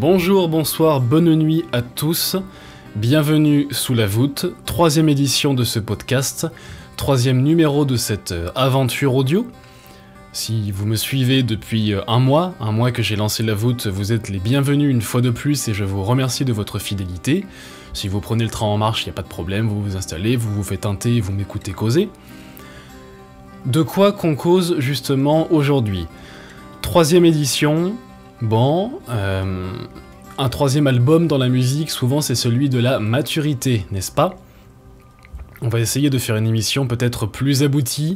Bonjour, bonsoir, bonne nuit à tous. Bienvenue sous la voûte, troisième édition de ce podcast, troisième numéro de cette euh, aventure audio. Si vous me suivez depuis euh, un mois, un mois que j'ai lancé la voûte, vous êtes les bienvenus une fois de plus et je vous remercie de votre fidélité. Si vous prenez le train en marche, il n'y a pas de problème, vous vous installez, vous vous faites thé, vous m'écoutez causer. De quoi qu'on cause justement aujourd'hui? Troisième édition, Bon, euh, un troisième album dans la musique, souvent c'est celui de la maturité, n'est-ce pas? On va essayer de faire une émission peut-être plus aboutie,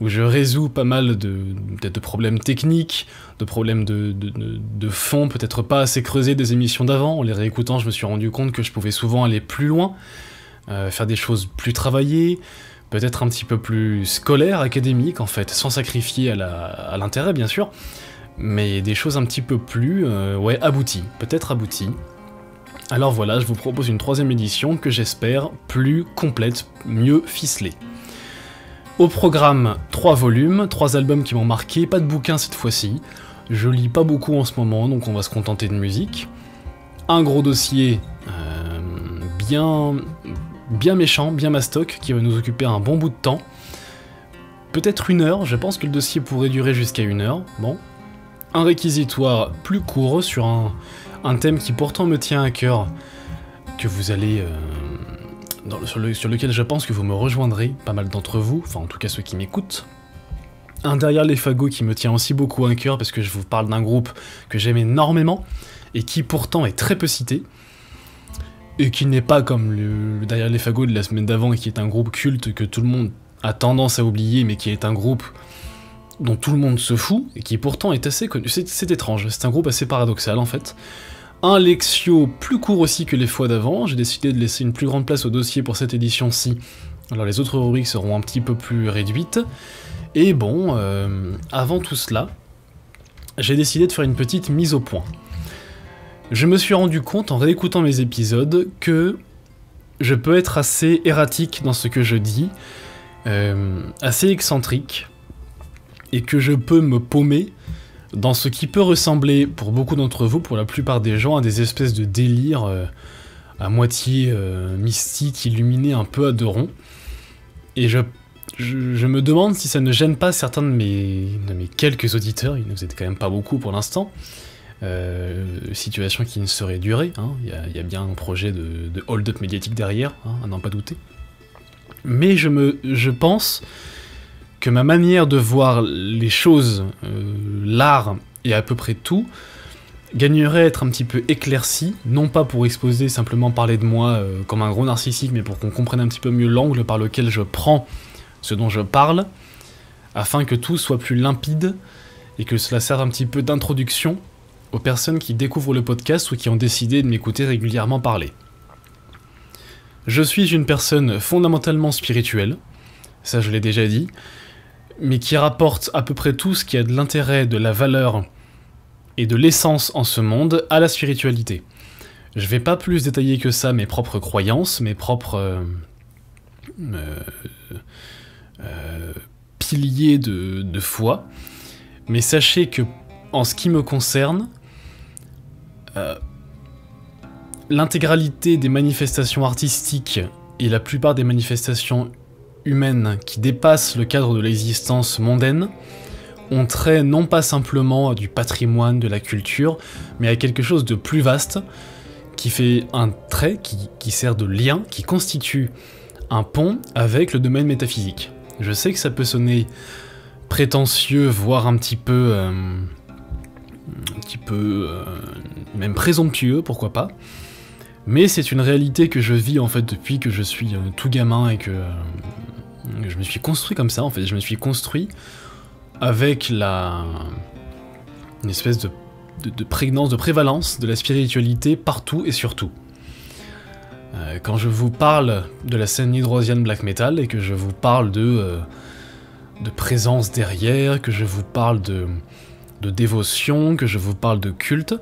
où je résous pas mal de, de problèmes techniques, de problèmes de, de, fond, peut-être pas assez creusés des émissions d'avant. En les réécoutant, je me suis rendu compte que je pouvais souvent aller plus loin, euh, faire des choses plus travaillées, peut-être un petit peu plus scolaires, académiques en fait, sans sacrifier à l'intérêt bien sûr mais des choses un petit peu plus, euh, ouais, abouties, peut-être abouties. Alors voilà, je vous propose une troisième édition que j'espère plus complète, mieux ficelée. Au programme, trois volumes, trois albums qui m'ont marqué, pas de bouquin cette fois-ci. Je lis pas beaucoup en ce moment, donc on va se contenter de musique. Un gros dossier euh, bien, bien méchant, bien mastoc, qui va nous occuper un bon bout de temps. Peut-être une heure, je pense que le dossier pourrait durer jusqu'à une heure. Bon, un réquisitoire plus court sur un, thème qui pourtant me tient à cœur, que vous allez... Euh, sur, lequel je pense que vous me rejoindrez, pas mal d'entre vous, enfin en tout cas ceux qui m'écoutent. Un derrière les fagots qui me tient aussi beaucoup à cœur parce que je vous parle d'un groupe que j'aime énormément et qui pourtant est très peu cité. Et qui n'est pas comme le, le derrière les fagots de la semaine d'avant et qui est un groupe culte que tout le monde a tendance à oublier mais qui est un groupe dont tout le monde se fout, et qui pourtant est assez connu. C'est étrange, c'est un groupe assez paradoxal en fait. Un Lexio plus court aussi que les fois d'avant, j'ai décidé de laisser une plus grande place au dossier pour cette édition-ci. Alors les autres rubriques seront un petit peu plus réduites. Et bon, euh, avant tout cela, j'ai décidé de faire une petite mise au point. Je me suis rendu compte en réécoutant mes épisodes que je peux être assez erratique dans ce que je dis, euh, assez excentrique, et que je peux me paumer dans ce qui peut ressembler, pour beaucoup d'entre vous, pour la plupart des gens, à des espèces de délires euh, à moitié euh, mystiques, illuminés un peu à deux ronds. Et je, me demande si ça ne gêne pas certains de mes, de mes quelques auditeurs, il ne vous quand même pas beaucoup pour l'instant, euh, situation qui ne saurait durer, hein. il y, a bien un projet de, de hold-up médiatique derrière, hein, à n'en pas douter. Mais je, me, je pense que ma manière de voir les choses, euh, l'art et à peu près tout, gagnerait à être un petit peu éclaircie, non pas pour exposer simplement parler de moi euh, comme un gros narcissique, mais pour qu'on comprenne un petit peu mieux l'angle par lequel je prends ce dont je parle, afin que tout soit plus limpide et que cela serve un petit peu d'introduction aux personnes qui découvrent le podcast ou qui ont décidé de m'écouter régulièrement parler. Je suis une personne fondamentalement spirituelle, ça je l'ai déjà dit, mais qui rapporte à peu près tout ce qui a de l'intérêt, de la valeur et de l'essence en ce monde à la spiritualité. Je vais pas plus détailler que ça mes propres croyances, mes propres euh, euh, euh, piliers de, de, foi, mais sachez que en ce qui me concerne, l'intégralité des manifestations artistiques et la plupart des manifestations humaine qui dépasse le cadre de l'existence mondaine ont trait non pas simplement à du patrimoine, de la culture, mais à quelque chose de plus vaste, qui fait un trait, qui, sert de lien, qui constitue un pont avec le domaine métaphysique. Je sais que ça peut sonner prétentieux, voire un petit peu... Euh, un petit peu... Euh, même présomptueux, pourquoi pas. Mais c'est une réalité que je vis en fait depuis que je suis euh, tout gamin et que je me suis construit comme ça, en fait. Je me suis construit avec la... une espèce de, de, prégnance, de prévalence de la spiritualité partout et surtout. Euh, quand je vous parle de la scène hydrosienne black metal et que je vous parle de, euh, de présence derrière, que je vous parle de, de dévotion, que je vous parle de culte,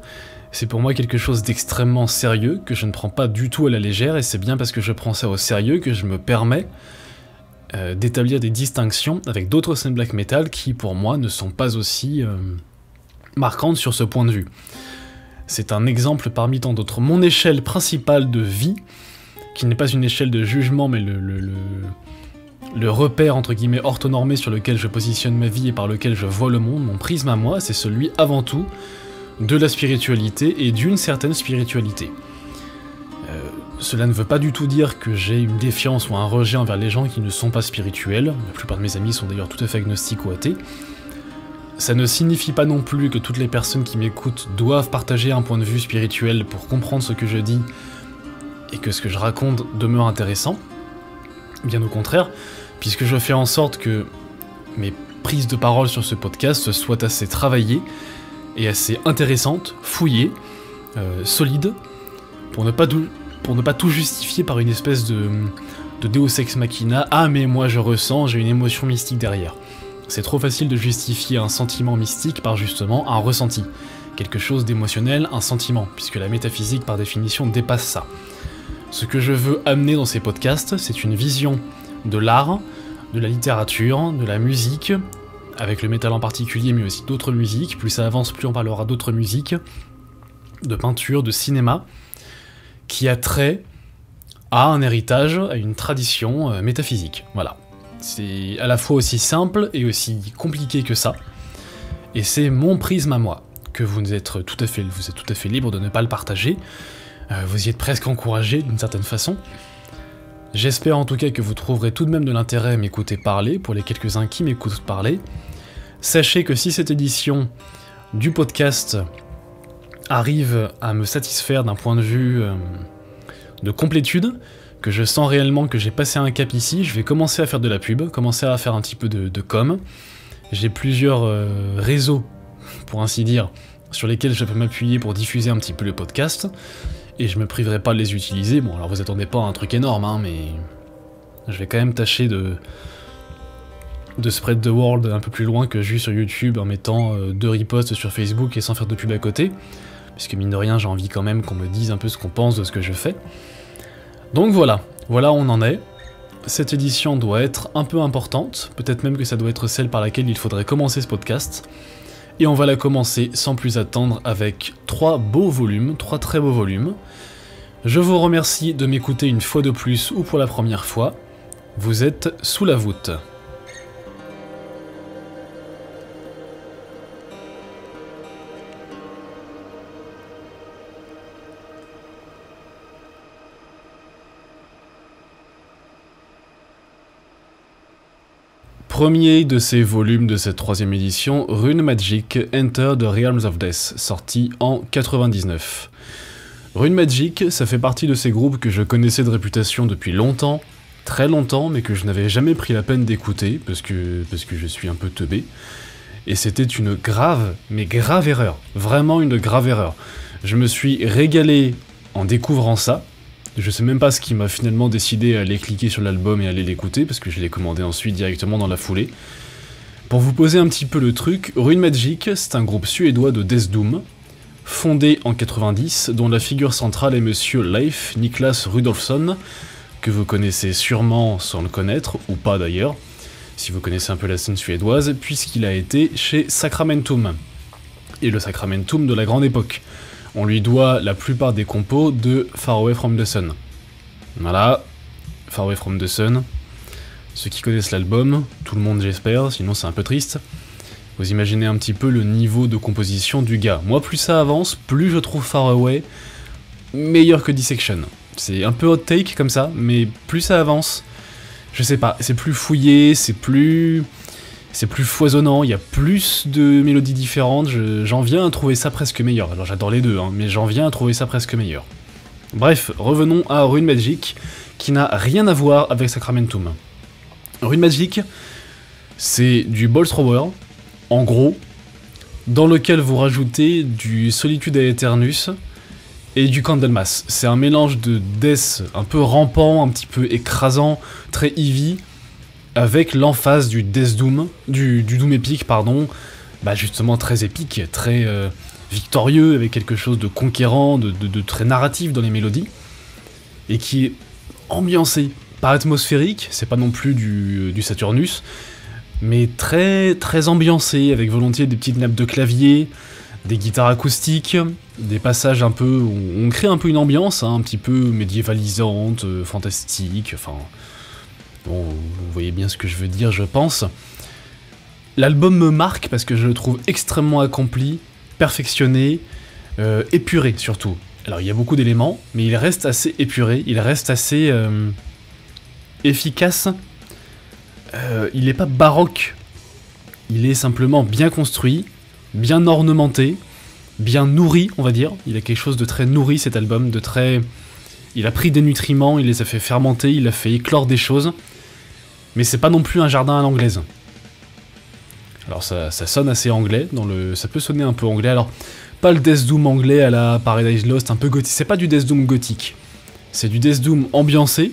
c'est pour moi quelque chose d'extrêmement sérieux, que je ne prends pas du tout à la légère, et c'est bien parce que je prends ça au sérieux que je me permets euh, d'établir des distinctions avec d'autres scènes black metal qui, pour moi, ne sont pas aussi euh, marquantes sur ce point de vue. C'est un exemple parmi tant d'autres. Mon échelle principale de vie, qui n'est pas une échelle de jugement, mais le, le, le, repère entre guillemets orthonormé sur lequel je positionne ma vie et par lequel je vois le monde, mon prisme à moi, c'est celui avant tout de la spiritualité et d'une certaine spiritualité. Cela ne veut pas du tout dire que j'ai une défiance ou un rejet envers les gens qui ne sont pas spirituels, la plupart de mes amis sont d'ailleurs tout à fait agnostiques ou athées. Ça ne signifie pas non plus que toutes les personnes qui m'écoutent doivent partager un point de vue spirituel pour comprendre ce que je dis et que ce que je raconte demeure intéressant. Bien au contraire, puisque je fais en sorte que mes prises de parole sur ce podcast soient assez travaillées et assez intéressantes, fouillées, euh, solides, pour ne, pas pour ne pas tout justifier par une espèce de, de Deus Ex Machina. Ah mais moi je ressens, j'ai une émotion mystique derrière. C'est trop facile de justifier un sentiment mystique par justement un ressenti. Quelque chose d'émotionnel, un sentiment, puisque la métaphysique par définition dépasse ça. Ce que je veux amener dans ces podcasts, c'est une vision de l'art, de la littérature, de la musique, avec le métal en particulier, mais aussi d'autres musiques. Plus ça avance, plus on parlera d'autres musiques, de peinture, de cinéma, qui a trait à un héritage, à une tradition euh, métaphysique. Voilà. C'est à la fois aussi simple et aussi compliqué que ça. Et c'est mon prisme à moi, que vous êtes tout à fait, vous êtes tout à fait libre de ne pas le partager. Euh, vous y êtes presque encouragé d'une certaine façon. J'espère en tout cas que vous trouverez tout de même de l'intérêt à m'écouter parler, pour les quelques-uns qui m'écoutent parler. Sachez que si cette édition du podcast arrive à me satisfaire d'un point de vue euh, de complétude, que je sens réellement que j'ai passé un cap ici, je vais commencer à faire de la pub, commencer à faire un petit peu de, com. J'ai plusieurs euh, réseaux, pour ainsi dire, sur lesquels je peux m'appuyer pour diffuser un petit peu le podcast, et je me priverai pas de les utiliser. Bon, alors vous attendez pas à un truc énorme, hein, mais je vais quand même tâcher de de spread the world un peu plus loin que juste sur YouTube en mettant euh, deux reposts sur Facebook et sans faire de pub à côté, puisque mine de rien j'ai envie quand même qu'on me dise un peu ce qu'on pense de ce que je fais. Donc voilà, voilà où on en est. Cette édition doit être un peu importante, peut-être même que ça doit être celle par laquelle il faudrait commencer ce podcast. Et on va la commencer sans plus attendre avec trois beaux volumes, trois très beaux volumes. Je vous remercie de m'écouter une fois de plus ou pour la première fois. Vous êtes sous la voûte. Premier de ces volumes de cette troisième édition, Rune Magic Enter the Realms of Death, sorti en 99. Rune Magic, ça fait partie de ces groupes que je connaissais de réputation depuis longtemps, très longtemps, mais que je n'avais jamais pris la peine d'écouter, parce que, parce que je suis un peu teubé. Et c'était une grave, mais grave erreur. Vraiment une grave erreur. Je me suis régalé en découvrant ça, je sais même pas ce qui m'a finalement décidé à aller cliquer sur l'album et aller l'écouter, parce que je l'ai commandé ensuite directement dans la foulée. Pour vous poser un petit peu le truc, Rune Magic, c'est un groupe suédois de Death Doom, fondé en 90, dont la figure centrale est monsieur Leif Niklas Rudolfsson, que vous connaissez sûrement sans le connaître, ou pas d'ailleurs, si vous connaissez un peu la scène suédoise, puisqu'il a été chez Sacramentum, et le Sacramentum de la grande époque. On lui doit la plupart des compos de Far Away From The Sun. Voilà, Far Away From The Sun. Ceux qui connaissent l'album, tout le monde j'espère, sinon c'est un peu triste. Vous imaginez un petit peu le niveau de composition du gars. Moi, plus ça avance, plus je trouve Far Away meilleur que Dissection. C'est un peu hot take comme ça, mais plus ça avance, je sais pas, c'est plus fouillé, c'est plus c'est plus foisonnant, il y a plus de mélodies différentes, j'en viens à trouver ça presque meilleur. Alors j'adore les deux, hein, mais j'en viens à trouver ça presque meilleur. Bref, revenons à Rune Magic, qui n'a rien à voir avec Sacramentum. Rune Magic, c'est du ball thrower, en gros, dans lequel vous rajoutez du Solitude Aeternus et du Candlemas. C'est un mélange de death un peu rampant, un petit peu écrasant, très heavy, avec l'emphase du Death Doom, du, Doom épique, pardon, bah justement très épique, très euh, victorieux, avec quelque chose de conquérant, de, très narratif dans les mélodies, et qui est ambiancé, pas atmosphérique, c'est pas non plus du, Saturnus, mais très très ambiancé, avec volontiers des petites nappes de clavier, des guitares acoustiques, des passages un peu... On, crée un peu une ambiance, hein, un petit peu médiévalisante, euh, fantastique, enfin... Bon, vous voyez bien ce que je veux dire, je pense. L'album me marque parce que je le trouve extrêmement accompli, perfectionné, euh, épuré surtout. Alors il y a beaucoup d'éléments, mais il reste assez épuré, il reste assez euh, efficace. Euh, il n'est pas baroque, il est simplement bien construit, bien ornementé, bien nourri, on va dire. Il a quelque chose de très nourri cet album, de très... Il a pris des nutriments, il les a fait fermenter, il a fait éclore des choses. Mais c'est pas non plus un jardin à l'anglaise. Alors ça, sonne assez anglais, dans le, ça peut sonner un peu anglais. Alors pas le Death Doom anglais à la Paradise Lost, un peu gothique. C'est pas du Death Doom gothique. C'est du Death Doom ambiancé,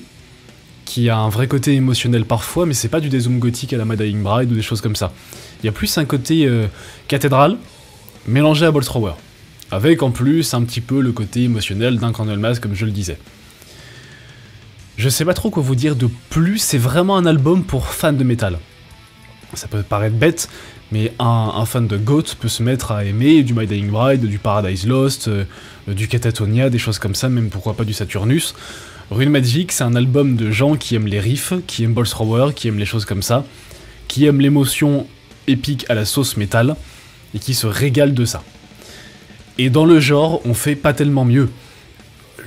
qui a un vrai côté émotionnel parfois, mais c'est pas du Death Doom gothique à la Mad Bride ou des choses comme ça. Il y a plus un côté euh, cathédrale, mélangé à Bolstrower. Avec en plus un petit peu le côté émotionnel d'un Candlemas, comme je le disais. Je sais pas trop quoi vous dire de plus, c'est vraiment un album pour fans de métal. Ça peut paraître bête, mais un, fan de Goat peut se mettre à aimer du My Dying Bride, du Paradise Lost, euh, du Catatonia, des choses comme ça, même pourquoi pas du Saturnus. Rune Magic, c'est un album de gens qui aiment les riffs, qui aiment Thrower, qui aiment les choses comme ça, qui aiment l'émotion épique à la sauce métal, et qui se régalent de ça. Et dans le genre, on fait pas tellement mieux.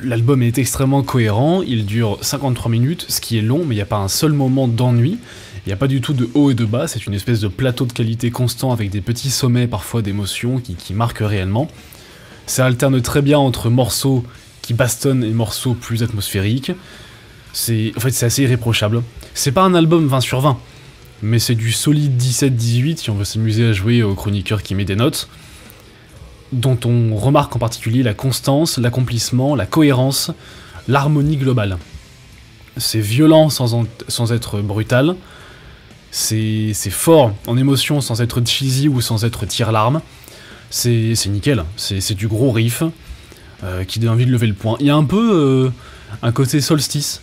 L'album est extrêmement cohérent, il dure 53 minutes, ce qui est long, mais il n'y a pas un seul moment d'ennui. Il n'y a pas du tout de haut et de bas, c'est une espèce de plateau de qualité constant avec des petits sommets parfois d'émotions qui, marquent réellement. Ça alterne très bien entre morceaux qui bastonnent et morceaux plus atmosphériques. C'est, en fait, c'est assez irréprochable. C'est pas un album 20 sur 20, mais c'est du solide 17-18 si on veut s'amuser à jouer au chroniqueur qui met des notes, dont on remarque en particulier la constance, l'accomplissement, la cohérence, l'harmonie globale. C'est violent sans, être brutal, c'est fort en émotion sans être cheesy ou sans être tire-larme. C'est nickel, c'est du gros riff euh, qui donne envie de lever le point. Il y a un peu euh, un côté solstice.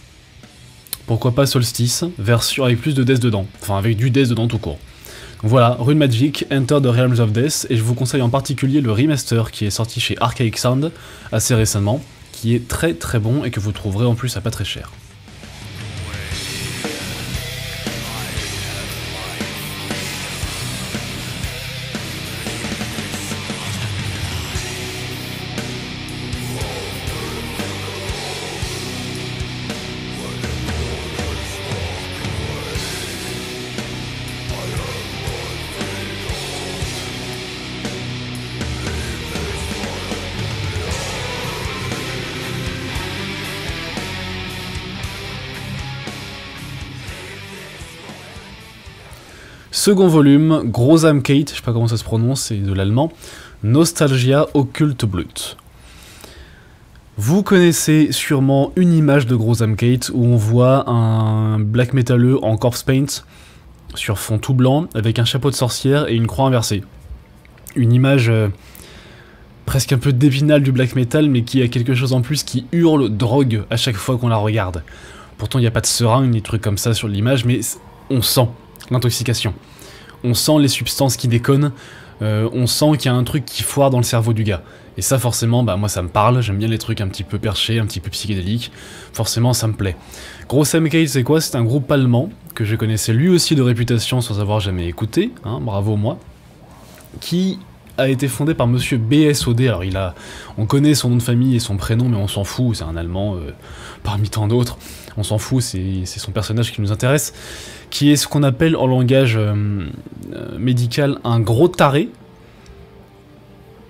Pourquoi pas solstice, version avec plus de death dedans. Enfin, avec du death dedans tout court. Voilà, Rune Magic, Enter the Realms of Death, et je vous conseille en particulier le remaster qui est sorti chez Archaic Sound assez récemment, qui est très très bon et que vous trouverez en plus à pas très cher. Second volume, Grosamkeit, je sais pas comment ça se prononce, c'est de l'allemand, Nostalgia Occulte Blut. Vous connaissez sûrement une image de Grosamkeit où on voit un black metalleux en corpse paint sur fond tout blanc avec un chapeau de sorcière et une croix inversée. Une image euh, presque un peu d'épinal du black metal mais qui a quelque chose en plus qui hurle drogue à chaque fois qu'on la regarde. Pourtant il n'y a pas de seringue ni de trucs comme ça sur l'image mais on sent l'intoxication on sent les substances qui déconnent, euh, on sent qu'il y a un truc qui foire dans le cerveau du gars. Et ça forcément, bah moi ça me parle, j'aime bien les trucs un petit peu perchés, un petit peu psychédéliques, forcément ça me plaît. Gros MK c'est quoi? C'est un groupe allemand, que je connaissais lui aussi de réputation sans avoir jamais écouté, hein, bravo moi, qui a été fondé par monsieur BSOD, alors il a... On connaît son nom de famille et son prénom, mais on s'en fout, c'est un allemand euh, parmi tant d'autres, on s'en fout, c'est son personnage qui nous intéresse qui est ce qu'on appelle en langage euh, euh, médical un gros taré,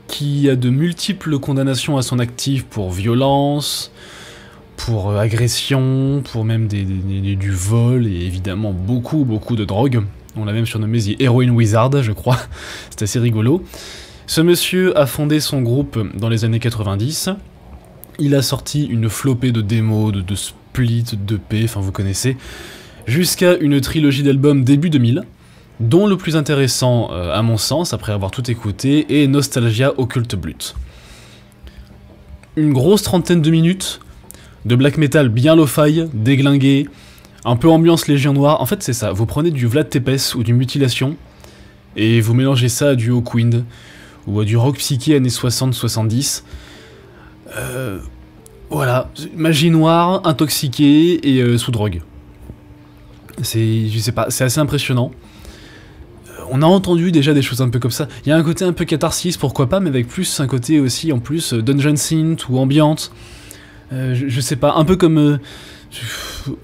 qui a de multiples condamnations à son actif pour violence, pour euh, agression, pour même des, du vol et évidemment beaucoup beaucoup de drogue. On l'a même surnommé The Heroin Wizard, je crois. C'est assez rigolo. Ce monsieur a fondé son groupe dans les années 90. Il a sorti une flopée de démos, de, de splits, de P, enfin vous connaissez jusqu'à une trilogie d'albums début 2000, dont le plus intéressant, euh, à mon sens, après avoir tout écouté, est Nostalgia Occult Blut. Une grosse trentaine de minutes de black metal bien lo-fi, déglingué, un peu ambiance Légion Noire. En fait, c'est ça, vous prenez du Vlad Tepes ou du Mutilation, et vous mélangez ça à du Hawkwind, ou du rock psyché années 60-70. voilà, magie noire, intoxiquée et sous drogue. C'est, je sais pas, c'est assez impressionnant. On a entendu déjà des choses un peu comme ça. Il y a un côté un peu catharsis, pourquoi pas, mais avec plus un côté aussi en plus dungeon synth ou ambiante. je, sais pas, un peu comme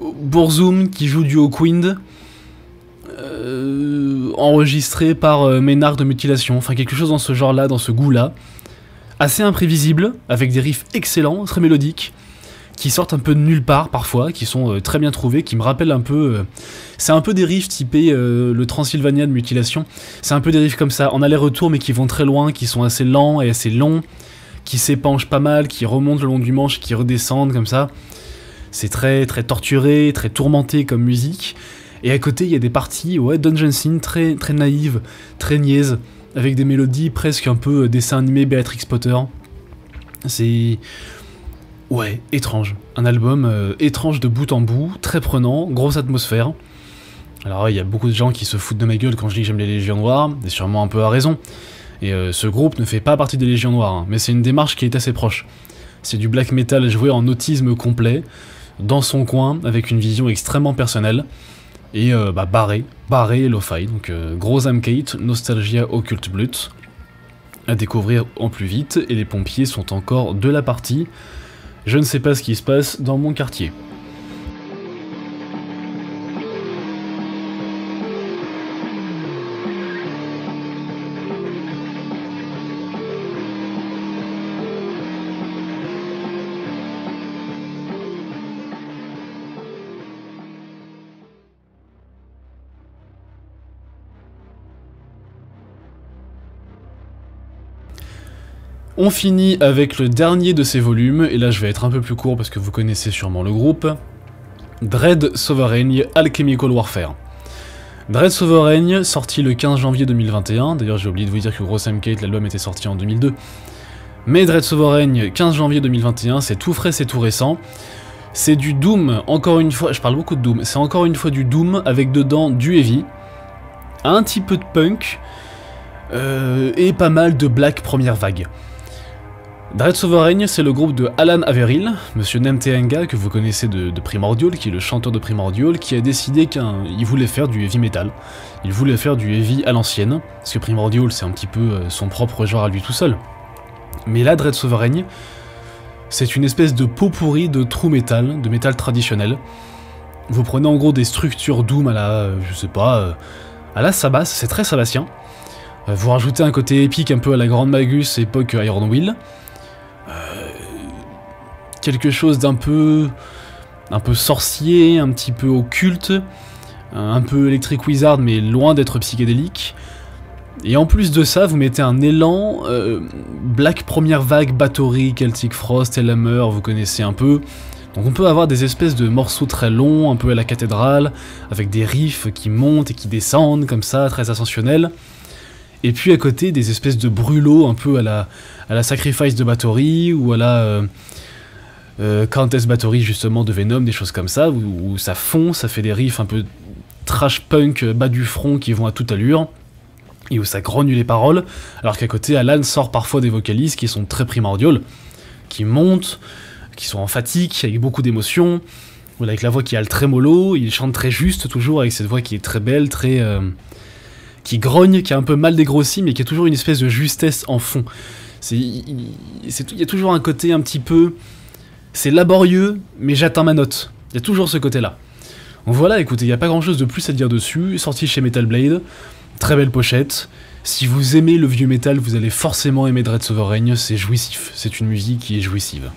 Bourzoum qui joue du Hawkwind, euh, enregistré par euh, Ménard de Mutilation, enfin quelque chose dans ce genre-là, dans ce goût-là. Assez imprévisible, avec des riffs excellents, très mélodiques, qui sortent un peu de nulle part parfois, qui sont euh, très bien trouvés, qui me rappellent un peu... c'est un peu des riffs typés le Transylvania de Mutilation. C'est un peu des riffs comme ça, en aller-retour, mais qui vont très loin, qui sont assez lents et assez longs, qui s'épanchent pas mal, qui remontent le long du manche, qui redescendent comme ça. C'est très, très torturé, très tourmenté comme musique. Et à côté, il y a des parties, ouais, Dungeon Scene très, très naïves, très niaises, avec des mélodies presque un peu euh, dessin animé Beatrix Potter. C'est. Ouais, étrange. Un album euh, étrange de bout en bout, très prenant, grosse atmosphère. Alors, il y a beaucoup de gens qui se foutent de ma gueule quand je dis que j'aime les Légions Noires, et sûrement un peu à raison. Et euh, ce groupe ne fait pas partie des Légions Noires, hein, mais c'est une démarche qui est assez proche. C'est du black metal joué en autisme complet, dans son coin, avec une vision extrêmement personnelle, et euh, bah, barré, barré lo-fi, donc gros Amkate, Nostalgia Occult Blut, à découvrir en plus vite, et les pompiers sont encore de la partie. Je ne sais pas ce qui se passe dans mon quartier. On finit avec le dernier de ces volumes, et là je vais être un peu plus court parce que vous connaissez sûrement le groupe. Dread Sovereign Alchemical Warfare. Dread Sovereign, sorti le 15 janvier 2021, d'ailleurs j'ai oublié de vous dire que Gross M-Kate, l'album était sorti en 2002. Mais Dread Sovereign, 15 janvier 2021, c'est tout frais, c'est tout récent. C'est du Doom, encore une fois, je parle beaucoup de Doom, c'est encore une fois du Doom avec dedans du Heavy, un petit peu de punk, euh, et pas mal de black première vague. Dread Sovereign, c'est le groupe de Alan Averill, monsieur Nemteanga, que vous connaissez de, Primordial, qui est le chanteur de Primordial, qui a décidé qu'il voulait faire du heavy metal. Il voulait faire du heavy à l'ancienne, parce que Primordial, c'est un petit peu euh, son propre genre à lui tout seul. Mais là, Dread Sovereign, c'est une espèce de pot pourri de true metal, de métal traditionnel. Vous prenez en gros des structures doom à la, euh, je sais pas, euh, à la Sabbath, c'est très sabbastien. Vous rajoutez un côté épique un peu à la Grande Magus époque Iron Will quelque chose d'un peu un peu sorcier, un petit peu occulte, un peu Electric Wizard mais loin d'être psychédélique. Et en plus de ça, vous mettez un élan, euh, Black Première Vague, Bathory, Celtic Frost, Elhammer, vous connaissez un peu. Donc on peut avoir des espèces de morceaux très longs, un peu à la cathédrale, avec des riffs qui montent et qui descendent comme ça, très ascensionnels. Et puis à côté, des espèces de brûlots un peu à la, à la Sacrifice de Bathory ou à la... Euh, euh, Countess justement de Venom, des choses comme ça, où, ça fond, ça fait des riffs un peu trash punk bas du front qui vont à toute allure, et où ça grogne les paroles, alors qu'à côté Alan sort parfois des vocalistes qui sont très primordiales, qui montent, qui sont en fatigue, avec beaucoup d'émotions, avec la voix qui a le trémolo, il chante très juste toujours, avec cette voix qui est très belle, très... Euh, qui grogne, qui est un peu mal dégrossi, mais qui a toujours une espèce de justesse en fond. Il y a toujours un côté un petit peu c'est laborieux, mais j'atteins ma note. Il y a toujours ce côté-là. Voilà, écoutez, il n'y a pas grand-chose de plus à dire dessus. Sorti chez Metal Blade, très belle pochette. Si vous aimez le vieux métal, vous allez forcément aimer Dread Sovereign, c'est jouissif. C'est une musique qui est jouissive.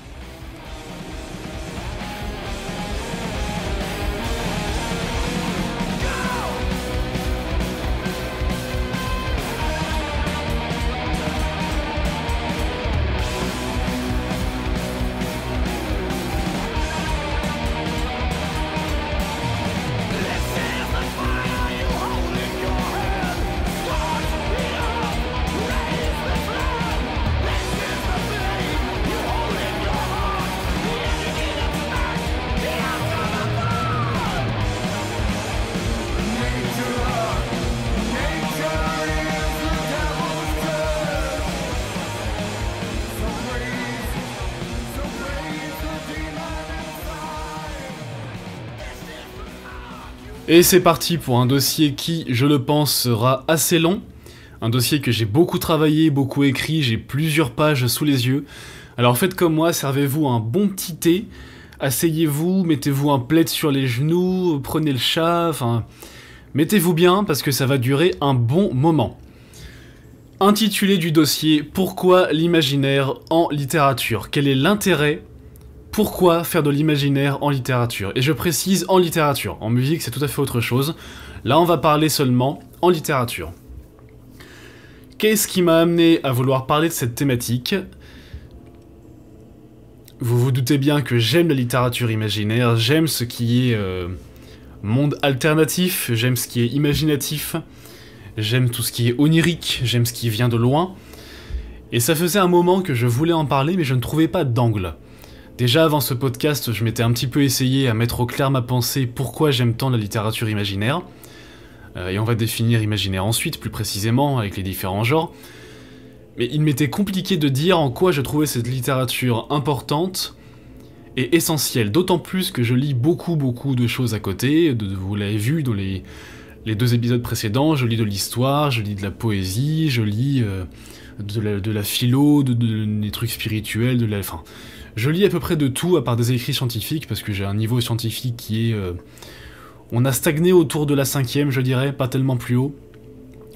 Et c'est parti pour un dossier qui, je le pense, sera assez long. Un dossier que j'ai beaucoup travaillé, beaucoup écrit, j'ai plusieurs pages sous les yeux. Alors faites comme moi, servez-vous un bon petit thé, asseyez-vous, mettez-vous un plaid sur les genoux, prenez le chat, enfin... Mettez-vous bien parce que ça va durer un bon moment. Intitulé du dossier Pourquoi l'imaginaire en littérature? Quel est l'intérêt pourquoi faire de l'imaginaire en littérature Et je précise en littérature, en musique c'est tout à fait autre chose. Là on va parler seulement en littérature. Qu'est-ce qui m'a amené à vouloir parler de cette thématique? Vous vous doutez bien que j'aime la littérature imaginaire, j'aime ce qui est euh, monde alternatif, j'aime ce qui est imaginatif, j'aime tout ce qui est onirique, j'aime ce qui vient de loin. Et ça faisait un moment que je voulais en parler mais je ne trouvais pas d'angle. Déjà avant ce podcast, je m'étais un petit peu essayé à mettre au clair ma pensée pourquoi j'aime tant la littérature imaginaire. Euh, et on va définir imaginaire ensuite, plus précisément, avec les différents genres. Mais il m'était compliqué de dire en quoi je trouvais cette littérature importante et essentielle, d'autant plus que je lis beaucoup beaucoup de choses à côté, vous l'avez vu dans les, deux épisodes précédents, je lis de l'histoire, je lis de la poésie, je lis euh, de, la, philo, de, des trucs spirituels, de la... je lis à peu près de tout, à part des écrits scientifiques, parce que j'ai un niveau scientifique qui est... Euh, on a stagné autour de la cinquième, je dirais, pas tellement plus haut.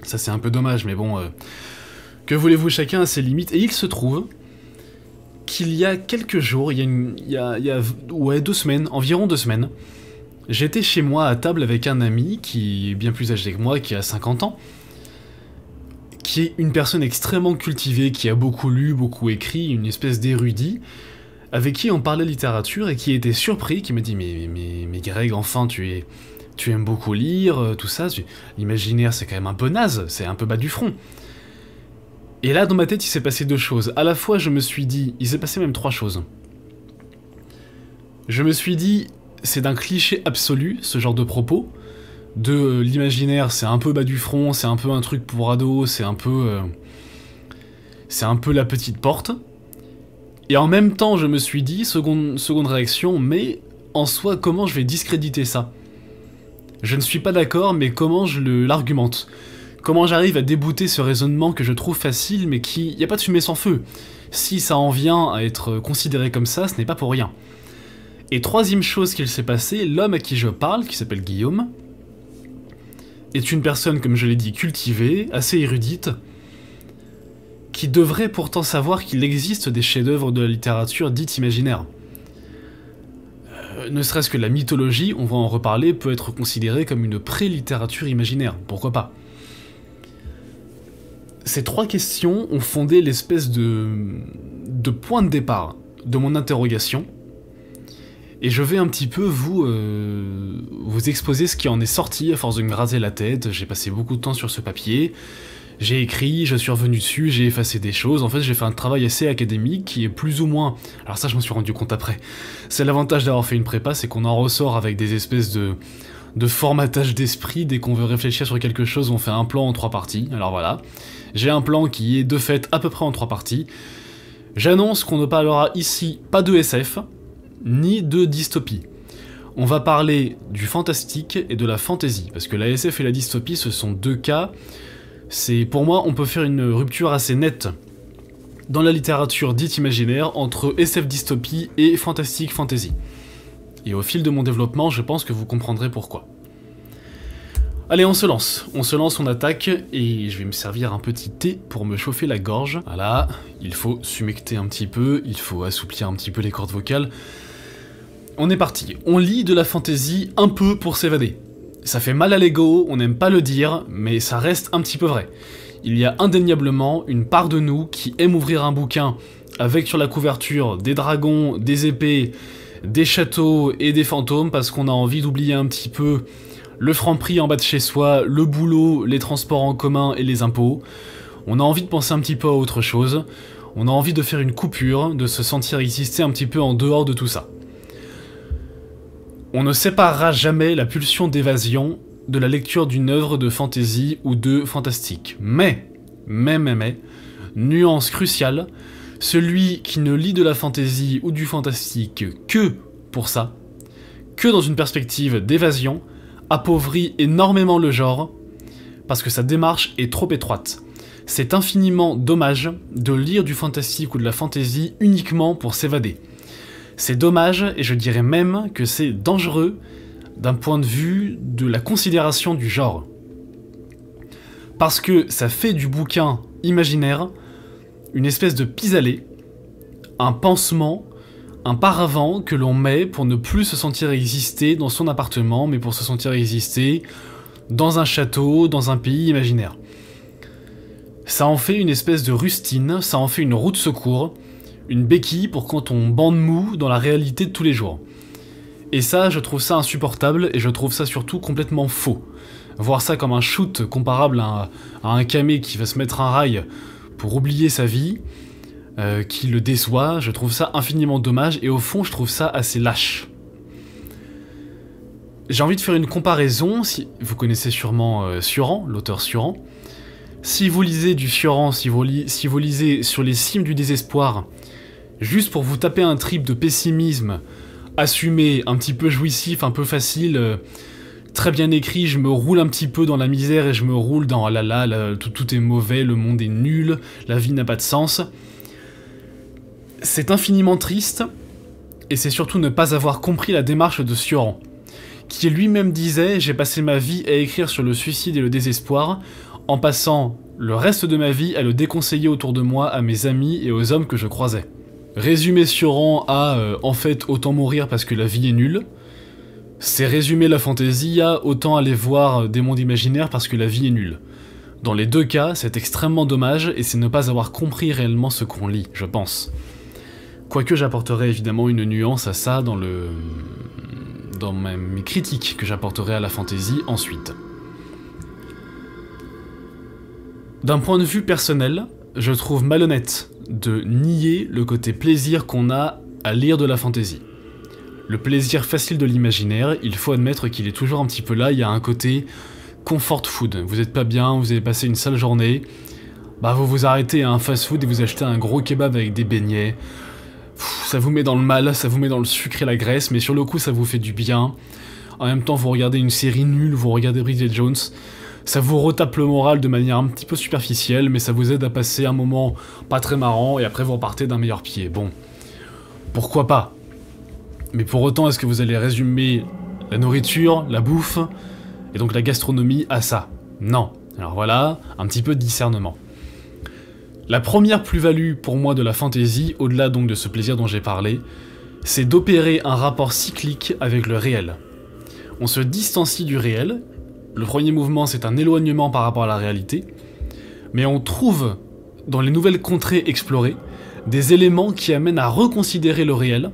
Ça c'est un peu dommage, mais bon... Euh, que voulez-vous, chacun a ses limites? Et il se trouve qu'il y a quelques jours, il y a, une, ouais, deux semaines, environ deux semaines, j'étais chez moi à table avec un ami qui est bien plus âgé que moi, qui a 50 ans, qui est une personne extrêmement cultivée, qui a beaucoup lu, beaucoup écrit, une espèce d'érudit, avec qui on parlait littérature et qui était surpris, qui me dit mais, mais, mais Greg, enfin tu es... Tu aimes beaucoup lire, euh, tout ça, l'imaginaire c'est quand même un peu naze, c'est un peu bas du front. Et là dans ma tête il s'est passé deux choses. À la fois je me suis dit, il s'est passé même trois choses. Je me suis dit, c'est d'un cliché absolu ce genre de propos, de euh, l'imaginaire c'est un peu bas du front, c'est un peu un truc pour ados, c'est un peu... Euh, c'est un peu la petite porte. Et en même temps, je me suis dit, seconde, réaction, mais en soi, comment je vais discréditer ça? Je ne suis pas d'accord, mais comment je l'argumente? Comment j'arrive à débouter ce raisonnement que je trouve facile, mais qui... Y a pas de fumée sans feu? Si ça en vient à être considéré comme ça, ce n'est pas pour rien. Et troisième chose qu'il s'est passé, l'homme à qui je parle, qui s'appelle Guillaume, est une personne, comme je l'ai dit, cultivée, assez érudite, qui devrait pourtant savoir qu'il existe des chefs-d'œuvre de la littérature dite imaginaire. Euh, ne serait-ce que la mythologie, on va en reparler, peut être considérée comme une pré-littérature imaginaire, pourquoi pas? Ces trois questions ont fondé l'espèce de... point de départ de mon interrogation, et je vais un petit peu vous, euh, vous exposer ce qui en est sorti à force de me graser la tête, j'ai passé beaucoup de temps sur ce papier, j'ai écrit, je suis revenu dessus, j'ai effacé des choses. En fait, j'ai fait un travail assez académique qui est plus ou moins. Alors, ça, je m'en suis rendu compte après. C'est l'avantage d'avoir fait une prépa, c'est qu'on en ressort avec des espèces de de formatage d'esprit. Dès qu'on veut réfléchir sur quelque chose, on fait un plan en trois parties. Alors voilà. J'ai un plan qui est de fait à peu près en trois parties. J'annonce qu'on ne parlera ici pas de SF, ni de dystopie. On va parler du fantastique et de la fantasy, parce que la SF et la dystopie, ce sont deux cas c'est pour moi, on peut faire une rupture assez nette dans la littérature dite imaginaire entre SF dystopie et fantastique fantasy. Et au fil de mon développement, je pense que vous comprendrez pourquoi. Allez, on se lance. On se lance, on attaque, et je vais me servir un petit thé pour me chauffer la gorge. Voilà, il faut sumecter un petit peu, il faut assouplir un petit peu les cordes vocales. On est parti. On lit de la fantasy un peu pour s'évader. Ça fait mal à l'ego, on n'aime pas le dire, mais ça reste un petit peu vrai. Il y a indéniablement une part de nous qui aime ouvrir un bouquin avec sur la couverture des dragons, des épées, des châteaux et des fantômes parce qu'on a envie d'oublier un petit peu le franc prix en bas de chez soi, le boulot, les transports en commun et les impôts. On a envie de penser un petit peu à autre chose. On a envie de faire une coupure, de se sentir exister un petit peu en dehors de tout ça. On ne séparera jamais la pulsion d'évasion de la lecture d'une œuvre de fantasy ou de fantastique. Mais, mais, mais, mais, nuance cruciale, celui qui ne lit de la fantasy ou du fantastique que pour ça, que dans une perspective d'évasion, appauvrit énormément le genre, parce que sa démarche est trop étroite. C'est infiniment dommage de lire du fantastique ou de la fantasy uniquement pour s'évader. C'est dommage, et je dirais même que c'est dangereux d'un point de vue de la considération du genre. Parce que ça fait du bouquin imaginaire une espèce de pis-aller, un pansement, un paravent que l'on met pour ne plus se sentir exister dans son appartement, mais pour se sentir exister dans un château, dans un pays imaginaire. Ça en fait une espèce de rustine, ça en fait une roue de secours, une béquille pour quand on bande mou dans la réalité de tous les jours. Et ça, je trouve ça insupportable et je trouve ça surtout complètement faux. Voir ça comme un shoot comparable à, un camé qui va se mettre un rail pour oublier sa vie, euh, qui le déçoit, je trouve ça infiniment dommage et au fond, je trouve ça assez lâche. J'ai envie de faire une comparaison, si vous connaissez sûrement euh, Suran, l'auteur Suran. Si vous lisez du Suran, si vous, si vous lisez sur les cimes du désespoir, juste pour vous taper un trip de pessimisme, assumé, un petit peu jouissif, un peu facile, euh, très bien écrit, je me roule un petit peu dans la misère et je me roule dans ah là, tout, tout est mauvais, le monde est nul, la vie n'a pas de sens. C'est infiniment triste, et c'est surtout ne pas avoir compris la démarche de Suran qui lui-même disait J'ai passé ma vie à écrire sur le suicide et le désespoir, en passant le reste de ma vie à le déconseiller autour de moi, à mes amis et aux hommes que je croisais. Résumer Suran à euh, En fait, autant mourir parce que la vie est nulle. C'est résumer la fantaisie à Autant aller voir des mondes imaginaires parce que la vie est nulle. Dans les deux cas, c'est extrêmement dommage et c'est ne pas avoir compris réellement ce qu'on lit, je pense. Quoique j'apporterai évidemment une nuance à ça dans le dans mes critiques que j'apporterai à la fantaisie ensuite. D'un point de vue personnel, je trouve malhonnête de nier le côté plaisir qu'on a à lire de la fantaisie. Le plaisir facile de l'imaginaire, il faut admettre qu'il est toujours un petit peu là, il y a un côté comfort food. Vous êtes pas bien, vous avez passé une sale journée, bah vous vous arrêtez à un fast food et vous achetez un gros kebab avec des beignets, ça vous met dans le mal, ça vous met dans le sucre et la graisse, mais sur le coup ça vous fait du bien. En même temps, vous regardez une série nulle, vous regardez Bridget Jones, ça vous retape le moral de manière un petit peu superficielle, mais ça vous aide à passer un moment pas très marrant et après vous repartez d'un meilleur pied. Bon, pourquoi pas? Mais pour autant, est-ce que vous allez résumer la nourriture, la bouffe, et donc la gastronomie à ça? Non. Alors voilà, un petit peu de discernement. La première plus-value pour moi de la fantasy, au-delà donc de ce plaisir dont j'ai parlé, c'est d'opérer un rapport cyclique avec le réel. On se distancie du réel, le premier mouvement c'est un éloignement par rapport à la réalité, mais on trouve dans les nouvelles contrées explorées des éléments qui amènent à reconsidérer le réel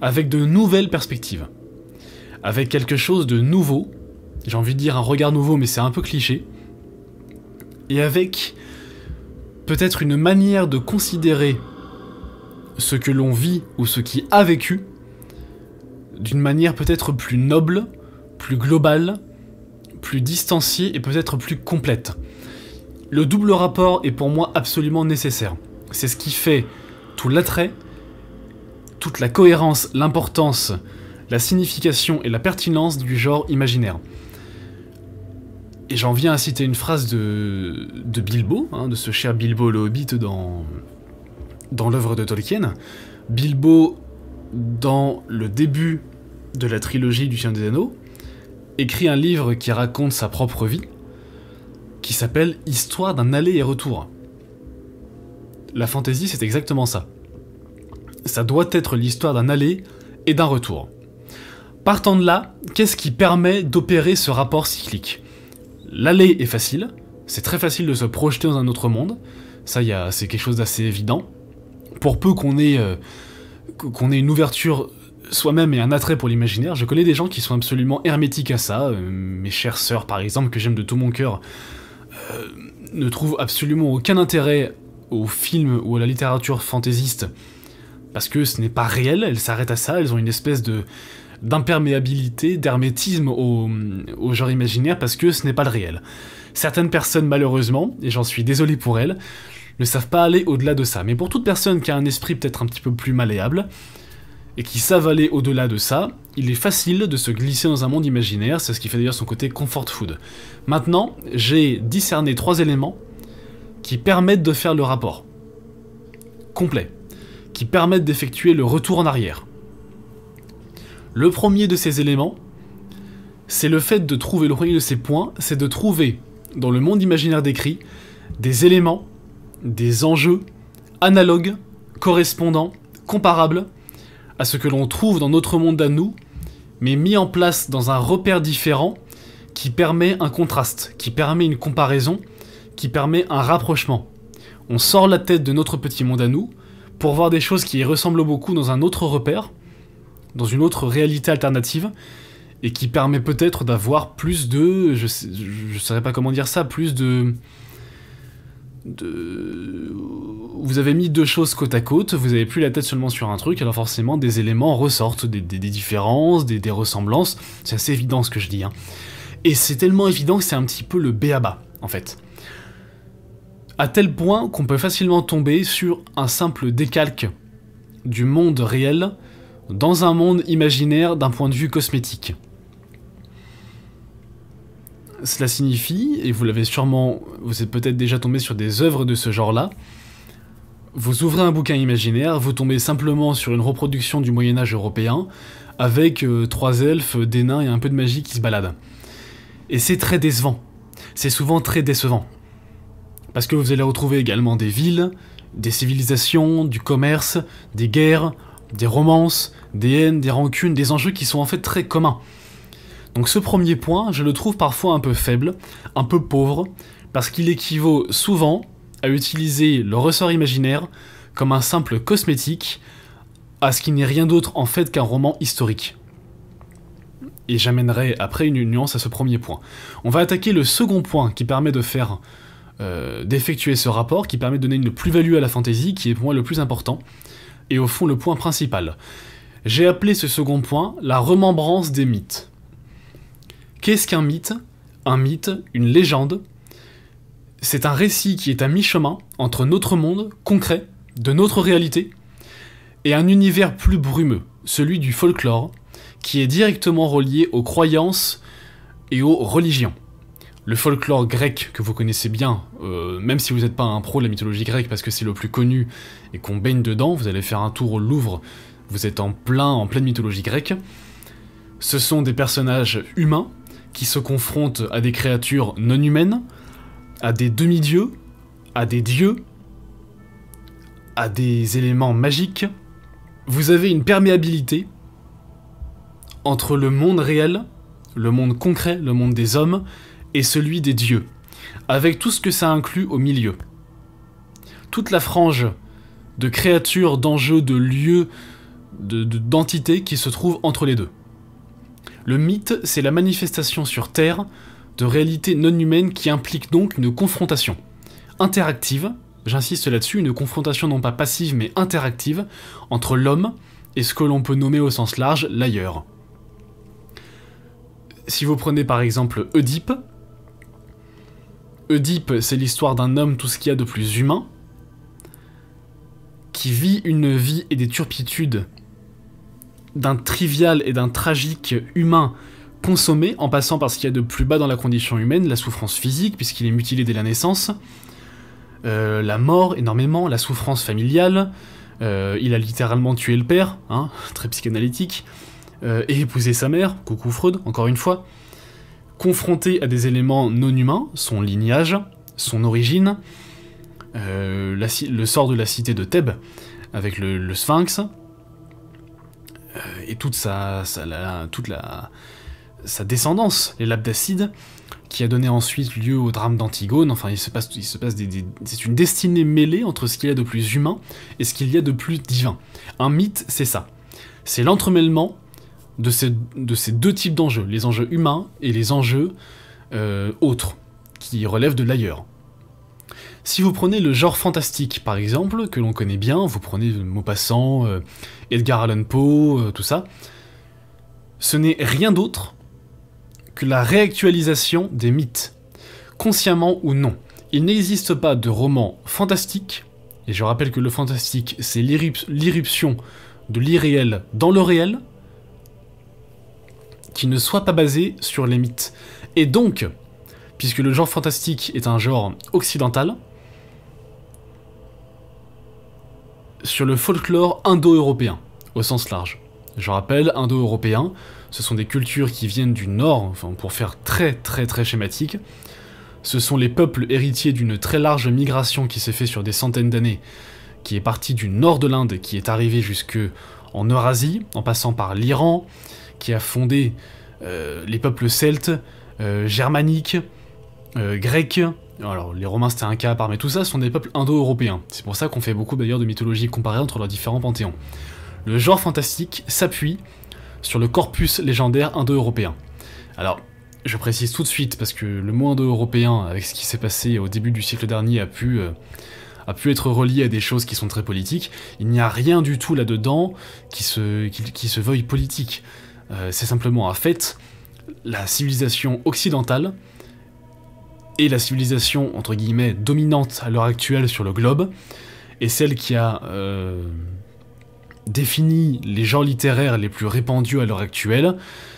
avec de nouvelles perspectives, avec quelque chose de nouveau, j'ai envie de dire un regard nouveau mais c'est un peu cliché, et avec peut-être une manière de considérer ce que l'on vit ou ce qui a vécu d'une manière peut-être plus noble, plus globale, plus distanciée et peut-être plus complète. Le double rapport est pour moi absolument nécessaire. C'est ce qui fait tout l'attrait, toute la cohérence, l'importance, la signification et la pertinence du genre imaginaire. Et j'en viens à citer une phrase de, Bilbo, hein, de ce cher Bilbo le Hobbit dans, dans l'œuvre de Tolkien. Bilbo, dans le début de la trilogie du Chien des Anneaux, écrit un livre qui raconte sa propre vie, qui s'appelle Histoire d'un aller et retour. La fantaisie, c'est exactement ça. Ça doit être l'histoire d'un aller et d'un retour. Partant de là, qu'est-ce qui permet d'opérer ce rapport cyclique? L'aller est facile, c'est très facile de se projeter dans un autre monde, ça c'est quelque chose d'assez évident. Pour peu qu'on ait, euh, qu'on ait une ouverture soi-même et un attrait pour l'imaginaire, je connais des gens qui sont absolument hermétiques à ça, euh, mes chères sœurs par exemple, que j'aime de tout mon cœur, euh, ne trouvent absolument aucun intérêt au film ou à la littérature fantaisiste, parce que ce n'est pas réel, elles s'arrêtent à ça, elles ont une espèce de d'imperméabilité, d'hermétisme au, genre imaginaire parce que ce n'est pas le réel. Certaines personnes, malheureusement, et j'en suis désolé pour elles, ne savent pas aller au-delà de ça. Mais pour toute personne qui a un esprit peut-être un petit peu plus malléable, et qui savent au-delà de ça, il est facile de se glisser dans un monde imaginaire, c'est ce qui fait d'ailleurs son côté comfort food. Maintenant, j'ai discerné trois éléments qui permettent de faire le rapport complet, qui permettent d'effectuer le retour en arrière. Le premier de ces éléments, c'est le fait de trouver, le premier de ces points, c'est de trouver dans le monde imaginaire décrit des éléments, des enjeux analogues, correspondants, comparables à ce que l'on trouve dans notre monde à nous, mais mis en place dans un repère différent qui permet un contraste, qui permet une comparaison, qui permet un rapprochement. On sort la tête de notre petit monde à nous pour voir des choses qui y ressemblent beaucoup dans un autre repère, dans une autre réalité alternative, et qui permet peut-être d'avoir plus de... Je je saurais pas comment dire ça, plus de... Vous avez mis deux choses côte à côte, vous avez plus la tête seulement sur un truc, alors forcément des éléments ressortent, des, différences, des, ressemblances, c'est assez évident ce que je dis. Hein. Et c'est tellement évident que c'est un petit peu le béaba, en fait. À tel point qu'on peut facilement tomber sur un simple décalque du monde réel dans un monde imaginaire d'un point de vue cosmétique. Cela signifie, et vous l'avez sûrement, vous êtes peut-être déjà tombé sur des œuvres de ce genre-là, vous ouvrez un bouquin imaginaire, vous tombez simplement sur une reproduction du Moyen Âge européen, avec euh, trois elfes, des nains et un peu de magie qui se baladent. Et c'est très décevant. C'est souvent très décevant. Parce que vous allez retrouver également des villes, des civilisations, du commerce, des guerres, des romances, des haines, des rancunes, des enjeux qui sont en fait très communs. Donc ce premier point, je le trouve parfois un peu faible, un peu pauvre, parce qu'il équivaut souvent à utiliser le ressort imaginaire comme un simple cosmétique à ce qui n'est rien d'autre en fait qu'un roman historique. Et j'amènerai après une nuance à ce premier point. On va attaquer le second point qui permet de faire euh, d'effectuer ce rapport, qui permet de donner une plus-value à la fantaisie, qui est pour moi le plus important, et au fond le point principal. J'ai appelé ce second point la remembrance des mythes. Qu'est-ce qu'un mythe? Un mythe, une légende, c'est un récit qui est à mi-chemin entre notre monde concret, de notre réalité, et un univers plus brumeux, celui du folklore, qui est directement relié aux croyances et aux religions. Le folklore grec que vous connaissez bien, euh, même si vous n'êtes pas un pro de la mythologie grecque parce que c'est le plus connu et qu'on baigne dedans, vous allez faire un tour au Louvre, vous êtes en plein en pleine mythologie grecque. Ce sont des personnages humains qui se confrontent à des créatures non humaines, à des demi-dieux, à des dieux, à des éléments magiques, vous avez une perméabilité entre le monde réel, le monde concret, le monde des hommes, et celui des dieux, avec tout ce que ça inclut au milieu. Toute la frange de créatures, d'enjeux, de lieux, d'entités qui se trouvent entre les deux. Le mythe, c'est la manifestation sur Terre de réalité non humaine qui implique donc une confrontation interactive, j'insiste là-dessus, une confrontation non pas passive mais interactive entre l'homme et ce que l'on peut nommer au sens large l'ailleurs. Si vous prenez par exemple Oedipe, Oedipe c'est l'histoire d'un homme tout ce qu'il y a de plus humain, qui vit une vie et des turpitudes d'un trivial et d'un tragique humain consommer en passant par ce qu'il y a de plus bas dans la condition humaine, la souffrance physique, puisqu'il est mutilé dès la naissance, euh, la mort énormément, la souffrance familiale, euh, il a littéralement tué le père, hein, très psychanalytique, euh, et épousé sa mère, coucou Freud, encore une fois, confronté à des éléments non humains, son lignage, son origine, le sort de la cité de Thèbes, avec le, sphinx, et toute sa, toute la, sa descendance, les Labdacides, qui a donné ensuite lieu au drame d'Antigone. Enfin, il se passe, des, c'est une destinée mêlée entre ce qu'il y a de plus humain et ce qu'il y a de plus divin. Un mythe, c'est ça. C'est l'entremêlement de ces, de ces deux types d'enjeux, les enjeux humains et les enjeux euh, autres, qui relèvent de l'ailleurs. Si vous prenez le genre fantastique, par exemple, que l'on connaît bien, vous prenez Maupassant, euh, Edgar Allan Poe, euh, tout ça, ce n'est rien d'autre que la réactualisation des mythes, consciemment ou non. Il n'existe pas de roman fantastique, et je rappelle que le fantastique, c'est l'irruption de l'irréel dans le réel, qui ne soit pas basé sur les mythes. Et donc, puisque le genre fantastique est un genre occidental, sur le folklore indo-européen, au sens large. Je rappelle, indo-européen, ce sont des cultures qui viennent du nord, enfin pour faire très très très schématique. Ce sont les peuples héritiers d'une très large migration qui s'est fait sur des centaines d'années, qui est partie du nord de l'Inde, qui est arrivée jusque en Eurasie, en passant par l'Iran, qui a fondé euh, les peuples celtes, euh, germaniques, euh, grecs. Alors les Romains c'était un cas à part, mais tout ça sont des peuples indo-européens. C'est pour ça qu'on fait beaucoup d'ailleurs de mythologie comparée entre leurs différents panthéons. Le genre fantastique s'appuie sur le corpus légendaire indo-européen. Alors, je précise tout de suite, parce que le mot indo-européen, avec ce qui s'est passé au début du siècle dernier, a pu, pu être relié à des choses qui sont très politiques. Il n'y a rien du tout là-dedans qui se, qui, se veuille politique. c'est simplement un fait la civilisation occidentale est la civilisation, entre guillemets, dominante à l'heure actuelle sur le globe, et celle qui a euh, défini les genres littéraires les plus répandus à l'heure actuelle,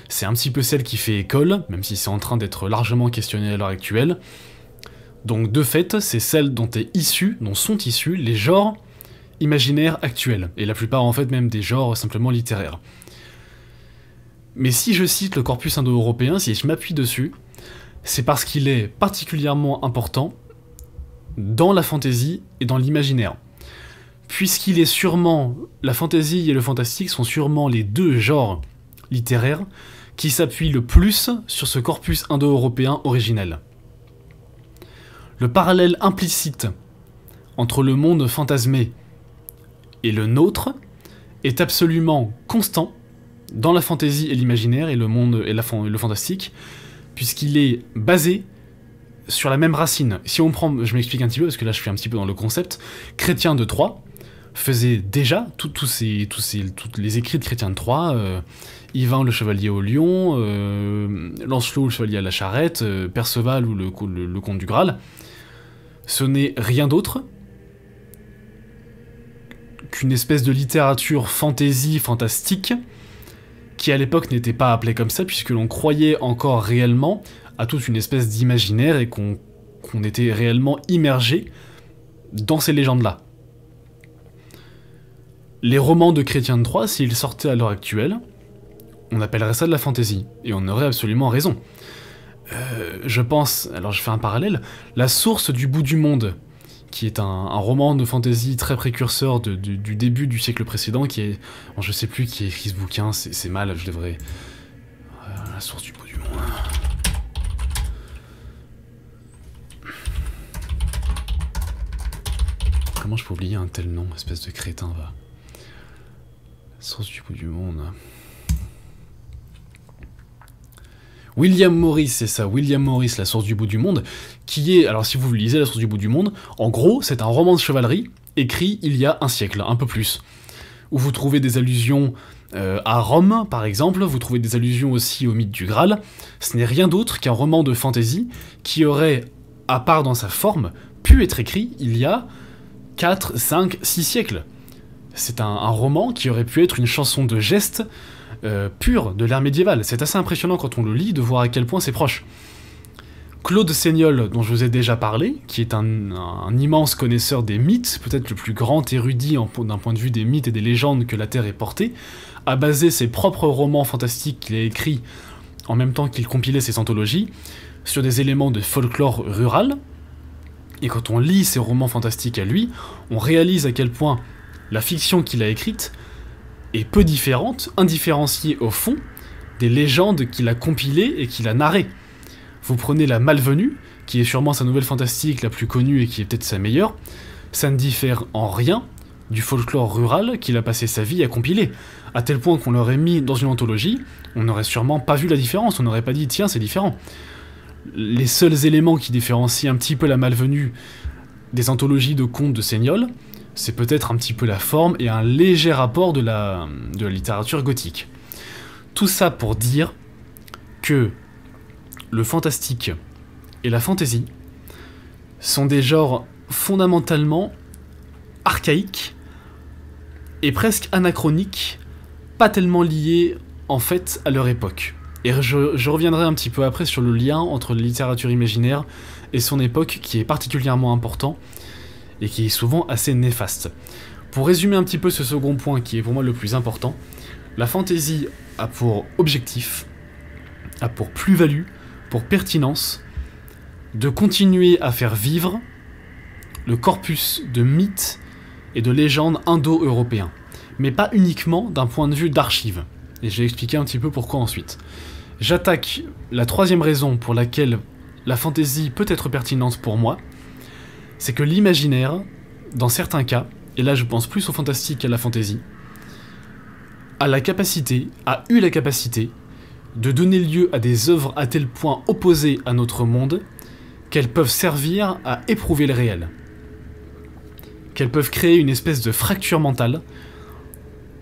c'est un petit peu celle qui fait école, même si c'est en train d'être largement questionné à l'heure actuelle. Donc de fait, c'est celle dont est issu, dont sont issus les genres imaginaires actuels, et la plupart en fait même des genres simplement littéraires. Mais si je cite le corpus indo-européen, si je m'appuie dessus, c'est parce qu'il est particulièrement important dans la fantaisie et dans l'imaginaire. Puisqu'il est sûrement, la fantaisie et le fantastique sont sûrement les deux genres littéraires qui s'appuient le plus sur ce corpus indo-européen originel. Le parallèle implicite entre le monde fantasmé et le nôtre est absolument constant dans la fantaisie et l'imaginaire et le monde et, le fantastique, puisqu'il est basé sur la même racine. Si on prend, je m'explique un petit peu parce que là je suis un petit peu dans le concept, Chrétien de Troyes faisait déjà tous ces, tous ces, les écrits de Chrétien de Troyes, euh, Yvain le chevalier au lion, euh, Lancelot le chevalier à la charrette, euh, Perceval ou le, le comte du Graal. Ce n'est rien d'autre qu'une espèce de littérature fantaisie fantastique qui à l'époque n'était pas appelé comme ça, puisque l'on croyait encore réellement à toute une espèce d'imaginaire et qu'on était réellement immergé dans ces légendes-là. Les romans de Chrétien de Troyes, s'ils sortaient à l'heure actuelle, on appellerait ça de la fantaisie, et on aurait absolument raison. Euh, je pense, alors je fais un parallèle, la source du bout du monde, qui est un, roman de fantasy très précurseur du début du siècle précédent, qui est... Je sais plus qui a écrit ce bouquin, c'est mal, je devrais... Euh, la source du bout du monde... Comment je peux oublier un tel nom, espèce de crétin, va. La source du bout du monde... William Morris, c'est ça, William Morris, La source du bout du monde, qui est, alors si vous lisez La source du bout du monde, en gros, c'est un roman de chevalerie écrit il y a un siècle, un peu plus, où vous trouvez des allusions euh, à Rome, par exemple, vous trouvez des allusions aussi au mythe du Graal, ce n'est rien d'autre qu'un roman de fantasy qui aurait, à part dans sa forme, pu être écrit il y a 4, 5, 6 siècles. C'est un, roman qui aurait pu être une chanson de geste euh, pur de l'ère médiévale. C'est assez impressionnant quand on le lit de voir à quel point c'est proche. Claude Seignol, dont je vous ai déjà parlé, qui est un, immense connaisseur des mythes, peut-être le plus grand érudit d'un point de vue des mythes et des légendes que la Terre ait porté, a basé ses propres romans fantastiques qu'il a écrits en même temps qu'il compilait ses anthologies sur des éléments de folklore rural. Et quand on lit ces romans fantastiques à lui, on réalise à quel point la fiction qu'il a écrite est peu différente, indifférenciée au fond, des légendes qu'il a compilées et qu'il a narrées. Vous prenez La Malvenue, qui est sûrement sa nouvelle fantastique la plus connue et qui est peut-être sa meilleure, ça ne diffère en rien du folklore rural qu'il a passé sa vie à compiler, à tel point qu'on l'aurait mis dans une anthologie, on n'aurait sûrement pas vu la différence, on n'aurait pas dit tiens c'est différent. Les seuls éléments qui différencient un petit peu la malvenue des anthologies de contes de Seignol, c'est peut-être un petit peu la forme et un léger rapport de la, de la littérature gothique. Tout ça pour dire que le fantastique et la fantaisie sont des genres fondamentalement archaïques et presque anachroniques, pas tellement liés en fait à leur époque. Et je, je, reviendrai un petit peu après sur le lien entre la littérature imaginaire et son époque qui est particulièrement important et qui est souvent assez néfaste. Pour résumer un petit peu ce second point qui est pour moi le plus important, la fantaisie a pour objectif, a pour plus-value, pour pertinence, de continuer à faire vivre le corpus de mythes et de légendes indo-européens, mais pas uniquement d'un point de vue d'archives. Et j'ai expliqué un petit peu pourquoi ensuite. J'attaque la troisième raison pour laquelle la fantaisie peut être pertinente pour moi, c'est que l'imaginaire, dans certains cas, et là je pense plus au fantastique qu'à la fantaisie, a la capacité, a eu la capacité, de donner lieu à des œuvres à tel point opposées à notre monde qu'elles peuvent servir à éprouver le réel. Qu'elles peuvent créer une espèce de fracture mentale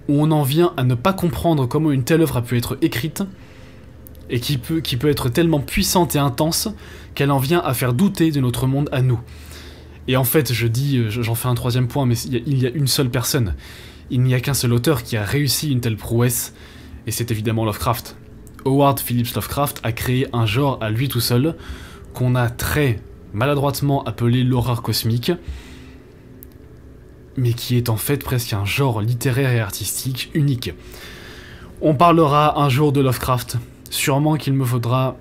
où on en vient à ne pas comprendre comment une telle œuvre a pu être écrite et qui peut, qui peut être tellement puissante et intense qu'elle en vient à faire douter de notre monde à nous. Et en fait, je dis, j'en fais un troisième point, mais il y a une seule personne. Il n'y a qu'un seul auteur qui a réussi une telle prouesse, et c'est évidemment Lovecraft. Howard Phillips Lovecraft a créé un genre à lui tout seul, qu'on a très maladroitement appelé l'horreur cosmique, mais qui est en fait presque un genre littéraire et artistique unique. On parlera un jour de Lovecraft, sûrement qu'il me faudra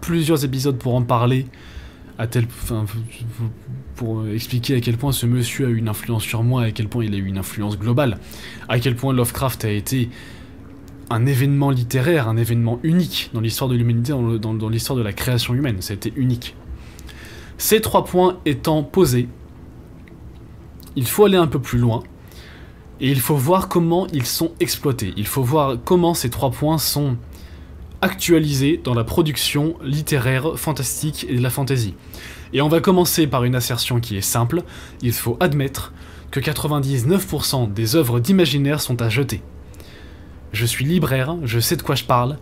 plusieurs épisodes pour en parler, à tel, pour expliquer à quel point ce monsieur a eu une influence sur moi, à quel point il a eu une influence globale, à quel point Lovecraft a été un événement littéraire, un événement unique dans l'histoire de l'humanité, dans l'histoire de la création humaine. C'était unique. Ces trois points étant posés, il faut aller un peu plus loin, et il faut voir comment ils sont exploités. Il faut voir comment ces trois points sont actualisés dans la production littéraire, fantastique et de la fantasy. Et on va commencer par une assertion qui est simple, il faut admettre que 99% des œuvres d'imaginaire sont à jeter. Je suis libraire, je sais de quoi je parle.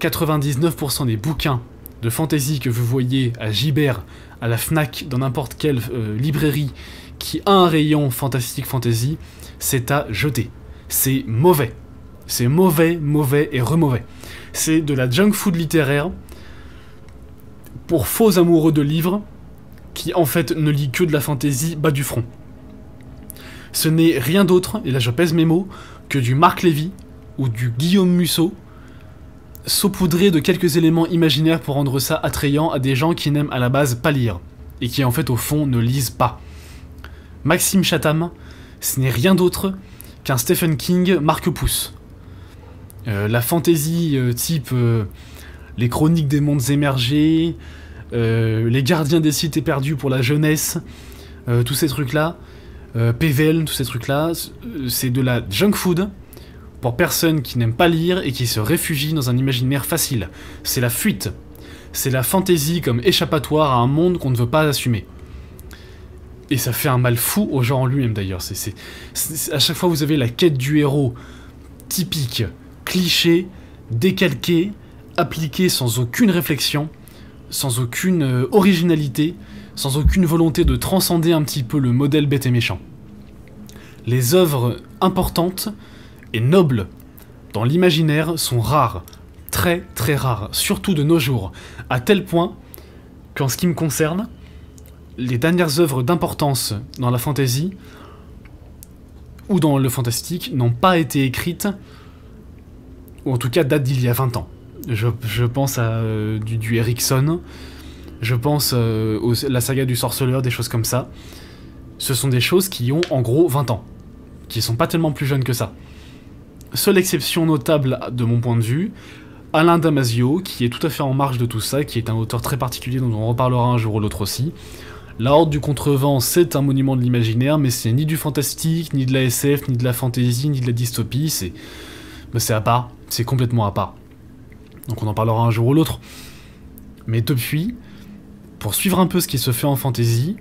99% des bouquins de fantasy que vous voyez à Gibert, à la Fnac, dans n'importe quelle euh, librairie qui a un rayon fantastique fantasy, c'est à jeter. C'est mauvais. C'est mauvais, mauvais et remauvais. C'est de la junk food littéraire pour faux amoureux de livres qui en fait ne lit que de la fantasy bas du front. Ce n'est rien d'autre, et là je pèse mes mots, que du Marc Lévy, ou du Guillaume Musso, saupoudré de quelques éléments imaginaires pour rendre ça attrayant à des gens qui n'aiment à la base pas lire, et qui en fait au fond ne lisent pas. Maxime Chatham, ce n'est rien d'autre qu'un Stephen King marque-pouce. Euh, la fantaisie euh, type euh, les chroniques des mondes émergés, les gardiens des cités perdues pour la jeunesse, tous ces trucs-là, PVL, tous ces trucs-là, c'est de la junk food pour personnes qui n'aiment pas lire et qui se réfugient dans un imaginaire facile. C'est la fuite. C'est la fantaisie comme échappatoire à un monde qu'on ne veut pas assumer. Et ça fait un mal fou au genre en lui-même d'ailleurs. C'est, à chaque fois vous avez la quête du héros typique, cliché, décalqué, appliqué sans aucune réflexion, sans aucune euh, originalité, sans aucune volonté de transcender un petit peu le modèle bête et méchant. Les œuvres importantes et nobles dans l'imaginaire sont rares, très très rares, surtout de nos jours, à tel point qu'en ce qui me concerne, les dernières œuvres d'importance dans la fantasy ou dans le fantastique n'ont pas été écrites, ou en tout cas datent d'il y a 20 ans. Je, pense à euh, du, du Erickson, je pense à euh, la saga du sorceleur, des choses comme ça. Ce sont des choses qui ont en gros 20 ans, qui sont pas tellement plus jeunes que ça. Seule exception notable de mon point de vue, Alain Damasio, qui est tout à fait en marge de tout ça, qui est un auteur très particulier dont on reparlera un jour ou l'autre aussi. La Horde du Contrevent, c'est un monument de l'imaginaire, mais c'est ni du fantastique, ni de la SF, ni de la fantasy, ni de la dystopie, c'est... c'est à part, c'est complètement à part. Donc on en parlera un jour ou l'autre. Mais depuis, pour suivre un peu ce qui se fait en fantasy,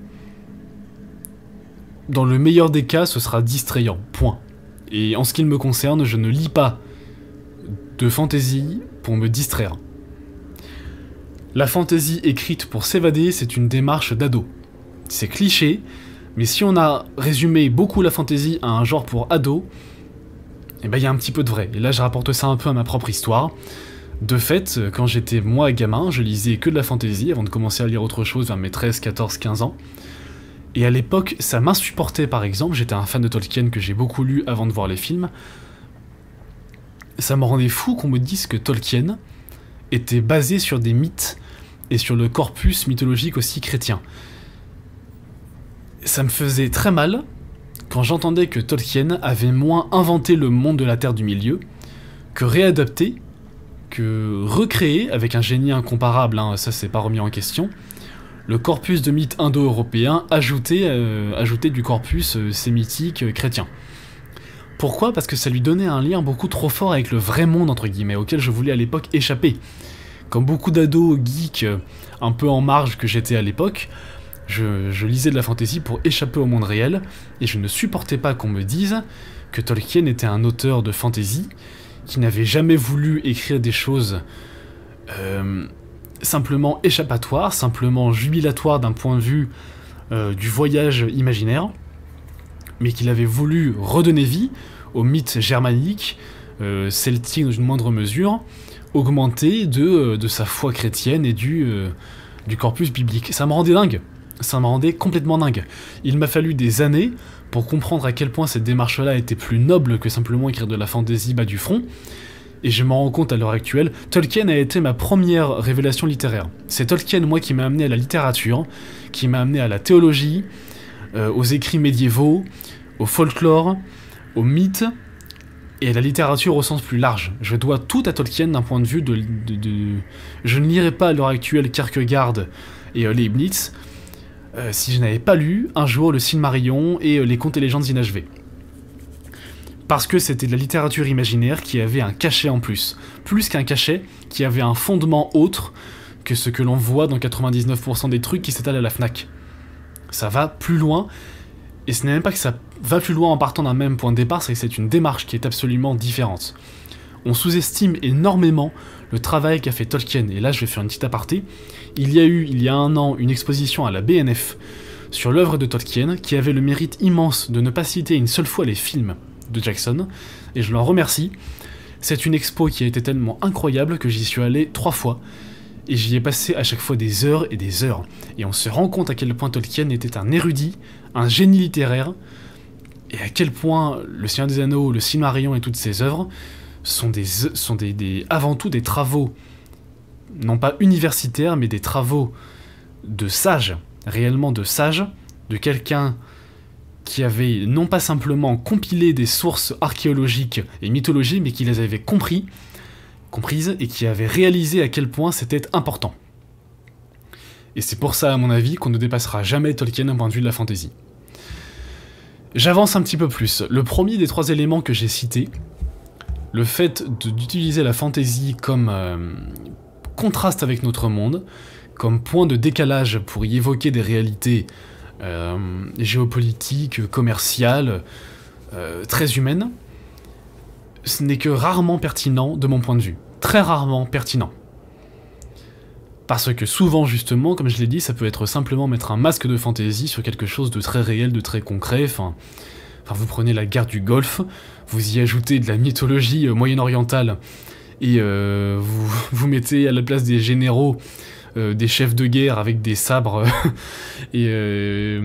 dans le meilleur des cas, ce sera distrayant, point. Et en ce qui me concerne, je ne lis pas de fantaisie pour me distraire. La fantaisie écrite pour s'évader, c'est une démarche d'ado. C'est cliché, mais si on a résumé beaucoup la fantaisie à un genre pour ado, eh ben il y a un petit peu de vrai. Et là, je rapporte ça un peu à ma propre histoire. De fait, quand j'étais moi gamin, je lisais que de la fantasy avant de commencer à lire autre chose vers mes 13, 14, 15 ans. Et à l'époque, ça m'insupportait par exemple, j'étais un fan de Tolkien que j'ai beaucoup lu avant de voir les films. Ça me rendait fou qu'on me dise que Tolkien était basé sur des mythes et sur le corpus mythologique aussi chrétien. Ça me faisait très mal quand j'entendais que Tolkien avait moins inventé le monde de la Terre du Milieu que réadapté, que recréé avec un génie incomparable, hein, ça c'est pas remis en question, le corpus de mythes indo-européens ajouté, euh, du corpus euh, sémitique euh, chrétien. Pourquoi? Parce que ça lui donnait un lien beaucoup trop fort avec le vrai monde, entre guillemets, auquel je voulais à l'époque échapper. Comme beaucoup d'ados geeks un peu en marge que j'étais à l'époque, je, lisais de la fantasy pour échapper au monde réel, et je ne supportais pas qu'on me dise que Tolkien était un auteur de fantasy qui n'avait jamais voulu écrire des choses simplement échappatoires, simplement jubilatoires d'un point de vue euh, du voyage imaginaire, mais qu'il avait voulu redonner vie au mythe germanique, euh, celtique dans une moindre mesure, augmenté de, euh, de sa foi chrétienne et du, du corpus biblique. Ça me rendait dingue, ça me rendait complètement dingue. Il m'a fallu des années pour comprendre à quel point cette démarche-là était plus noble que simplement écrire de la fantaisie bas du front, et je m'en rends compte à l'heure actuelle, Tolkien a été ma première révélation littéraire. C'est Tolkien, moi, qui m'a amené à la littérature, qui m'a amené à la théologie, euh, aux écrits médiévaux, au folklore, aux mythes, et à la littérature au sens plus large. Je dois tout à Tolkien d'un point de vue de, Je ne lirai pas à l'heure actuelle Kierkegaard et euh, Leibniz euh, si je n'avais pas lu un jour le Silmarillion et les contes et légendes inachevées parce que c'était de la littérature imaginaire qui avait un cachet en plus. Plus qu'un cachet, qui avait un fondement autre que ce que l'on voit dans 99% des trucs qui s'étalent à la FNAC. Ça va plus loin, et ce n'est même pas que ça va plus loin en partant d'un même point de départ, c'est que c'est une démarche qui est absolument différente. On sous-estime énormément le travail qu'a fait Tolkien, et là je vais faire une petite aparté. Il y a eu, il y a un an, une exposition à la BNF sur l'œuvre de Tolkien qui avait le mérite immense de ne pas citer une seule fois les films de Jackson, et je l'en remercie. C'est une expo qui a été tellement incroyable que j'y suis allé trois fois, et j'y ai passé à chaque fois des heures et des heures. Et on se rend compte à quel point Tolkien était un érudit, un génie littéraire, et à quel point Le Seigneur des Anneaux, Le Silmarillion et toutes ses œuvres sont, des, sont des, avant tout des travaux, non pas universitaires, mais des travaux de sages, réellement de sages, de quelqu'un qui avait non pas simplement compilé des sources archéologiques et mythologiques, mais qui les avait compris, comprises et qui avait réalisé à quel point c'était important. Et c'est pour ça, à mon avis, qu'on ne dépassera jamais Tolkien d'un point de vue de la fantasy. J'avance un petit peu plus. Le premier des trois éléments que j'ai cités, le fait d'utiliser la fantasy comme euh, contraste avec notre monde, comme point de décalage pour y évoquer des réalités géopolitique, commerciale, euh, très humaine, ce n'est que rarement pertinent de mon point de vue. Très rarement pertinent. Parce que souvent, justement, comme je l'ai dit, ça peut être simplement mettre un masque de fantaisie sur quelque chose de très réel, de très concret. Enfin, vous prenez la guerre du Golfe, vous y ajoutez de la mythologie euh, moyen-orientale, et vous mettez à la place des généraux euh, des chefs de guerre avec des sabres euh,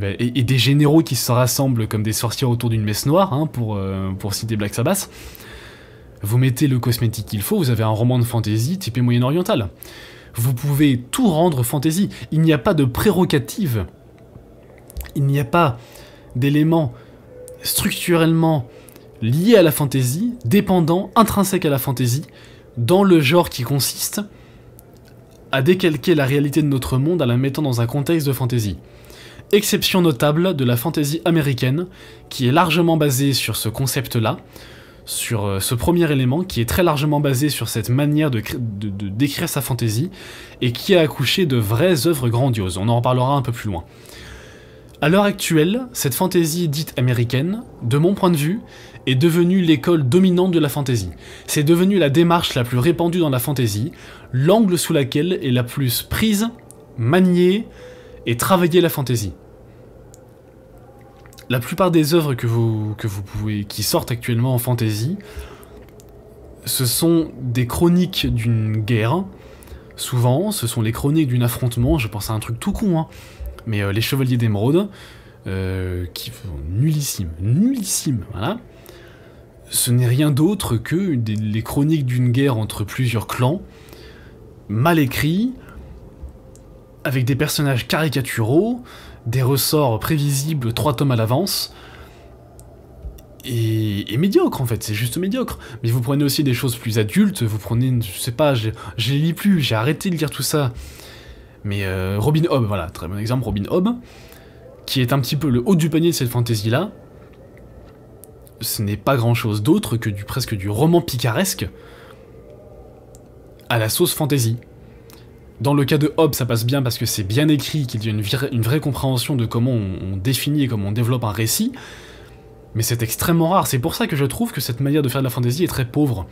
bah, et, des généraux qui se rassemblent comme des sorcières autour d'une messe noire, hein, pour, euh, pour citer Black Sabbath. Vous mettez le cosmétique qu'il faut, vous avez un roman de fantasy typé moyen-oriental. Vous pouvez tout rendre fantasy. Il n'y a pas de prérogative. Il n'y a pas d'éléments structurellement liés à la fantasy, dépendants, intrinsèques à la fantasy, dans le genre qui consiste à décalquer la réalité de notre monde en la mettant dans un contexte de fantasy. Exception notable de la fantasy américaine, qui est largement basée sur ce concept-là, sur euh, ce premier élément, qui est très largement basé sur cette manière de, décrire sa fantasy, et qui a accouché de vraies œuvres grandioses. On en reparlera un peu plus loin. À l'heure actuelle, cette fantasy dite américaine, de mon point de vue, est devenue l'école dominante de la fantasy. C'est devenu la démarche la plus répandue dans la fantasy, l'angle sous laquelle est la plus prise, maniée et travaillée la fantasy. La plupart des œuvres que vous, pouvez, qui sortent actuellement en fantasy ce sont des chroniques d'une guerre. Souvent, ce sont les chroniques d'un affrontement. Je pense à un truc tout con, hein. Mais euh, les Chevaliers d'Émeraude, euh, qui nullissime, nullissime, voilà. Ce n'est rien d'autre que les chroniques d'une guerre entre plusieurs clans, mal écrits, avec des personnages caricaturaux, des ressorts prévisibles trois tomes à l'avance, et, médiocre en fait, c'est juste médiocre. Mais vous prenez aussi des choses plus adultes, vous prenez, je sais pas, je les lis plus, j'ai arrêté de lire tout ça. Mais euh, Robin Hobb, voilà, très bon exemple, Robin Hobb, qui est un petit peu le haut du panier de cette fantaisie-là. Ce n'est pas grand-chose d'autre que du presque du roman picaresque à la sauce fantasy. Dans le cas de Hobbes, ça passe bien parce que c'est bien écrit, qu'il y a une, vraie compréhension de comment on, définit et comment on développe un récit, mais c'est extrêmement rare, c'est pour ça que je trouve que cette manière de faire de la fantasy est très pauvre.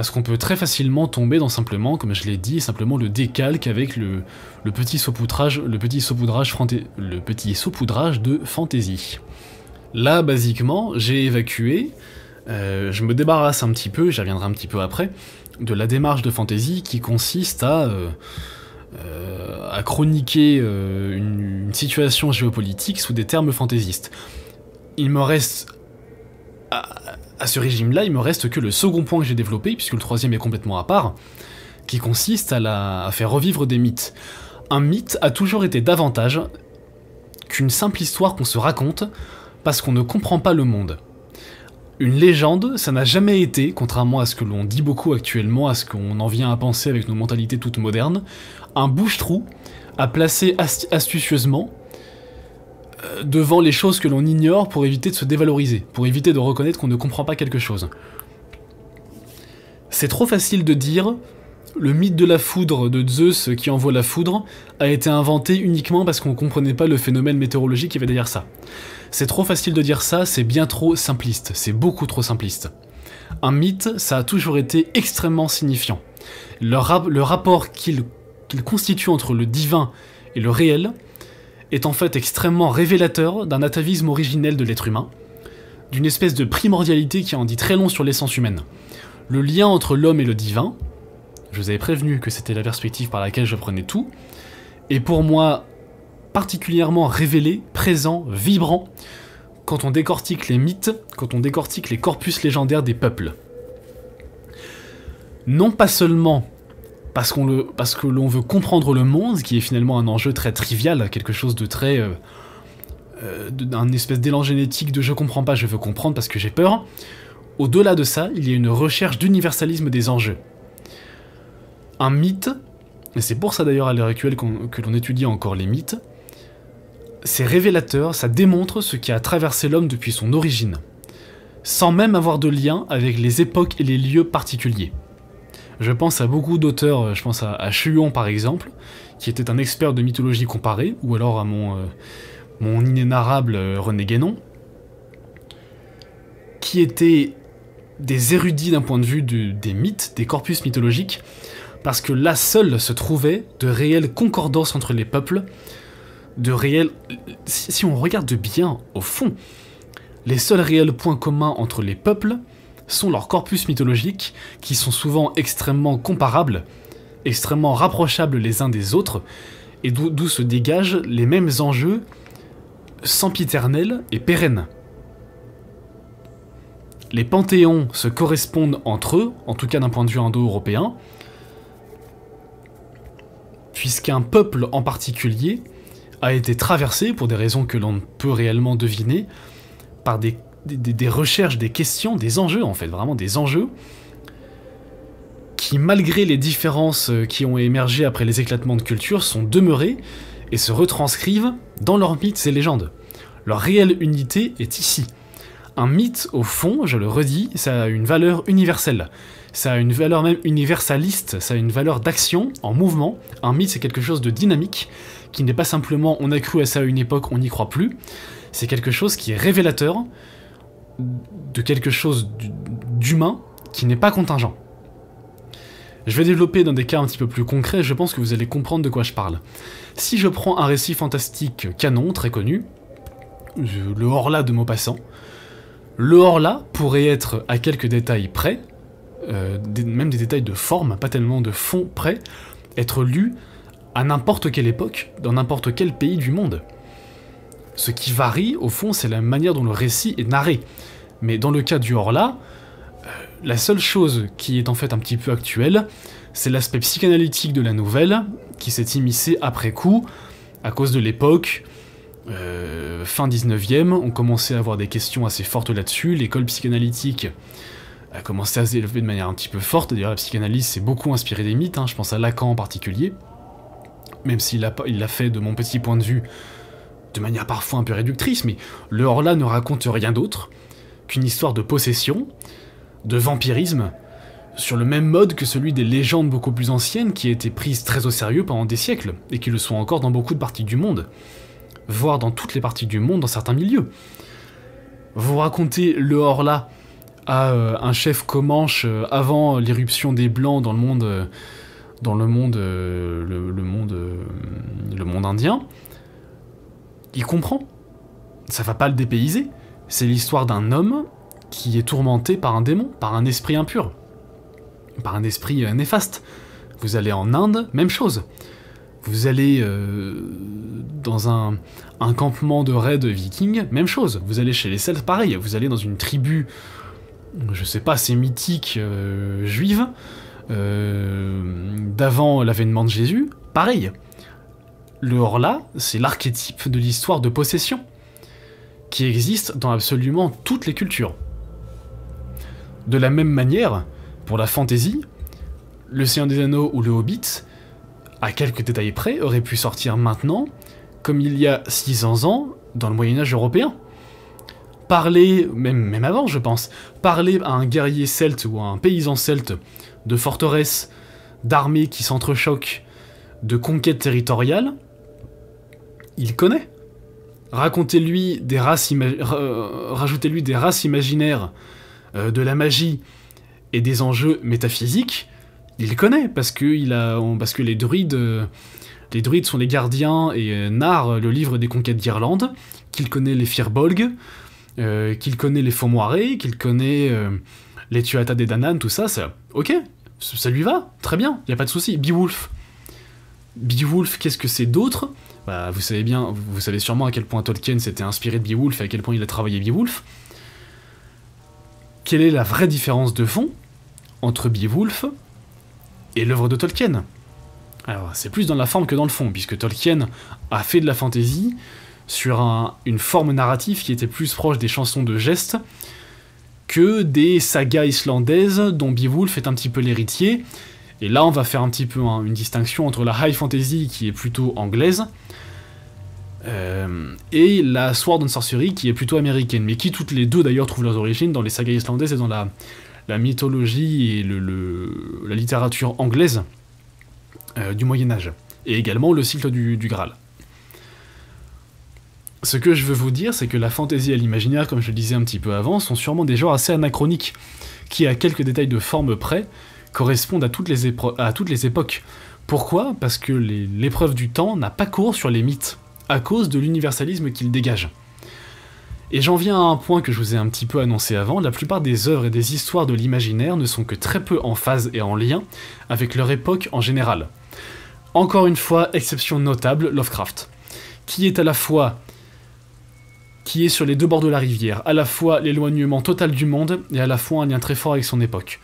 Parce qu'on peut très facilement tomber dans simplement, comme je l'ai dit, simplement le décalque avec le, petit saupoudrage, le petit saupoudrage, le petit saupoudrage de fantasy. Là, basiquement, j'ai évacué, euh, je me débarrasse un petit peu, j'y reviendrai un petit peu après, de la démarche de fantasy qui consiste à, euh, euh, chroniquer une, une, situation géopolitique sous des termes fantaisistes. Il me reste... À, ce régime-là, il me reste que le second point que j'ai développé, puisque le troisième est complètement à part, qui consiste à, la, à faire revivre des mythes. Un mythe a toujours été davantage qu'une simple histoire qu'on se raconte parce qu'on ne comprend pas le monde. Une légende, ça n'a jamais été, contrairement à ce que l'on dit beaucoup actuellement, à ce qu'on en vient à penser avec nos mentalités toutes modernes, un bouche-trou à placer astucieusement devant les choses que l'on ignore pour éviter de se dévaloriser, pour éviter de reconnaître qu'on ne comprend pas quelque chose. C'est trop facile de dire le mythe de la foudre de Zeus qui envoie la foudre a été inventé uniquement parce qu'on comprenait pas le phénomène météorologique qui avait derrière ça. C'est trop facile de dire ça, c'est bien trop simpliste, c'est beaucoup trop simpliste. Un mythe, ça a toujours été extrêmement signifiant. Le, rapport qu'il constitue entre le divin et le réel est en fait extrêmement révélateur d'un atavisme originel de l'être humain, d'une espèce de primordialité qui en dit très long sur l'essence humaine. Le lien entre l'homme et le divin, je vous avais prévenu que c'était la perspective par laquelle je prenais tout, est pour moi particulièrement révélé, présent, vibrant, quand on décortique les mythes, quand on décortique les corpus légendaires des peuples. Non pas seulement parce, que l'on veut comprendre le monde, qui est finalement un enjeu très trivial, quelque chose de très... Euh, euh, d'un espèce d'élan génétique de je comprends pas, je veux comprendre parce que j'ai peur. Au-delà de ça, il y a une recherche d'universalisme des enjeux. Un mythe, et c'est pour ça d'ailleurs à l'heure actuelle que l'on étudie encore les mythes, c'est révélateur, ça démontre ce qui a traversé l'homme depuis son origine, sans même avoir de lien avec les époques et les lieux particuliers. Je pense à beaucoup d'auteurs, euh, je pense à, Chuon par exemple, qui était un expert de mythologie comparée, ou alors à mon, euh, inénarrable euh, René Guénon, qui étaient des érudits d'un point de vue des mythes, des corpus mythologiques, parce que là seul se trouvait de réelles concordances entre les peuples, de réels... Si, on regarde bien, au fond, les seuls réels points communs entre les peuples sont leurs corpus mythologiques, qui sont souvent extrêmement comparables, extrêmement rapprochables les uns des autres, et d'où se dégagent les mêmes enjeux sempiternels et pérennes. Les panthéons se correspondent entre eux, en tout cas d'un point de vue indo-européen, puisqu'un peuple en particulier a été traversé, pour des raisons que l'on ne peut réellement deviner, par des, des, recherches, des questions, des enjeux en fait, vraiment des enjeux, qui malgré les différences euh, qui ont émergé après les éclatements de culture sont demeurés et se retranscrivent dans leurs mythes et légendes. Leur réelle unité est ici. Un mythe, au fond, je le redis, ça a une valeur universelle. Ça a une valeur même universaliste, ça a une valeur d'action, en mouvement. Un mythe, c'est quelque chose de dynamique, qui n'est pas simplement on a cru à ça à une époque, on n'y croit plus. C'est quelque chose qui est révélateur de quelque chose d'humain qui n'est pas contingent. Je vais développer dans des cas un petit peu plus concrets, je pense que vous allez comprendre de quoi je parle. Si je prends un récit fantastique canon, très connu, le Horla de Maupassant, le Horla pourrait être, à quelques détails près, euh, même des détails de forme, pas tellement de fond près, être lus à n'importe quelle époque, dans n'importe quel pays du monde. Ce qui varie, au fond, c'est la manière dont le récit est narré. Mais dans le cas du Horla, euh, la seule chose qui est en fait un petit peu actuelle, c'est l'aspect psychanalytique de la nouvelle, qui s'est immiscé après coup, à cause de l'époque, euh, fin 19e, on commençait à avoir des questions assez fortes là-dessus, l'école psychanalytique a commencé à s'élever de manière un petit peu forte, d'ailleurs la psychanalyse s'est beaucoup inspirée des mythes, hein, je pense à Lacan en particulier, même s'il l'a fait de mon petit point de vue de manière parfois un peu réductrice, mais le Horla ne raconte rien d'autre qu'une histoire de possession, de vampirisme, sur le même mode que celui des légendes beaucoup plus anciennes qui étaient prises très au sérieux pendant des siècles, et qui le sont encore dans beaucoup de parties du monde, voire dans toutes les parties du monde dans certains milieux. Vous racontez le Horla à euh, un chef comanche euh, avant l'éruption des Blancs dans le monde, euh, dans le monde, le, monde, le monde indien, il comprend. Ça va pas le dépayser. C'est l'histoire d'un homme qui est tourmenté par un démon, par un esprit impur, par un esprit néfaste. Vous allez en Inde, même chose. Vous allez dans un, campement de raids vikings, même chose. Vous allez chez les Celtes, pareil. Vous allez dans une tribu je sais pas, ces mythiques euh, juives euh, d'avant l'avènement de Jésus, pareil. Le Horla, c'est l'archétype de l'histoire de possession, qui existe dans absolument toutes les cultures. De la même manière, pour la fantaisie, Le Seigneur des Anneaux ou Le Hobbit, à quelques détails près, aurait pu sortir maintenant, comme il y a 600 ans, dans le Moyen Âge européen parler, même, même avant je pense, parler à un guerrier celte ou à un paysan celte de forteresses, d'armées qui s'entrechoquent, de conquêtes territoriales, il connaît. Racontez-lui des races rajoutez-lui des races imaginaires, euh, de la magie et des enjeux métaphysiques, il connaît parce que il a, les druides, euh, les druides sont les gardiens et euh, narrent le livre des conquêtes d'Irlande, qu'il connaît les Firbolg, euh, qu'il connaît les Faumoirés, qu'il connaît euh, les Tuatha des Danann, tout ça, ça, ok, ça lui va, très bien, y a pas de souci. Beowulf. Beowulf, qu'est-ce que c'est d'autre? Bah, Vous savez bien, vous savez sûrement à quel point Tolkien s'était inspiré de Beowulf et à quel point il a travaillé Beowulf. Quelle est la vraie différence de fond entre Beowulf et l'œuvre de Tolkien? Alors, c'est plus dans la forme que dans le fond, puisque Tolkien a fait de la fantasy, sur une forme narrative qui était plus proche des chansons de gestes que des sagas islandaises dont Beowulf est un petit peu l'héritier. Et là, on va faire un petit peu une distinction entre la high fantasy qui est plutôt anglaise euh, et la sword and sorcery qui est plutôt américaine, mais qui toutes les deux d'ailleurs trouvent leurs origines dans les sagas islandaises et dans la, mythologie et la littérature anglaise euh, du Moyen Âge, et également le cycle du Graal. Ce que je veux vous dire, c'est que la fantaisie et l'imaginaire, comme je le disais un petit peu avant, sont sûrement des genres assez anachroniques, qui, à quelques détails de forme près, correspondent à toutes les, époques. Pourquoi? Parce que l'épreuve du temps n'a pas cours sur les mythes, à cause de l'universalisme qu'ils dégagent. Et j'en viens à un point que je vous ai un petit peu annoncé avant, la plupart des œuvres et des histoires de l'imaginaire ne sont que très peu en phase et en lien avec leur époque en général. Encore une fois, exception notable, Lovecraft, qui est à la fois qui est sur les deux bords de la rivière, à la fois l'éloignement total du monde et à la fois un lien très fort avec son époque.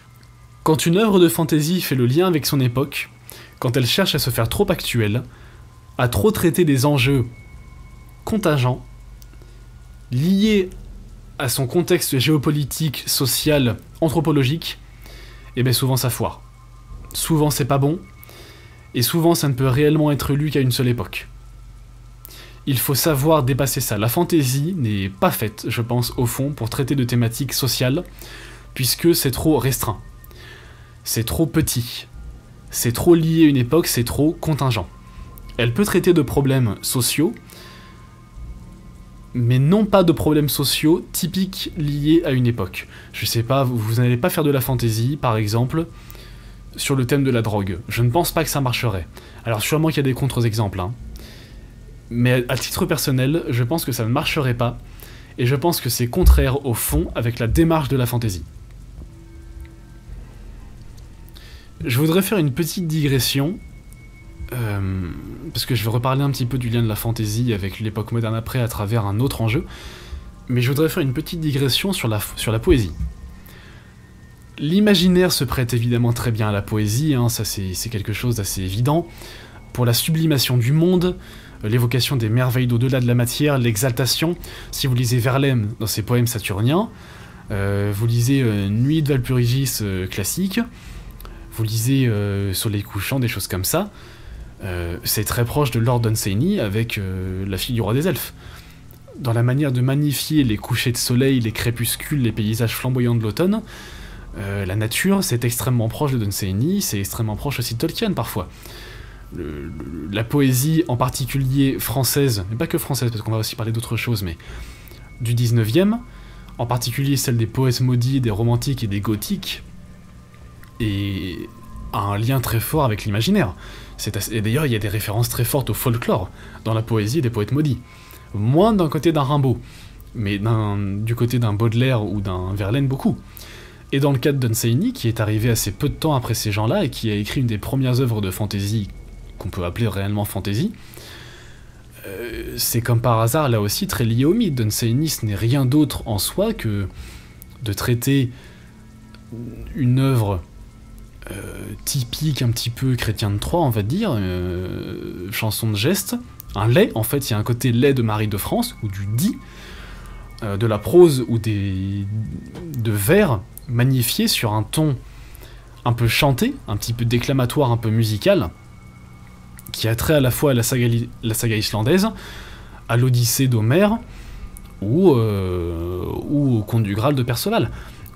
Quand une œuvre de fantasy fait le lien avec son époque, quand elle cherche à se faire trop actuelle, à trop traiter des enjeux contingents, liés à son contexte géopolitique, social, anthropologique, et eh bien souvent ça foire. Souvent c'est pas bon, et souvent ça ne peut réellement être lu qu'à une seule époque il faut savoir dépasser ça. La fantaisie n'est pas faite, je pense, au fond, pour traiter de thématiques sociales, puisque c'est trop restreint. C'est trop petit. C'est trop lié à une époque, c'est trop contingent. Elle peut traiter de problèmes sociaux, mais non pas de problèmes sociaux typiques liés à une époque. Je sais pas, vous n'allez pas faire de la fantaisie, par exemple, sur le thème de la drogue. Je ne pense pas que ça marcherait. Alors sûrement qu'il y a des contre-exemples, hein. Mais à titre personnel, je pense que ça ne marcherait pas, et je pense que c'est contraire au fond avec la démarche de la fantaisie. Je voudrais faire une petite digression, euh, parce que je vais reparler un petit peu du lien de la fantaisie avec l'époque moderne après à travers un autre enjeu, mais je voudrais faire une petite digression sur la, poésie. L'imaginaire se prête évidemment très bien à la poésie, hein, ça c'est quelque chose d'assez évident, pour la sublimation du monde, euh, l'évocation des merveilles d'au-delà de la matière, l'exaltation. Si vous lisez Verlaine dans ses poèmes saturniens, euh, vous lisez Nuit de Valpurigis classique, vous lisez sur les couchants, des choses comme ça, c'est très proche de Lord Dunsany avec La fille du roi des elfes dans la manière de magnifier les couchers de soleil, les crépuscules, les paysages flamboyants de l'automne, euh, la nature, c'est extrêmement proche de Dunsany, c'est extrêmement proche aussi de Tolkien parfois. la poésie, en particulier française, mais pas que française, parce qu'on va aussi parler d'autres choses, mais du 19e, en particulier celle des poètes maudits, des romantiques et des gothiques, et a un lien très fort avec l'imaginaire. Et d'ailleurs, il y a des références très fortes au folklore dans la poésie des poètes maudits moins d'un côté d'un Rimbaud, mais du côté d'un Baudelaire ou d'un Verlaine beaucoup. Et dans le cas de Dunsany, qui est arrivé assez peu de temps après ces gens-là et qui a écrit une des premières œuvres de fantasy qu'on peut appeler réellement fantasy, euh, c'est comme par hasard là aussi très lié au mythe. Dunsany, ce n'est rien d'autre en soi que de traiter une œuvre euh, typique un petit peu chrétien de Troyes, on va dire, euh, chanson de geste, un lait, en fait, il y a un côté lait de Marie de France, ou du dit, euh, de la prose ou des de vers magnifiés sur un ton un peu chanté, un petit peu déclamatoire, un peu musical, qui a trait à la fois à la saga, la saga islandaise, à l'Odyssée d'Homère, ou, ou au Conte du Graal de Perceval,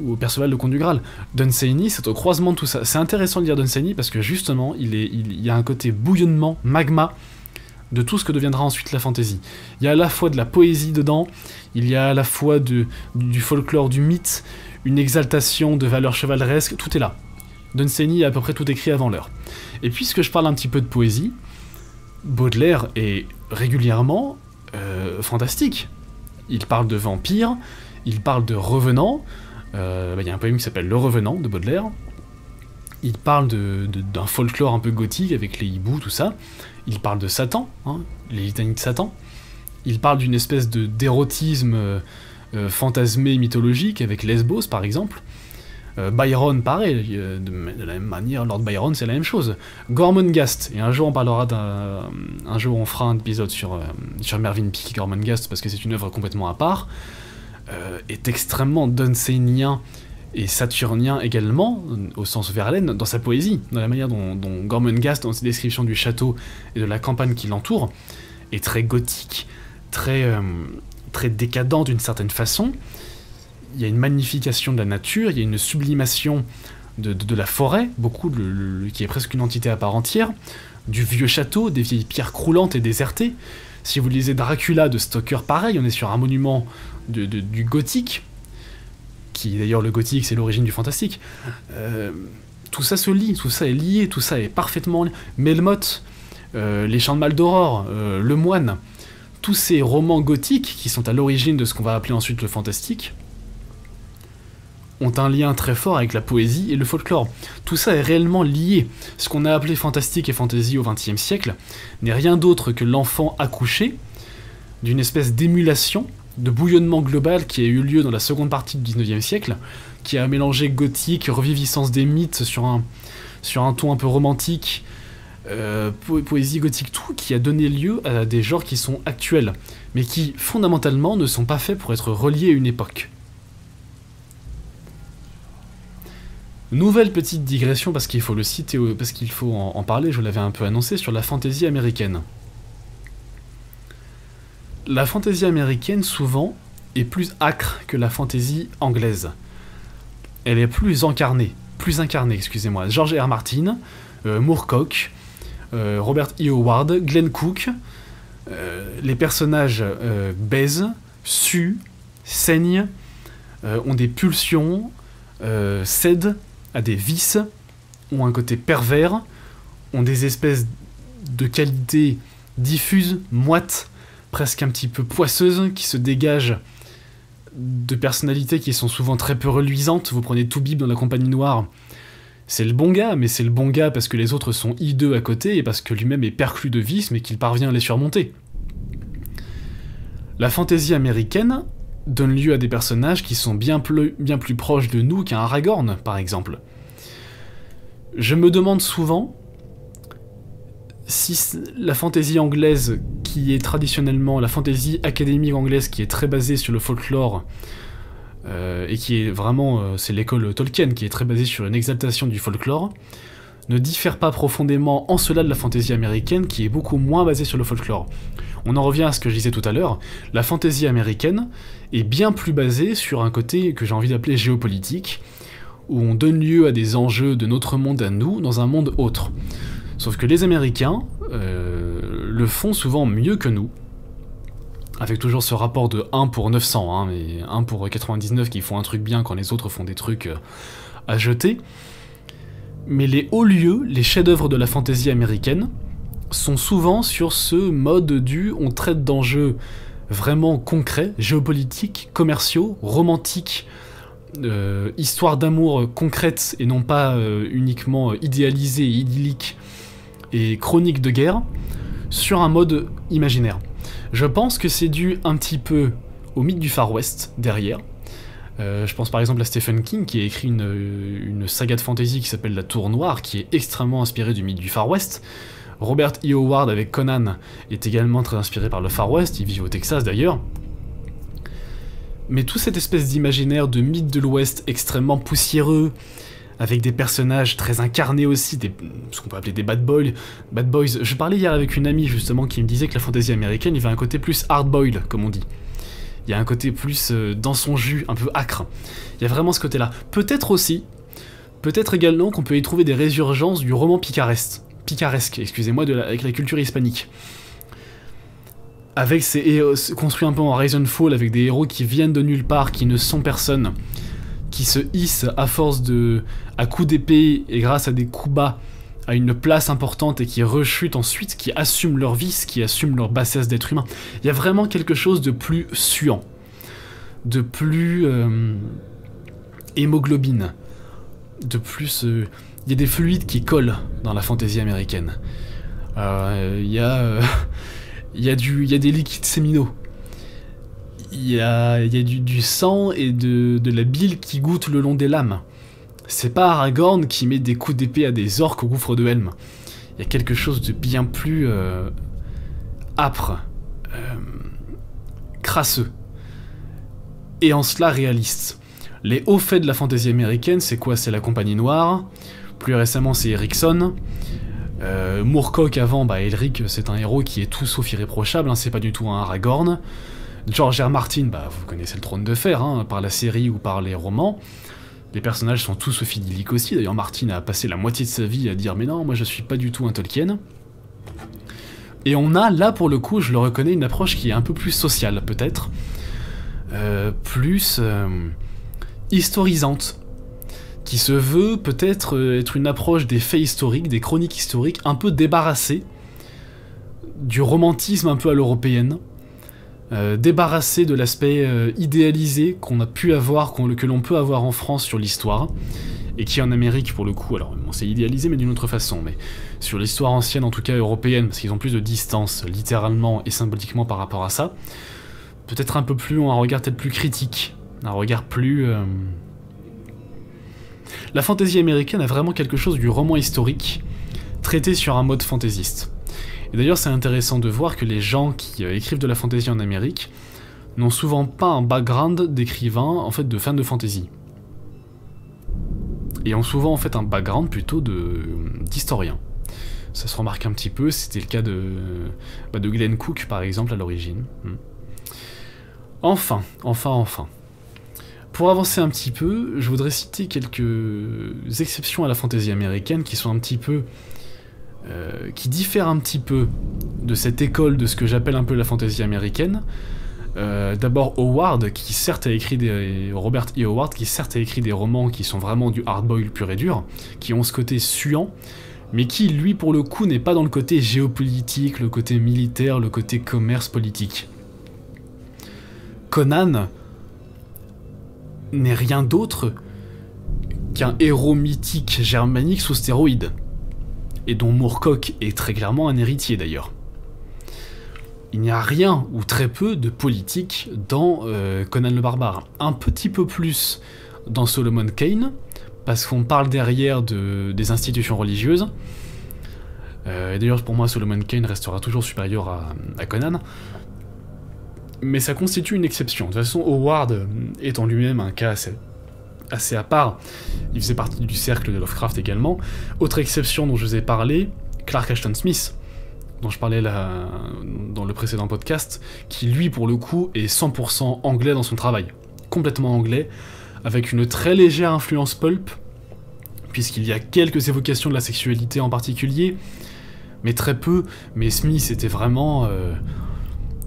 ou Perceval de Conte du Graal. Dunsany, c'est au croisement de tout ça. C'est intéressant de lire Dunsany parce que justement, il y a un côté bouillonnement, magma, de tout ce que deviendra ensuite la fantaisie. Il y a à la fois de la poésie dedans, il y a à la fois du folklore, du mythe, une exaltation de valeurs chevaleresques, tout est là. Dunsany a à peu près tout écrit avant l'heure. Et puisque je parle un petit peu de poésie, Baudelaire est régulièrement euh, fantastique. Il parle de vampires, il parle de revenants, euh, bah, il y a un poème qui s'appelle Le Revenant de Baudelaire, il parle d'un folklore un peu gothique avec les hiboux, tout ça, il parle de Satan, hein, les litanies de Satan. Il parle d'une espèce de d'érotisme euh, euh, fantasmé mythologique avec Lesbos par exemple. Byron, pareil, de, la même manière, Lord Byron, c'est la même chose. Gormenghast, et un jour on parlera d'un. Un jour on fera un épisode sur, sur Mervyn Peake et Gormenghast parce que c'est une œuvre complètement à part, est extrêmement dunseynien et saturnien également, au sens Verlaine, dans sa poésie, dans la manière dont, dont Gormenghast, dans ses descriptions du château et de la campagne qui l'entoure, est très gothique, très, euh, très décadent d'une certaine façon. Il y a une magnification de la nature, il y a une sublimation de, de, la forêt, beaucoup, qui est presque une entité à part entière, du vieux château, des vieilles pierres croulantes et désertées. Si vous lisez Dracula de Stoker, pareil, on est sur un monument du gothique, qui d'ailleurs le gothique c'est l'origine du fantastique, euh, tout ça se lie, tout ça est lié, tout ça est parfaitement lié. Melmoth, euh, Les Chants de Mal d'Aurore, euh, Le Moine, tous ces romans gothiques qui sont à l'origine de ce qu'on va appeler ensuite le fantastique, ont un lien très fort avec la poésie et le folklore. Tout ça est réellement lié. Ce qu'on a appelé fantastique et fantasy au XXe siècle n'est rien d'autre que l'enfant accouché d'une espèce d'émulation de bouillonnement global qui a eu lieu dans la seconde partie du 19e siècle, qui a mélangé gothique, reviviscence des mythes sur un, ton un peu romantique, euh, poésie gothique, tout, qui a donné lieu à des genres qui sont actuels, mais qui fondamentalement ne sont pas faits pour être reliés à une époque. Nouvelle petite digression parce qu'il faut le citer, parce qu'il faut en parler, je l'avais un peu annoncé, sur la fantaisie américaine la fantaisie américaine, souvent, est plus acre que la fantaisie anglaise. Elle est plus incarnée, plus incarnée, excusez-moi. George R. Martin, euh, Moorcock, euh, Robert E. Howard, Glenn Cook, euh, les personnages baisent, suent, saignent, ont des pulsions, cèdent à des vices, ont un côté pervers, ont des espèces de qualités diffuses, moites, presque un petit peu poisseuse, qui se dégage de personnalités qui sont souvent très peu reluisantes. Vous prenez Toubib dans la compagnie noire, c'est le bon gars, mais c'est le bon gars parce que les autres sont hideux à côté et parce que lui-même est perclus de vices mais qu'il parvient à les surmonter. La fantaisie américaine donne lieu à des personnages qui sont bien plus, bien plus proches de nous qu'un Aragorn, par exemple. Je me demande souvent si la fantaisie anglaise, qui est traditionnellement la fantaisie académique anglaise, qui est très basée sur le folklore, euh, et qui est vraiment, euh, c'est l'école Tolkien, qui est très basée sur une exaltation du folklore, ne diffère pas profondément en cela de la fantaisie américaine, qui est beaucoup moins basée sur le folklore. On en revient à ce que je disais tout à l'heure, la fantaisie américaine est bien plus basée sur un côté que j'ai envie d'appeler géopolitique, où on donne lieu à des enjeux de notre monde à nous dans un monde autre. Sauf que les Américains euh, le font souvent mieux que nous, avec toujours ce rapport de 1 pour 900, hein, mais 1 pour 99 qui font un truc bien quand les autres font des trucs euh, à jeter. Mais les hauts lieux, les chefs-d'œuvre de la fantaisie américaine, sont souvent sur ce mode du on traite d'enjeux vraiment concrets, géopolitiques, commerciaux, romantiques, euh, histoire d'amour concrète et non pas euh, uniquement idéalisée, idyllique et chronique de guerre, sur un mode imaginaire. Je pense que c'est dû un petit peu au mythe du Far West derrière. Euh, je pense par exemple à Stephen King qui a écrit une, une saga de fantasy qui s'appelle La Tour Noire, qui est extrêmement inspirée du mythe du Far West. Robert E. Howard avec Conan est également très inspiré par le Far West, il vit au Texas d'ailleurs. Mais toute cette espèce d'imaginaire de mythe de l'Ouest extrêmement poussiéreux, avec des personnages très incarnés aussi, ce qu'on peut appeler des bad boys, bad boys. Je parlais hier avec une amie justement qui me disait que la fantaisie américaine, il y avait un côté plus hard boiled, comme on dit. Il y a un côté plus euh, dans son jus, un peu acre. Il y a vraiment ce côté-là. Peut-être aussi, peut-être également qu'on peut y trouver des résurgences du roman picaresque picaresque, excusez-moi, avec la culture hispanique. Avec ces héros, construit un peu en and Fall, avec des héros qui viennent de nulle part, qui ne sont personne, qui se hissent à force de. À coups d'épée et grâce à des coups bas à une place importante et qui rechutent ensuite, qui assument leur vice, qui assument leur bassesse d'être humain. Il y a vraiment quelque chose de plus suant, de plus euh, hémoglobine, de plus euh, il y a des fluides qui collent dans la fantaisie américaine. Euh, il y a, du, il y a des liquides séminaux. Il y a, du, sang et de, de la bile qui goûte le long des lames. C'est pas Aragorn qui met des coups d'épée à des orques au gouffre de Helm. Il y a quelque chose de bien plus euh, âpre, euh, crasseux, et en cela réaliste. Les hauts faits de la fantaisie américaine, c'est quoi? C'est la Compagnie Noire, plus récemment, c'est Erickson. Euh, Moorcock avant, bah Elric, c'est un héros qui est tout sauf irréprochable, hein, c'est pas du tout un Aragorn. George R. Martin, bah vous connaissez le trône de fer, hein, par la série ou par les romans. Les personnages sont tous sauf idylliques aussi, d'ailleurs Martin a passé la moitié de sa vie à dire mais non, moi je suis pas du tout un Tolkien. Et on a là pour le coup, je le reconnais, une approche qui est un peu plus sociale peut-être, euh, plus euh, historisante. Qui se veut peut-être euh, être une approche des faits historiques, des chroniques historiques, un peu débarrassée du romantisme un peu à l'européenne, euh, débarrassée de l'aspect euh, idéalisé qu'on a pu avoir, que l'on peut avoir en France sur l'histoire, et qui en Amérique pour le coup, alors bon, c'est idéalisé mais d'une autre façon, mais sur l'histoire ancienne en tout cas européenne, parce qu'ils ont plus de distance littéralement et symboliquement par rapport à ça, peut-être un peu plus, un regard peut-être plus critique, un regard plus... La fantaisie américaine a vraiment quelque chose du roman historique, traité sur un mode fantaisiste. Et d'ailleurs, c'est intéressant de voir que les gens qui euh, écrivent de la fantaisie en Amérique n'ont souvent pas un background d'écrivain, en fait, de fan de fantasy. Et ont souvent, en fait, un background plutôt d'historien. Ça se remarque un petit peu, c'était le cas de, bah, de Glenn Cook, par exemple, à l'origine. Hmm. Enfin, enfin, enfin. Pour avancer un petit peu, je voudrais citer quelques exceptions à la fantaisie américaine qui sont un petit peu... Euh, qui diffèrent un petit peu de cette école de ce que j'appelle un peu la fantaisie américaine. Euh, D'abord Howard, qui certes a écrit des... Robert E. Howard, qui certes a écrit des romans qui sont vraiment du hardboil pur et dur, qui ont ce côté suant, mais qui, lui, pour le coup, n'est pas dans le côté géopolitique, le côté militaire, le côté commerce politique. Conan, n'est rien d'autre qu'un héros mythique germanique sous stéroïde, et dont Moorcock est très clairement un héritier d'ailleurs. Il n'y a rien ou très peu de politique dans euh, Conan le Barbare. Un petit peu plus dans Solomon Kane, parce qu'on parle derrière de, des institutions religieuses. Euh, et d'ailleurs, pour moi, Solomon Kane restera toujours supérieur à, Conan. Mais ça constitue une exception. De toute façon, Howard en lui-même un cas assez, assez à part. Il faisait partie du cercle de Lovecraft également. Autre exception dont je vous ai parlé, Clark Ashton Smith, dont je parlais dans le précédent podcast, qui lui, pour le coup, est 100% anglais dans son travail. Complètement anglais, avec une très légère influence pulp, puisqu'il y a quelques évocations de la sexualité en particulier, mais très peu. Mais Smith était vraiment... Euh,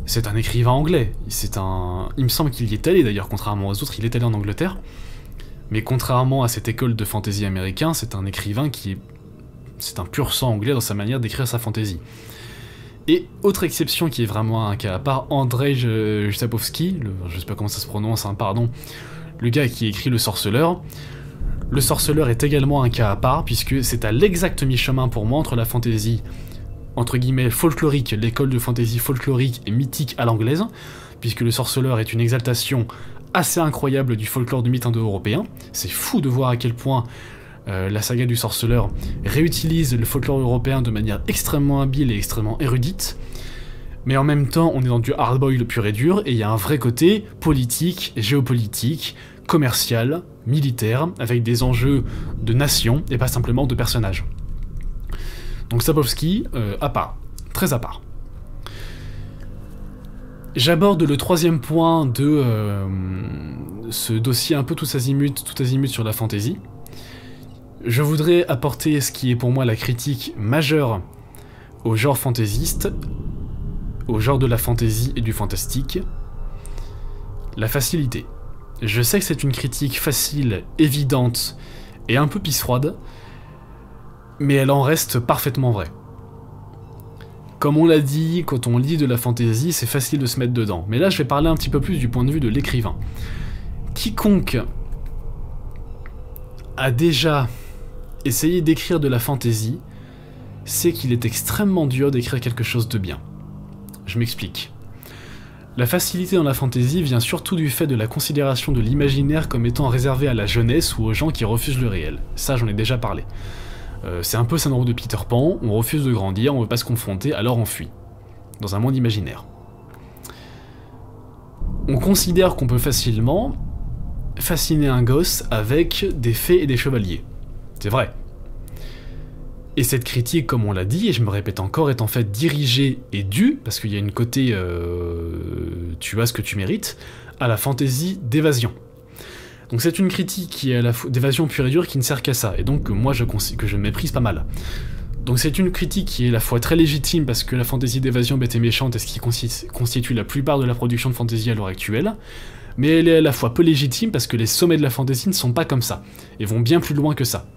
c'est un écrivain anglais. C'est un... Il me semble qu'il y est allé d'ailleurs, contrairement aux autres, il est allé en Angleterre. Mais contrairement à cette école de fantasy américain, c'est un écrivain qui est... C'est un pur sang anglais dans sa manière d'écrire sa fantasy. Et autre exception qui est vraiment un cas à part, Andrei Justapowski, je sais pas comment ça se prononce, hein, pardon, le gars qui écrit Le Sorceleur. Le Sorceleur est également un cas à part, puisque c'est à l'exact mi-chemin pour moi entre la fantasy entre guillemets folklorique, l'école de fantasy folklorique et mythique à l'anglaise, puisque le sorceleur est une exaltation assez incroyable du folklore du mythe indo-européen. C'est fou de voir à quel point euh, la saga du sorceleur réutilise le folklore européen de manière extrêmement habile et extrêmement érudite. Mais en même temps, on est dans du hardboil pur et dur, et il y a un vrai côté politique, géopolitique, commercial, militaire, avec des enjeux de nation et pas simplement de personnages. Donc Sapowski, euh, à part, très à part. J'aborde le troisième point de euh, ce dossier un peu tout azimut, tout azimut sur la fantasy. Je voudrais apporter ce qui est pour moi la critique majeure au genre fantaisiste, au genre de la fantasy et du fantastique, la facilité. Je sais que c'est une critique facile, évidente et un peu pisse froide, mais elle en reste parfaitement vraie. Comme on l'a dit, quand on lit de la fantasy, c'est facile de se mettre dedans. Mais là, je vais parler un petit peu plus du point de vue de l'écrivain. Quiconque a déjà essayer d'écrire de la fantaisie, c'est qu'il est extrêmement dur d'écrire quelque chose de bien. Je m'explique. La facilité dans la fantaisie vient surtout du fait de la considération de l'imaginaire comme étant réservé à la jeunesse ou aux gens qui refusent le réel. Ça, j'en ai déjà parlé. Euh, c'est un peu syndrome de Peter Pan, on refuse de grandir, on veut pas se confronter, alors on fuit. Dans un monde imaginaire. On considère qu'on peut facilement fasciner un gosse avec des fées et des chevaliers. C'est vrai. Et cette critique, comme on l'a dit, et je me répète encore, est en fait dirigée et due, parce qu'il y a une côté euh, tu as ce que tu mérites, à la fantaisie d'évasion. Donc c'est une critique qui est à la d'évasion pure et dure qui ne sert qu'à ça, et donc que moi je, que je méprise pas mal. Donc c'est une critique qui est à la fois très légitime parce que la fantaisie d'évasion bête et méchante est ce qui constitue la plupart de la production de fantaisie à l'heure actuelle, mais elle est à la fois peu légitime parce que les sommets de la fantaisie ne sont pas comme ça, et vont bien plus loin que ça.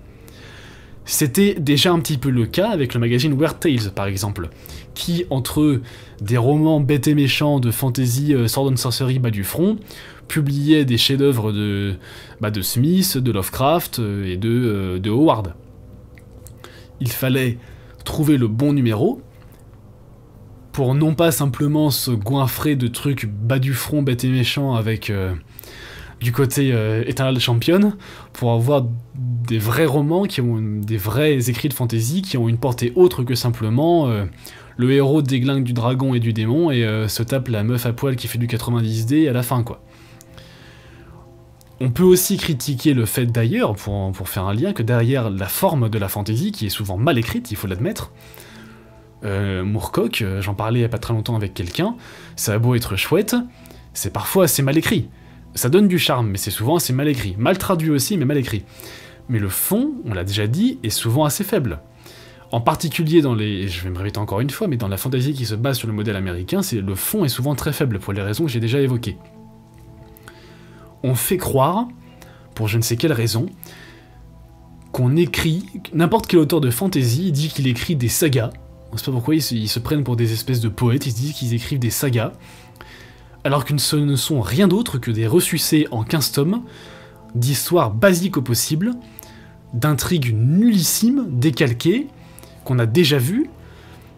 C'était déjà un petit peu le cas avec le magazine Weird Tales, par exemple, qui, entre des romans bêtes et méchants de fantasy euh, sword and sorcery bas du front, publiait des chefs-d'œuvre de, bah, de Smith, de Lovecraft euh, et de, euh, de Howard. Il fallait trouver le bon numéro pour non pas simplement se goinfrer de trucs bas du front, bêtes et méchants avec du côté euh, Eternal Champion pour avoir des vrais romans, qui ont des vrais écrits de fantasy qui ont une portée autre que simplement euh, le héros déglingue du dragon et du démon et euh, se tape la meuf à poil qui fait du 90D à la fin quoi. On peut aussi critiquer le fait d'ailleurs, pour, faire un lien, que derrière la forme de la fantasy, qui est souvent mal écrite, il faut l'admettre, euh, Moorcock, j'en parlais il y a pas très longtemps avec quelqu'un, ça a beau être chouette, c'est parfois assez mal écrit. Ça donne du charme, mais c'est souvent assez mal écrit. Mal traduit aussi, mais mal écrit. Mais le fond, on l'a déjà dit, est souvent assez faible. En particulier dans les... Je vais me répéter encore une fois, mais dans la fantasy qui se base sur le modèle américain, le fond est souvent très faible, pour les raisons que j'ai déjà évoquées. On fait croire, pour je ne sais quelle raison, qu'on écrit... N'importe quel auteur de fantasy dit qu'il écrit des sagas. On sait pas pourquoi ils se prennent pour des espèces de poètes, ils se disent qu'ils écrivent des sagas alors que ce ne sont rien d'autre que des ressucés en 15 tomes, d'histoires basiques au possible, d'intrigues nullissimes, décalquées, qu'on a déjà vues,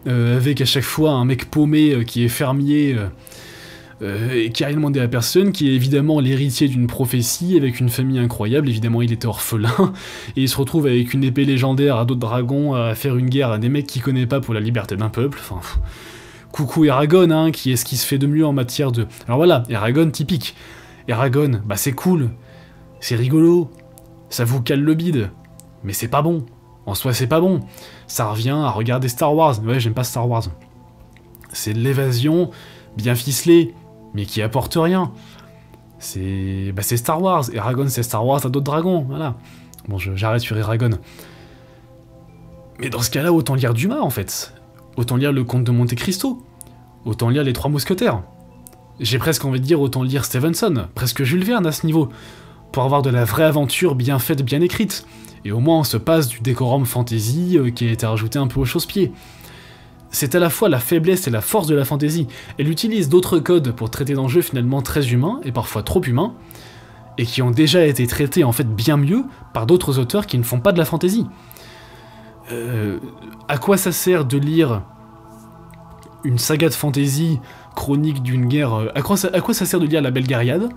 euh, avec à chaque fois un mec paumé euh, qui est fermier euh, et qui a rien demandé à personne, qui est évidemment l'héritier d'une prophétie avec une famille incroyable. Évidemment, il était orphelin et il se retrouve avec une épée légendaire à d'autres dragons à faire une guerre à des mecs qu'il connaît pas pour la liberté d'un peuple. Enfin, coucou Eragon, hein, qui est ce qui se fait de mieux en matière de. Alors voilà, Eragon typique. Eragon, bah c'est cool, c'est rigolo, ça vous cale le bide, mais c'est pas bon. En soi, c'est pas bon. Ça revient à regarder Star Wars. Ouais, j'aime pas Star Wars. C'est de l'évasion bien ficelée, mais qui apporte rien. C'est bah, Star Wars. Eragon, c'est Star Wars à d'autres dragons. Voilà. Bon, j'arrête sur Eragon. Mais dans ce cas-là, autant lire Dumas, en fait. Autant lire Le Comte de Monte Cristo. Autant lire Les Trois Mousquetaires. J'ai presque envie de dire autant lire Stevenson, presque Jules Verne à ce niveau, pour avoir de la vraie aventure bien faite, bien écrite. Et au moins on se passe du décorum fantasy euh, qui a été rajouté un peu au chausse-pied. C'est à la fois la faiblesse et la force de la fantasy. Elle utilise d'autres codes pour traiter d'enjeux finalement très humains, et parfois trop humains, et qui ont déjà été traités en fait bien mieux par d'autres auteurs qui ne font pas de la fantasy. Euh, à quoi ça sert de lire une saga de fantasy chronique d'une guerre. Euh, à quoi, ça, à quoi ça sert de lire la Belgariade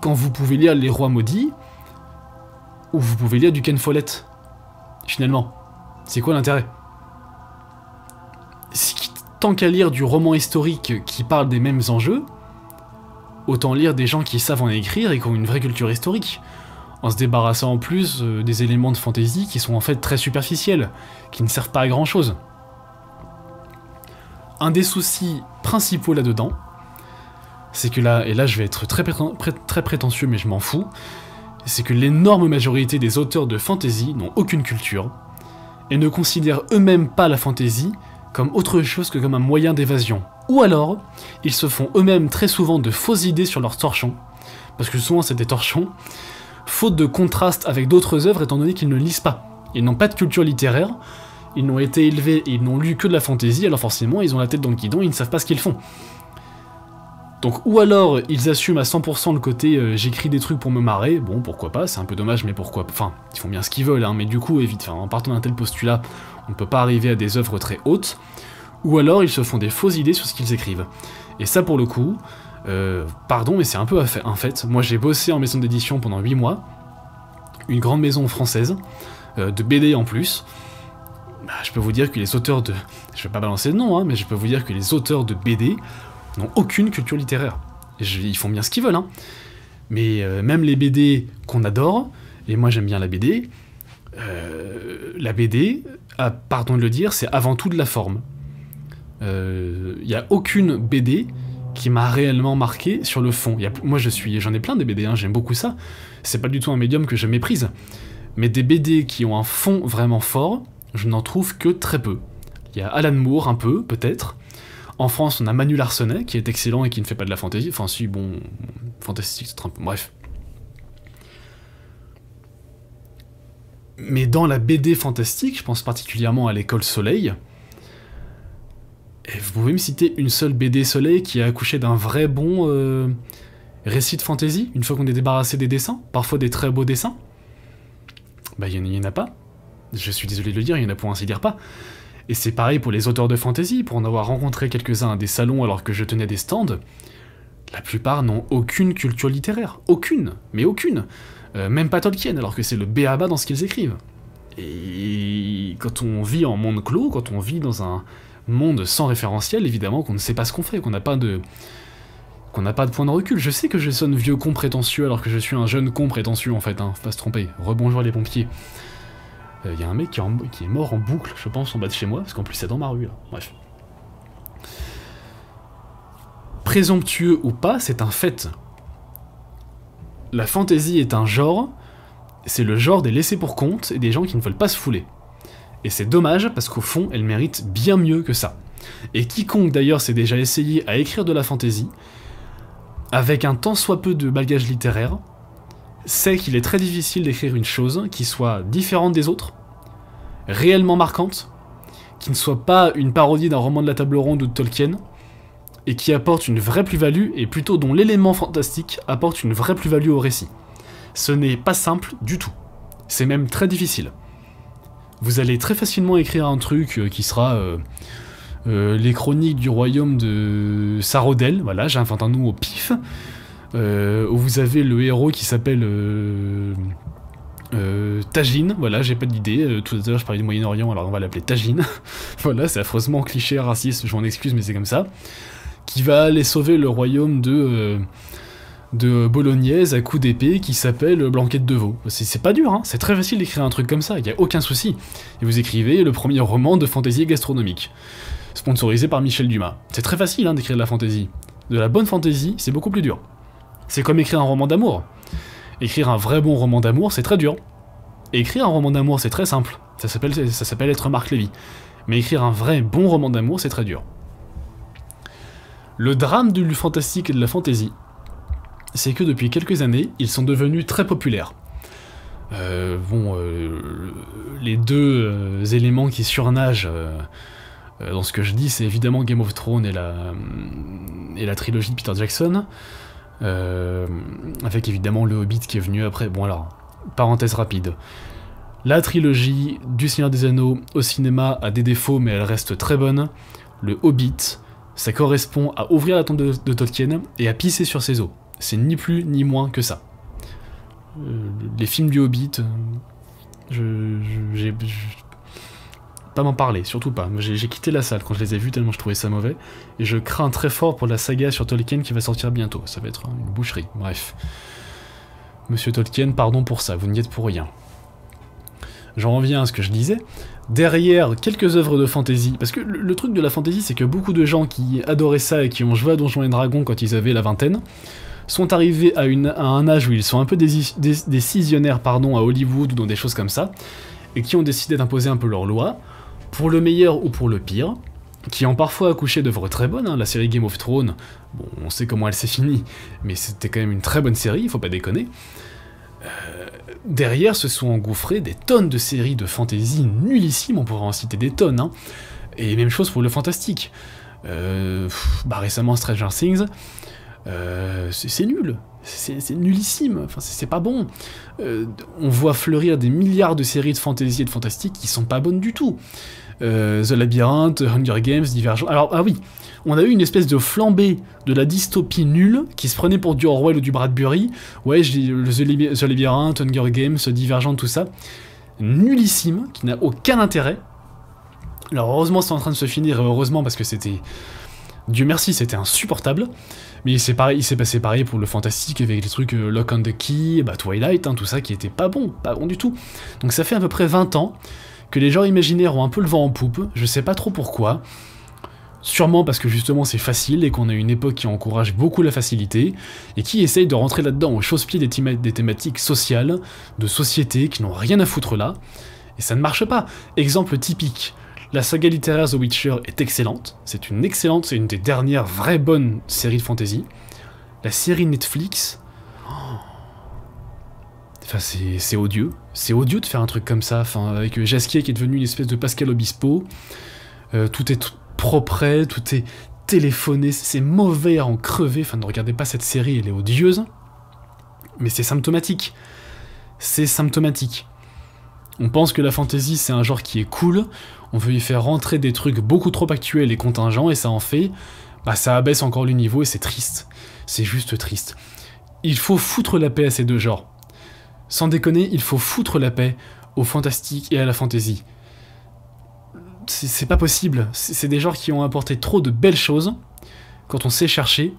quand vous pouvez lire Les Rois Maudits ou vous pouvez lire du Ken Follett Finalement, c'est quoi l'intérêt? Tant qu'à lire du roman historique qui parle des mêmes enjeux, autant lire des gens qui savent en écrire et qui ont une vraie culture historique, en se débarrassant en plus euh, des éléments de fantasy qui sont en fait très superficiels, qui ne servent pas à grand chose un des soucis principaux là-dedans, c'est que là, et là je vais être très, très prétentieux mais je m'en fous, c'est que l'énorme majorité des auteurs de fantasy n'ont aucune culture, et ne considèrent eux-mêmes pas la fantasy comme autre chose que comme un moyen d'évasion. Ou alors, ils se font eux-mêmes très souvent de fausses idées sur leurs torchons, parce que souvent c'est des torchons, faute de contraste avec d'autres œuvres étant donné qu'ils ne lisent pas. Ils n'ont pas de culture littéraire, ils n'ont été élevés et ils n'ont lu que de la fantaisie, alors forcément ils ont la tête dans le guidon ils ne savent pas ce qu'ils font. Donc ou alors ils assument à 100% le côté euh, j'écris des trucs pour me marrer, bon pourquoi pas, c'est un peu dommage mais pourquoi Enfin, ils font bien ce qu'ils veulent, hein, mais du coup, évite, en partant d'un tel postulat, on ne peut pas arriver à des œuvres très hautes, ou alors ils se font des fausses idées sur ce qu'ils écrivent. Et ça pour le coup, euh, pardon mais c'est un peu un fait, moi j'ai bossé en maison d'édition pendant 8 mois, une grande maison française, euh, de BD en plus, bah, je peux vous dire que les auteurs de... Je vais pas balancer de nom, hein, mais je peux vous dire que les auteurs de BD n'ont aucune culture littéraire. ils font bien ce qu'ils veulent, hein. Mais euh, même les BD qu'on adore, et moi j'aime bien la BD, la BD, ah, pardon de le dire, c'est avant tout de la forme. Il euh, n'y a aucune BD qui m'a réellement marqué sur le fond. moi je suis, j'en ai plein des BD, hein, j'aime beaucoup ça. C'est pas du tout un médium que je méprise. Mais des BD qui ont un fond vraiment fort, je n'en trouve que très peu. Il y a Alan Moore un peu, peut-être. En France, on a Manu Larsenet, qui est excellent et qui ne fait pas de la fantasy. Enfin, si, bon, fantastique. Bref. Mais dans la BD fantastique, je pense particulièrement à l'école Soleil, vous pouvez me citer une seule BD Soleil qui a accouché d'un vrai bon euh, récit de fantasy, une fois qu'on est débarrassé des dessins, parfois des très beaux dessins Bah, il n'y en a pas. Je suis désolé de le dire, il y en a pour ainsi dire pas. Et c'est pareil pour les auteurs de fantasy, pour en avoir rencontré quelques-uns à des salons alors que je tenais des stands, la plupart n'ont aucune culture littéraire. Aucune, mais aucune. Euh, même pas Tolkien, alors que c'est le béaba dans ce qu'ils écrivent. Et quand on vit en monde clos, quand on vit dans un monde sans référentiel, évidemment qu'on ne sait pas ce qu'on fait, qu'on n'a pas de qu'on n'a pas de point de recul. Je sais que je sonne vieux con prétentieux alors que je suis un jeune con prétentieux en fait, hein, pas se tromper. Rebonjour les pompiers. Il euh, y a un mec qui, est mort en boucle, je pense, en bas de chez moi, parce qu'en plus c'est dans ma rue, là. Bref. Présomptueux ou pas, c'est un fait. La fantaisie est un genre, c'est le genre des laissés pour compte et des gens qui ne veulent pas se fouler. Et c'est dommage parce qu'au fond, elle mérite bien mieux que ça. Et quiconque d'ailleurs s'est déjà essayé à écrire de la fantaisie, avec un tant soit peu de bagage littéraire, sait qu'il est très difficile d'écrire une chose qui soit différente des autres, réellement marquante, qui ne soit pas une parodie d'un roman de la table ronde ou de Tolkien, et qui apporte une vraie plus-value, et plutôt dont l'élément fantastique apporte une vraie plus-value au récit. Ce n'est pas simple du tout. C'est même très difficile. Vous allez très facilement écrire un truc euh, qui sera euh, euh, les chroniques du royaume de Sarodel, voilà, j'invente un nom au pif, où vous avez le héros qui s'appelle Tajin, voilà, j'ai pas d'idée, tout à l'heure je parlais du Moyen-Orient, alors on va l'appeler Tajin, voilà, c'est affreusement cliché, raciste, je m'en excuse, mais c'est comme ça, qui va aller sauver le royaume de de bolognaise à coups d'épée qui s'appelle Blanquette de veau. C'est pas dur, hein c'est très facile d'écrire un truc comme ça, il n'y a aucun souci. Et vous écrivez le premier roman de fantaisie gastronomique, sponsorisé par Michel Dumas. C'est très facile hein, d'écrire de la fantaisie. De la bonne fantaisie, c'est beaucoup plus dur. C'est comme écrire un roman d'amour. Écrire un vrai bon roman d'amour, c'est très dur. Écrire un roman d'amour, c'est très simple. Ça s'appelle être Marc Lévy. Mais écrire un vrai bon roman d'amour, c'est très dur. Le drame du fantastique et de la fantaisie, c'est que depuis quelques années, ils sont devenus très populaires. Euh, bon, euh, les deux euh, éléments qui surnagent dans ce que je dis, c'est évidemment Game of Thrones et la, et la trilogie de Peter Jackson, avec évidemment le Hobbit qui est venu après. Bon alors, parenthèse rapide. La trilogie du Seigneur des Anneaux au cinéma a des défauts, mais elle reste très bonne. Le Hobbit, ça correspond à ouvrir la tombe de Tolkien et à pisser sur ses os. C'est ni plus ni moins que ça. Euh, les films du Hobbit, euh, je, j'ai, pas m'en parler, surtout pas. J'ai quitté la salle quand je les ai vus tellement je trouvais ça mauvais, et je crains très fort pour la saga sur Tolkien qui va sortir bientôt. Ça va être une boucherie. Bref, Monsieur Tolkien, pardon pour ça, vous n'y êtes pour rien. J'en reviens à ce que je disais. Derrière quelques œuvres de fantasy, parce que le, truc de la fantasy, c'est que beaucoup de gens qui adoraient ça et qui ont joué à Donjons et Dragons quand ils avaient la vingtaine, sont arrivés à, un âge où ils sont un peu décisionnaires pardon, à Hollywood ou dans des choses comme ça, et qui ont décidé d'imposer un peu leurs lois, pour le meilleur ou pour le pire, qui ont parfois accouché d'œuvres très bonnes, hein. la série Game of Thrones, on sait comment elle s'est finie, mais c'était quand même une très bonne série, il faut pas déconner. Derrière se sont engouffrés des tonnes de séries de fantasy nullissimes, on pourrait en citer des tonnes, hein. et même chose pour le fantastique. Euh, bah récemment Stranger Things, euh, c'est nul, c'est nullissime, enfin c'est pas bon. Euh, on voit fleurir des milliards de séries de fantasy et de fantastique qui sont pas bonnes du tout. The Labyrinth, Hunger Games, Divergent. Alors, ah oui, on a eu une espèce de flambée de la dystopie nulle qui se prenait pour du Orwell ou du Bradbury. Ouais, The, The Labyrinth, Hunger Games, Divergent, tout ça. Nullissime, qui n'a aucun intérêt. Alors, heureusement, c'est en train de se finir, heureusement, parce que c'était. Dieu merci, c'était insupportable. Mais il s'est passé pareil pour le fantastique avec les trucs euh, Lock on the Key, bah Twilight, hein, tout ça qui était pas bon, pas bon du tout. Donc ça fait à peu près 20 ans que les gens imaginaires ont un peu le vent en poupe, je sais pas trop pourquoi. Sûrement parce que justement c'est facile et qu'on a une époque qui encourage beaucoup la facilité et qui essaye de rentrer là-dedans au chausse-pied des, thématiques sociales, de société qui n'ont rien à foutre là. Et ça ne marche pas. Exemple typique, la saga littéraire The Witcher est excellente, c'est une excellente, c'est une des dernières vraies bonnes séries de fantasy. La série Netflix... Oh. Enfin, c'est odieux. C'est odieux de faire un truc comme ça, enfin, avec Jasquier qui est devenu une espèce de Pascal Obispo. Euh, tout est propre, tout est téléphoné, c'est mauvais à en crever. Enfin, ne regardez pas cette série, elle est odieuse. Mais c'est symptomatique. C'est symptomatique. On pense que la fantasy c'est un genre qui est cool, on veut y faire rentrer des trucs beaucoup trop actuels et contingents, et ça en fait, bah ça abaisse encore le niveau et c'est triste. C'est juste triste. Il faut foutre la paix à ces deux genres. Sans déconner, il faut foutre la paix au fantastique et à la fantasy. C'est pas possible. C'est des genres qui ont apporté trop de belles choses, quand on sait chercher,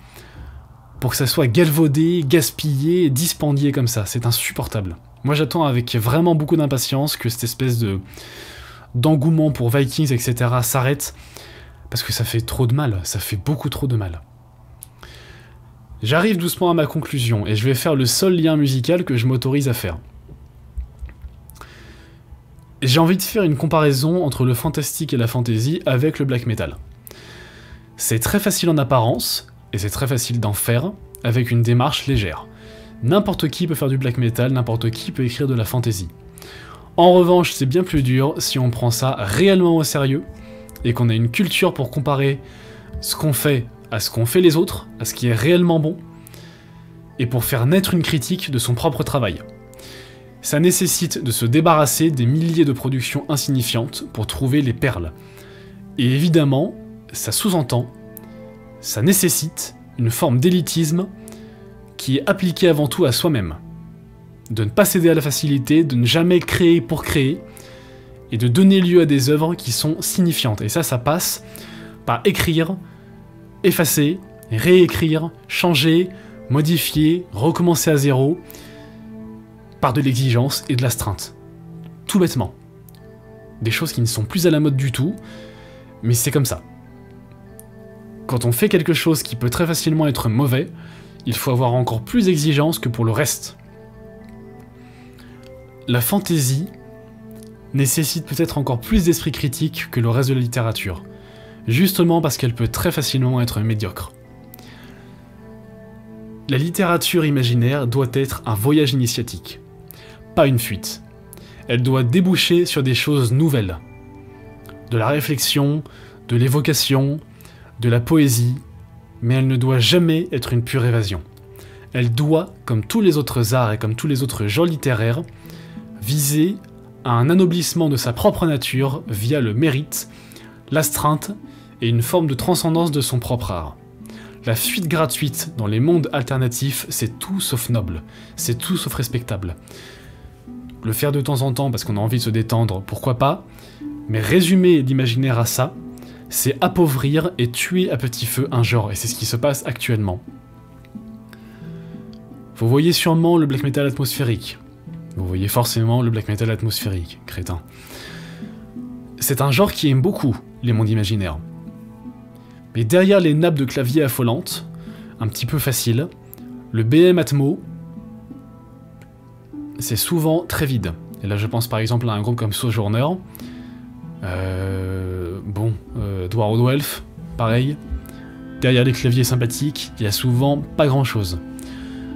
pour que ça soit galvaudé, gaspillé, dispendié comme ça. C'est insupportable. Moi j'attends avec vraiment beaucoup d'impatience que cette espèce de d'engouement pour Vikings, etc., s'arrête, parce que ça fait trop de mal, ça fait beaucoup trop de mal. J'arrive doucement à ma conclusion, et je vais faire le seul lien musical que je m'autorise à faire. J'ai envie de faire une comparaison entre le fantastique et la fantasy avec le black metal. C'est très facile en apparence, et c'est très facile d'en faire, avec une démarche légère. N'importe qui peut faire du black metal, n'importe qui peut écrire de la fantasy. En revanche, c'est bien plus dur si on prend ça réellement au sérieux et qu'on a une culture pour comparer ce qu'on fait à ce qu'ont fait les autres, à ce qui est réellement bon, et pour faire naître une critique de son propre travail. Ça nécessite de se débarrasser des milliers de productions insignifiantes pour trouver les perles. Et évidemment, ça sous-entend, ça nécessite une forme d'élitisme qui est appliquée avant tout à soi-même. De ne pas céder à la facilité, de ne jamais créer pour créer, et de donner lieu à des œuvres qui sont signifiantes. Et ça, ça passe par écrire, effacer, réécrire, changer, modifier, recommencer à zéro, de l'exigence et de l'astreinte. Tout bêtement. Des choses qui ne sont plus à la mode du tout, mais c'est comme ça. Quand on fait quelque chose qui peut très facilement être mauvais, il faut avoir encore plus d'exigence que pour le reste. La fantaisie nécessite peut-être encore plus d'esprit critique que le reste de la littérature, justement parce qu'elle peut très facilement être médiocre. La littérature imaginaire doit être un voyage initiatique, une fuite. Elle doit déboucher sur des choses nouvelles. De la réflexion, de l'évocation, de la poésie, mais elle ne doit jamais être une pure évasion. Elle doit, comme tous les autres arts et comme tous les autres genres littéraires, viser à un anoblissement de sa propre nature via le mérite, l'astreinte et une forme de transcendance de son propre art. La fuite gratuite dans les mondes alternatifs, c'est tout sauf noble, c'est tout sauf respectable. Le faire de temps en temps parce qu'on a envie de se détendre, pourquoi pas, mais résumer l'imaginaire à ça, c'est appauvrir et tuer à petit feu un genre, et c'est ce qui se passe actuellement. Vous voyez sûrement le black metal atmosphérique. Vous voyez forcément le black metal atmosphérique, crétin. C'est un genre qui aime beaucoup les mondes imaginaires. Mais derrière les nappes de clavier affolantes, un petit peu facile, le BM Atmo, c'est souvent très vide. Et là, je pense par exemple à un groupe comme Sojourner. Euh, bon, euh, Dwarf pareil. Derrière les claviers sympathiques, il y a souvent pas grand chose.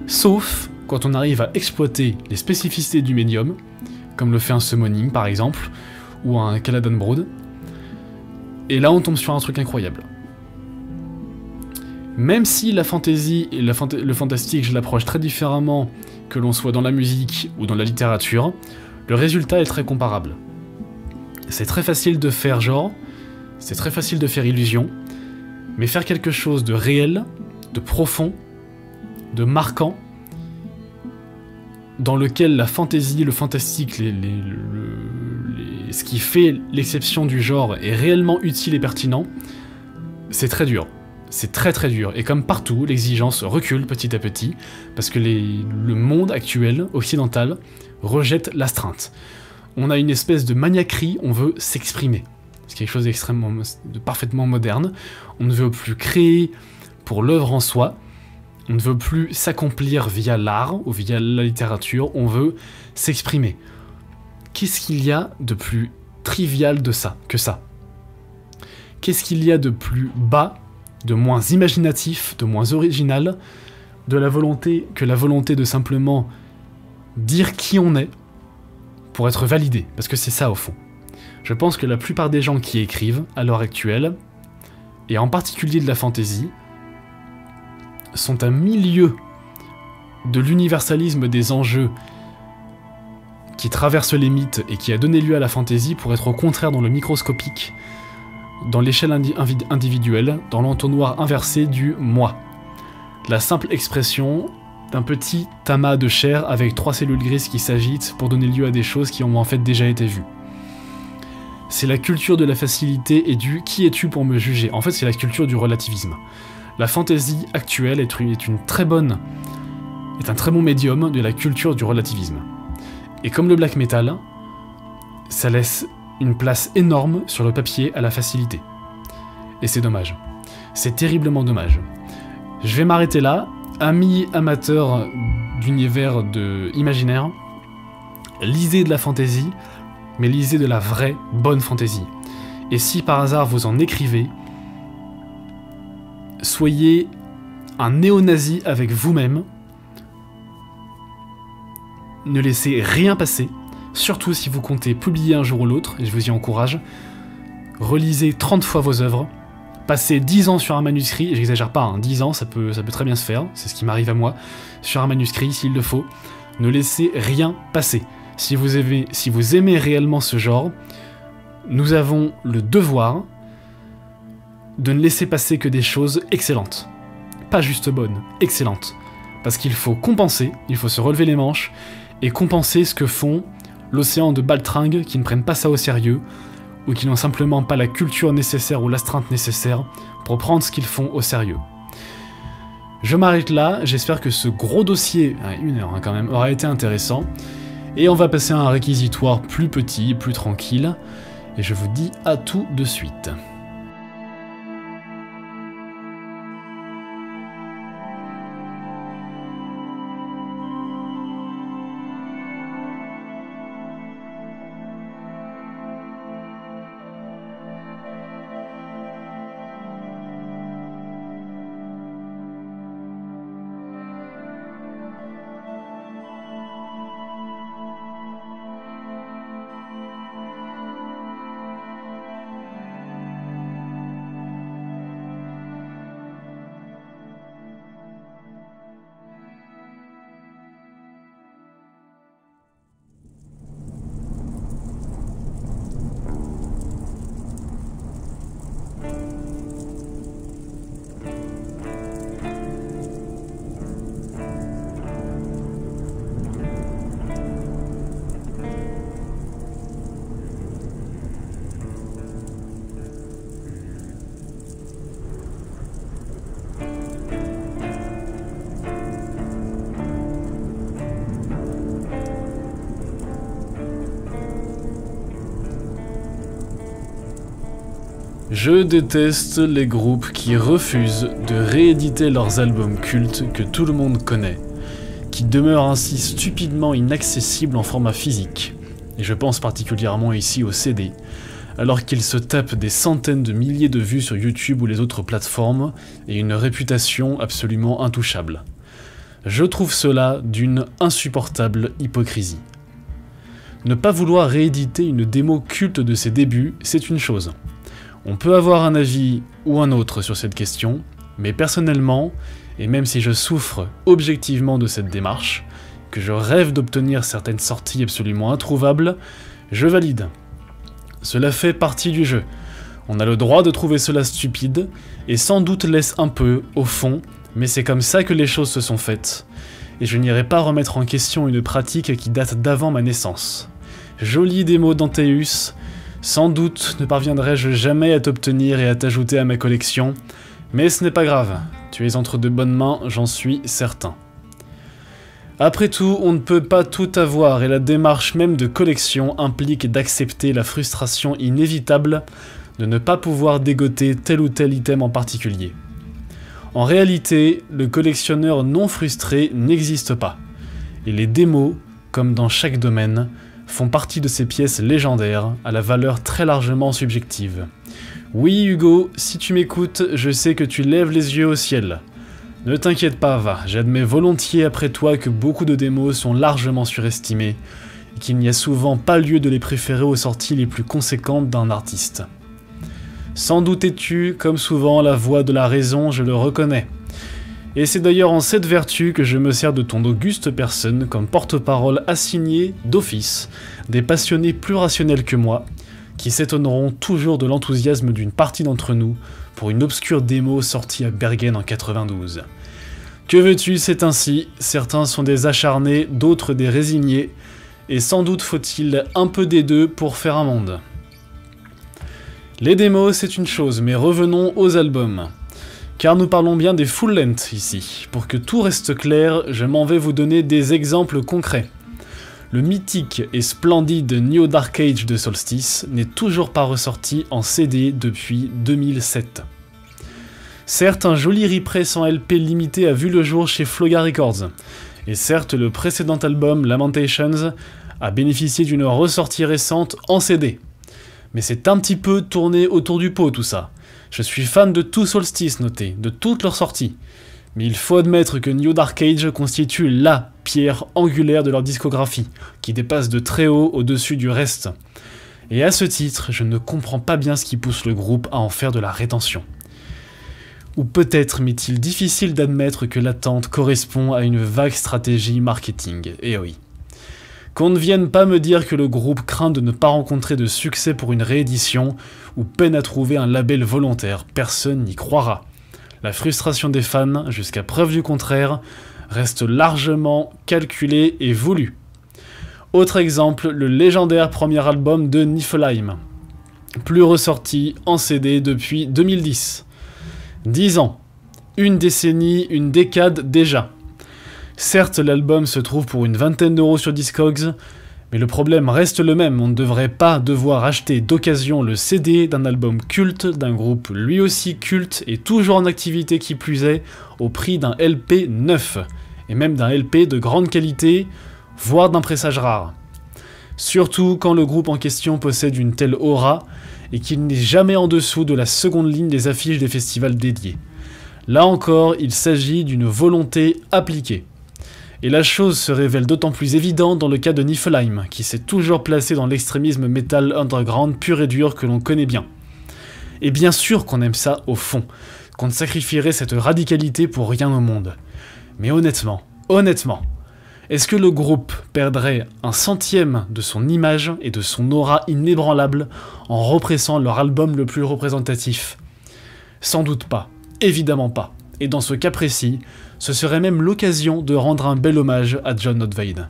Sauf quand on arrive à exploiter les spécificités du médium, comme le fait un summoning par exemple, ou un Caladan Brood. Et là, on tombe sur un truc incroyable. Même si la fantasy et le fantastique, je l'approche très différemment que l'on soit dans la musique ou dans la littérature, le résultat est très comparable. C'est très facile de faire genre, c'est très facile de faire illusion, mais faire quelque chose de réel, de profond, de marquant, dans lequel la fantaisie, le fantastique, ce qui fait l'exception du genre est réellement utile et pertinent, c'est très dur. C'est très très dur, et comme partout, l'exigence recule petit à petit, parce que le monde actuel, occidental, rejette l'astreinte. On a une espèce de maniaquerie, on veut s'exprimer. C'est quelque chose d'extrêmement, de parfaitement moderne. On ne veut plus créer pour l'œuvre en soi, on ne veut plus s'accomplir via l'art ou via la littérature, on veut s'exprimer. Qu'est-ce qu'il y a de plus trivial de ça que ça? Qu'est-ce qu'il y a de plus bas de moins imaginatif, de moins original, de la volonté que la volonté de simplement dire qui on est pour être validé, parce que c'est ça au fond. Je pense que la plupart des gens qui écrivent à l'heure actuelle, et en particulier de la fantaisie, sont un milieu de l'universalisme des enjeux qui traverse les mythes et qui a donné lieu à la fantaisie pour être au contraire dans le microscopique dans l'échelle individuelle, dans l'entonnoir inversé du moi. La simple expression d'un petit tamas de chair avec trois cellules grises qui s'agitent pour donner lieu à des choses qui ont en fait déjà été vues. C'est la culture de la facilité et du qui es-tu pour me juger? En fait, c'est la culture du relativisme. La fantaisie actuelle est une très bonne est un très bon médium de la culture du relativisme. Et comme le black metal, ça laisse une place énorme sur le papier à la facilité. Et c'est dommage. C'est terriblement dommage. Je vais m'arrêter là. Amis amateurs d'univers de imaginaire, lisez de la fantaisie, mais lisez de la vraie bonne fantaisie. Et si par hasard vous en écrivez, soyez un néo-nazi avec vous-même. Ne laissez rien passer surtout si vous comptez publier un jour ou l'autre, et je vous y encourage. Relisez 30 fois vos œuvres, passez 10 ans sur un manuscrit, j'exagère pas, 10 hein, ans ça peut, très bien se faire, c'est ce qui m'arrive à moi, sur un manuscrit s'il le faut. Ne laissez rien passer. si vous aimez réellement ce genre, nous avons le devoir de ne laisser passer que des choses excellentes. Pas juste bonnes, excellentes. Parce qu'il faut compenser, il faut se relever les manches et compenser ce que font l'océan de baltringues qui ne prennent pas ça au sérieux ou qui n'ont simplement pas la culture nécessaire ou l'astreinte nécessaire pour prendre ce qu'ils font au sérieux. Je m'arrête là, j'espère que ce gros dossier, une heure hein, quand même, aura été intéressant. Et on va passer à un réquisitoire plus petit, plus tranquille. Et je vous dis à tout de suite. Je déteste les groupes qui refusent de rééditer leurs albums cultes que tout le monde connaît, qui demeurent ainsi stupidement inaccessibles en format physique, et je pense particulièrement ici au CD, alors qu'ils se tapent des centaines de milliers de vues sur YouTube ou les autres plateformes, et une réputation absolument intouchable. Je trouve cela d'une insupportable hypocrisie. Ne pas vouloir rééditer une démo culte de ses débuts, c'est une chose. On peut avoir un avis ou un autre sur cette question, mais personnellement, et même si je souffre objectivement de cette démarche, que je rêve d'obtenir certaines sorties absolument introuvables, je valide. Cela fait partie du jeu. On a le droit de trouver cela stupide, et sans doute laisse un peu, au fond, mais c'est comme ça que les choses se sont faites. Et je n'irai pas remettre en question une pratique qui date d'avant ma naissance. Jolie démo d'Anteus, sans doute ne parviendrai-je jamais à t'obtenir et à t'ajouter à ma collection, mais ce n'est pas grave, tu es entre de bonnes mains, j'en suis certain. Après tout, on ne peut pas tout avoir et la démarche même de collection implique d'accepter la frustration inévitable de ne pas pouvoir dégoter tel ou tel item en particulier. En réalité, le collectionneur non frustré n'existe pas, et les démos, comme dans chaque domaine, font partie de ces pièces légendaires à la valeur très largement subjective. Oui Hugo, si tu m'écoutes, je sais que tu lèves les yeux au ciel. Ne t'inquiète pas, va, j'admets volontiers après toi que beaucoup de démos sont largement surestimées, et qu'il n'y a souvent pas lieu de les préférer aux sorties les plus conséquentes d'un artiste. Sans doute es-tu, comme souvent, la voix de la raison, je le reconnais. Et c'est d'ailleurs en cette vertu que je me sers de ton auguste personne comme porte-parole assigné d'office des passionnés plus rationnels que moi, qui s'étonneront toujours de l'enthousiasme d'une partie d'entre nous pour une obscure démo sortie à Bergen en 92. Que veux-tu, c'est ainsi, certains sont des acharnés, d'autres des résignés, et sans doute faut-il un peu des deux pour faire un monde. Les démos, c'est une chose, mais revenons aux albums. Car nous parlons bien des full length ici. Pour que tout reste clair, je m'en vais vous donner des exemples concrets. Le mythique et splendide Neo Dark Age de Solstice n'est toujours pas ressorti en CD depuis 2007. Certes, un joli repress en LP limité a vu le jour chez Floga Records, et certes, le précédent album, Lamentations, a bénéficié d'une ressortie récente en CD. Mais c'est un petit peu tourné autour du pot tout ça. Je suis fan de tout Solstice noté, de toutes leurs sorties. Mais il faut admettre que New Dark Age constitue LA pierre angulaire de leur discographie, qui dépasse de très haut au-dessus du reste. Et à ce titre, je ne comprends pas bien ce qui pousse le groupe à en faire de la rétention. Ou peut-être m'est-il difficile d'admettre que l'attente correspond à une vague stratégie marketing, et eh oui. Qu'on ne vienne pas me dire que le groupe craint de ne pas rencontrer de succès pour une réédition, ou peine à trouver un label volontaire, personne n'y croira. La frustration des fans, jusqu'à preuve du contraire, reste largement calculée et voulue. Autre exemple, le légendaire premier album de Niflheim, plus ressorti en CD depuis 2010. 10 ans, une décennie, une décade déjà. Certes, l'album se trouve pour une vingtaine d'euros sur Discogs, mais le problème reste le même, on ne devrait pas devoir acheter d'occasion le CD d'un album culte, d'un groupe lui aussi culte et toujours en activité qui plus est, au prix d'un LP neuf, et même d'un LP de grande qualité, voire d'un pressage rare. Surtout quand le groupe en question possède une telle aura, et qu'il n'est jamais en dessous de la seconde ligne des affiches des festivals dédiés. Là encore, il s'agit d'une volonté appliquée. Et la chose se révèle d'autant plus évidente dans le cas de Niflheim, qui s'est toujours placé dans l'extrémisme metal underground pur et dur que l'on connaît bien. Et bien sûr qu'on aime ça au fond, qu'on ne sacrifierait cette radicalité pour rien au monde. Mais honnêtement, honnêtement, est-ce que le groupe perdrait un centième de son image et de son aura inébranlable en repressant leur album le plus représentatif? Sans doute pas, évidemment pas. Et dans ce cas précis, ce serait même l'occasion de rendre un bel hommage à John Notvane.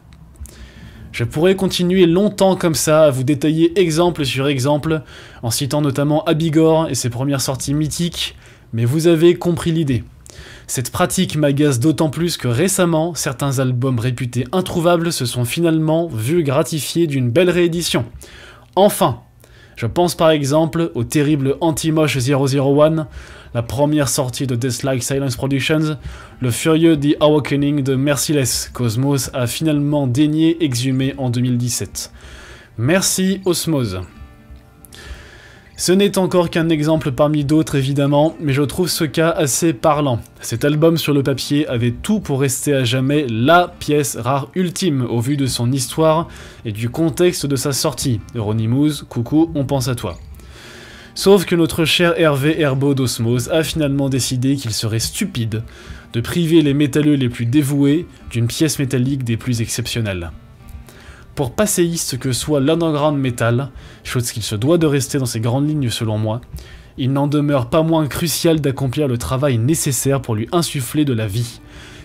Je pourrais continuer longtemps comme ça à vous détailler exemple sur exemple, en citant notamment Abigor et ses premières sorties mythiques, mais vous avez compris l'idée. Cette pratique m'agace d'autant plus que récemment, certains albums réputés introuvables se sont finalement vus gratifiés d'une belle réédition. Enfin, je pense par exemple au terrible Antimoche 001, la première sortie de Deathlike Silence Productions, le furieux The Awakening de Merciless Cosmos a finalement daigné exhumer en 2017. Merci Osmose. Ce n'est encore qu'un exemple parmi d'autres évidemment, mais je trouve ce cas assez parlant. Cet album sur le papier avait tout pour rester à jamais LA pièce rare ultime au vu de son histoire et du contexte de sa sortie. Euronymous, coucou, on pense à toi. Sauf que notre cher Hervé Herbeau d'Osmose a finalement décidé qu'il serait stupide de priver les métalleux les plus dévoués d'une pièce métallique des plus exceptionnelles. Pour passéiste que soit l'underground metal, chose qu'il se doit de rester dans ses grandes lignes selon moi, il n'en demeure pas moins crucial d'accomplir le travail nécessaire pour lui insuffler de la vie,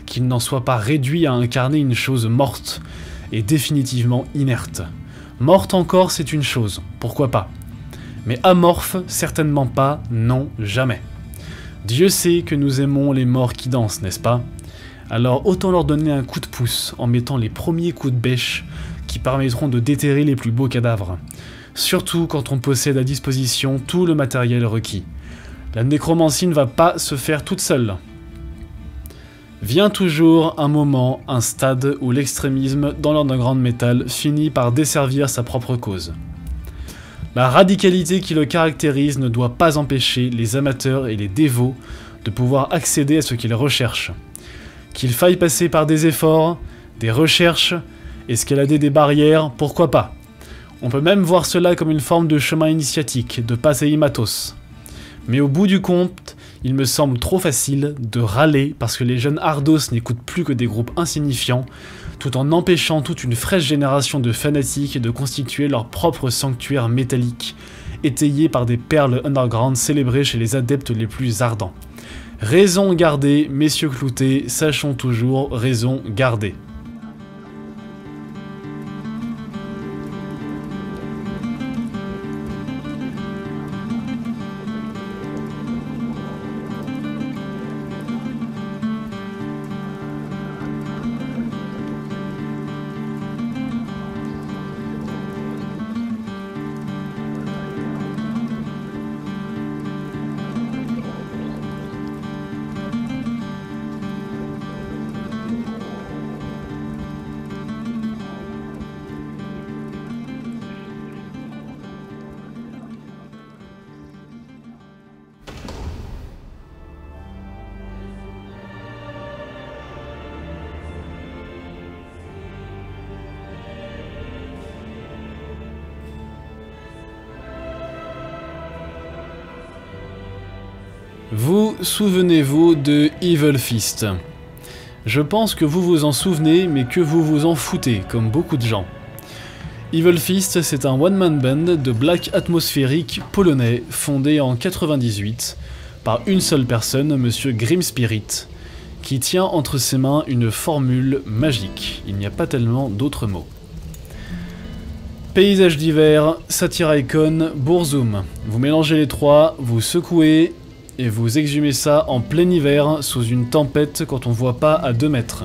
qu'il n'en soit pas réduit à incarner une chose morte et définitivement inerte. Morte encore, c'est une chose, pourquoi pas mais amorphe, certainement pas, non, jamais. Dieu sait que nous aimons les morts qui dansent, n'est-ce pas? Alors autant leur donner un coup de pouce en mettant les premiers coups de bêche qui permettront de déterrer les plus beaux cadavres. Surtout quand on possède à disposition tout le matériel requis. La nécromancie ne va pas se faire toute seule. Vient toujours un moment, un stade où l'extrémisme dans l'underground metal finit par desservir sa propre cause. La radicalité qui le caractérise ne doit pas empêcher les amateurs et les dévots de pouvoir accéder à ce qu'ils recherchent. Qu'il faille passer par des efforts, des recherches, escalader des barrières, pourquoi pas. On peut même voir cela comme une forme de chemin initiatique, de passer matos. Mais au bout du compte, il me semble trop facile de râler parce que les jeunes ardos n'écoutent plus que des groupes insignifiants, tout en empêchant toute une fraîche génération de fanatiques de constituer leur propre sanctuaire métallique, étayé par des perles underground célébrées chez les adeptes les plus ardents. Raison gardée, messieurs cloutés, sachons toujours raison gardée. Vous souvenez-vous de Evil Fist? Je pense que vous vous en souvenez, mais que vous vous en foutez, comme beaucoup de gens. Evil Fist, c'est un one-man band de black atmosphérique polonais fondé en 98 par une seule personne, Monsieur Grim Spirit, qui tient entre ses mains une formule magique. Il n'y a pas tellement d'autres mots. Paysage d'hiver, satire icon, bourzoum. Vous mélangez les trois, vous secouez et vous exhumez ça en plein hiver sous une tempête quand on voit pas à 2 mètres.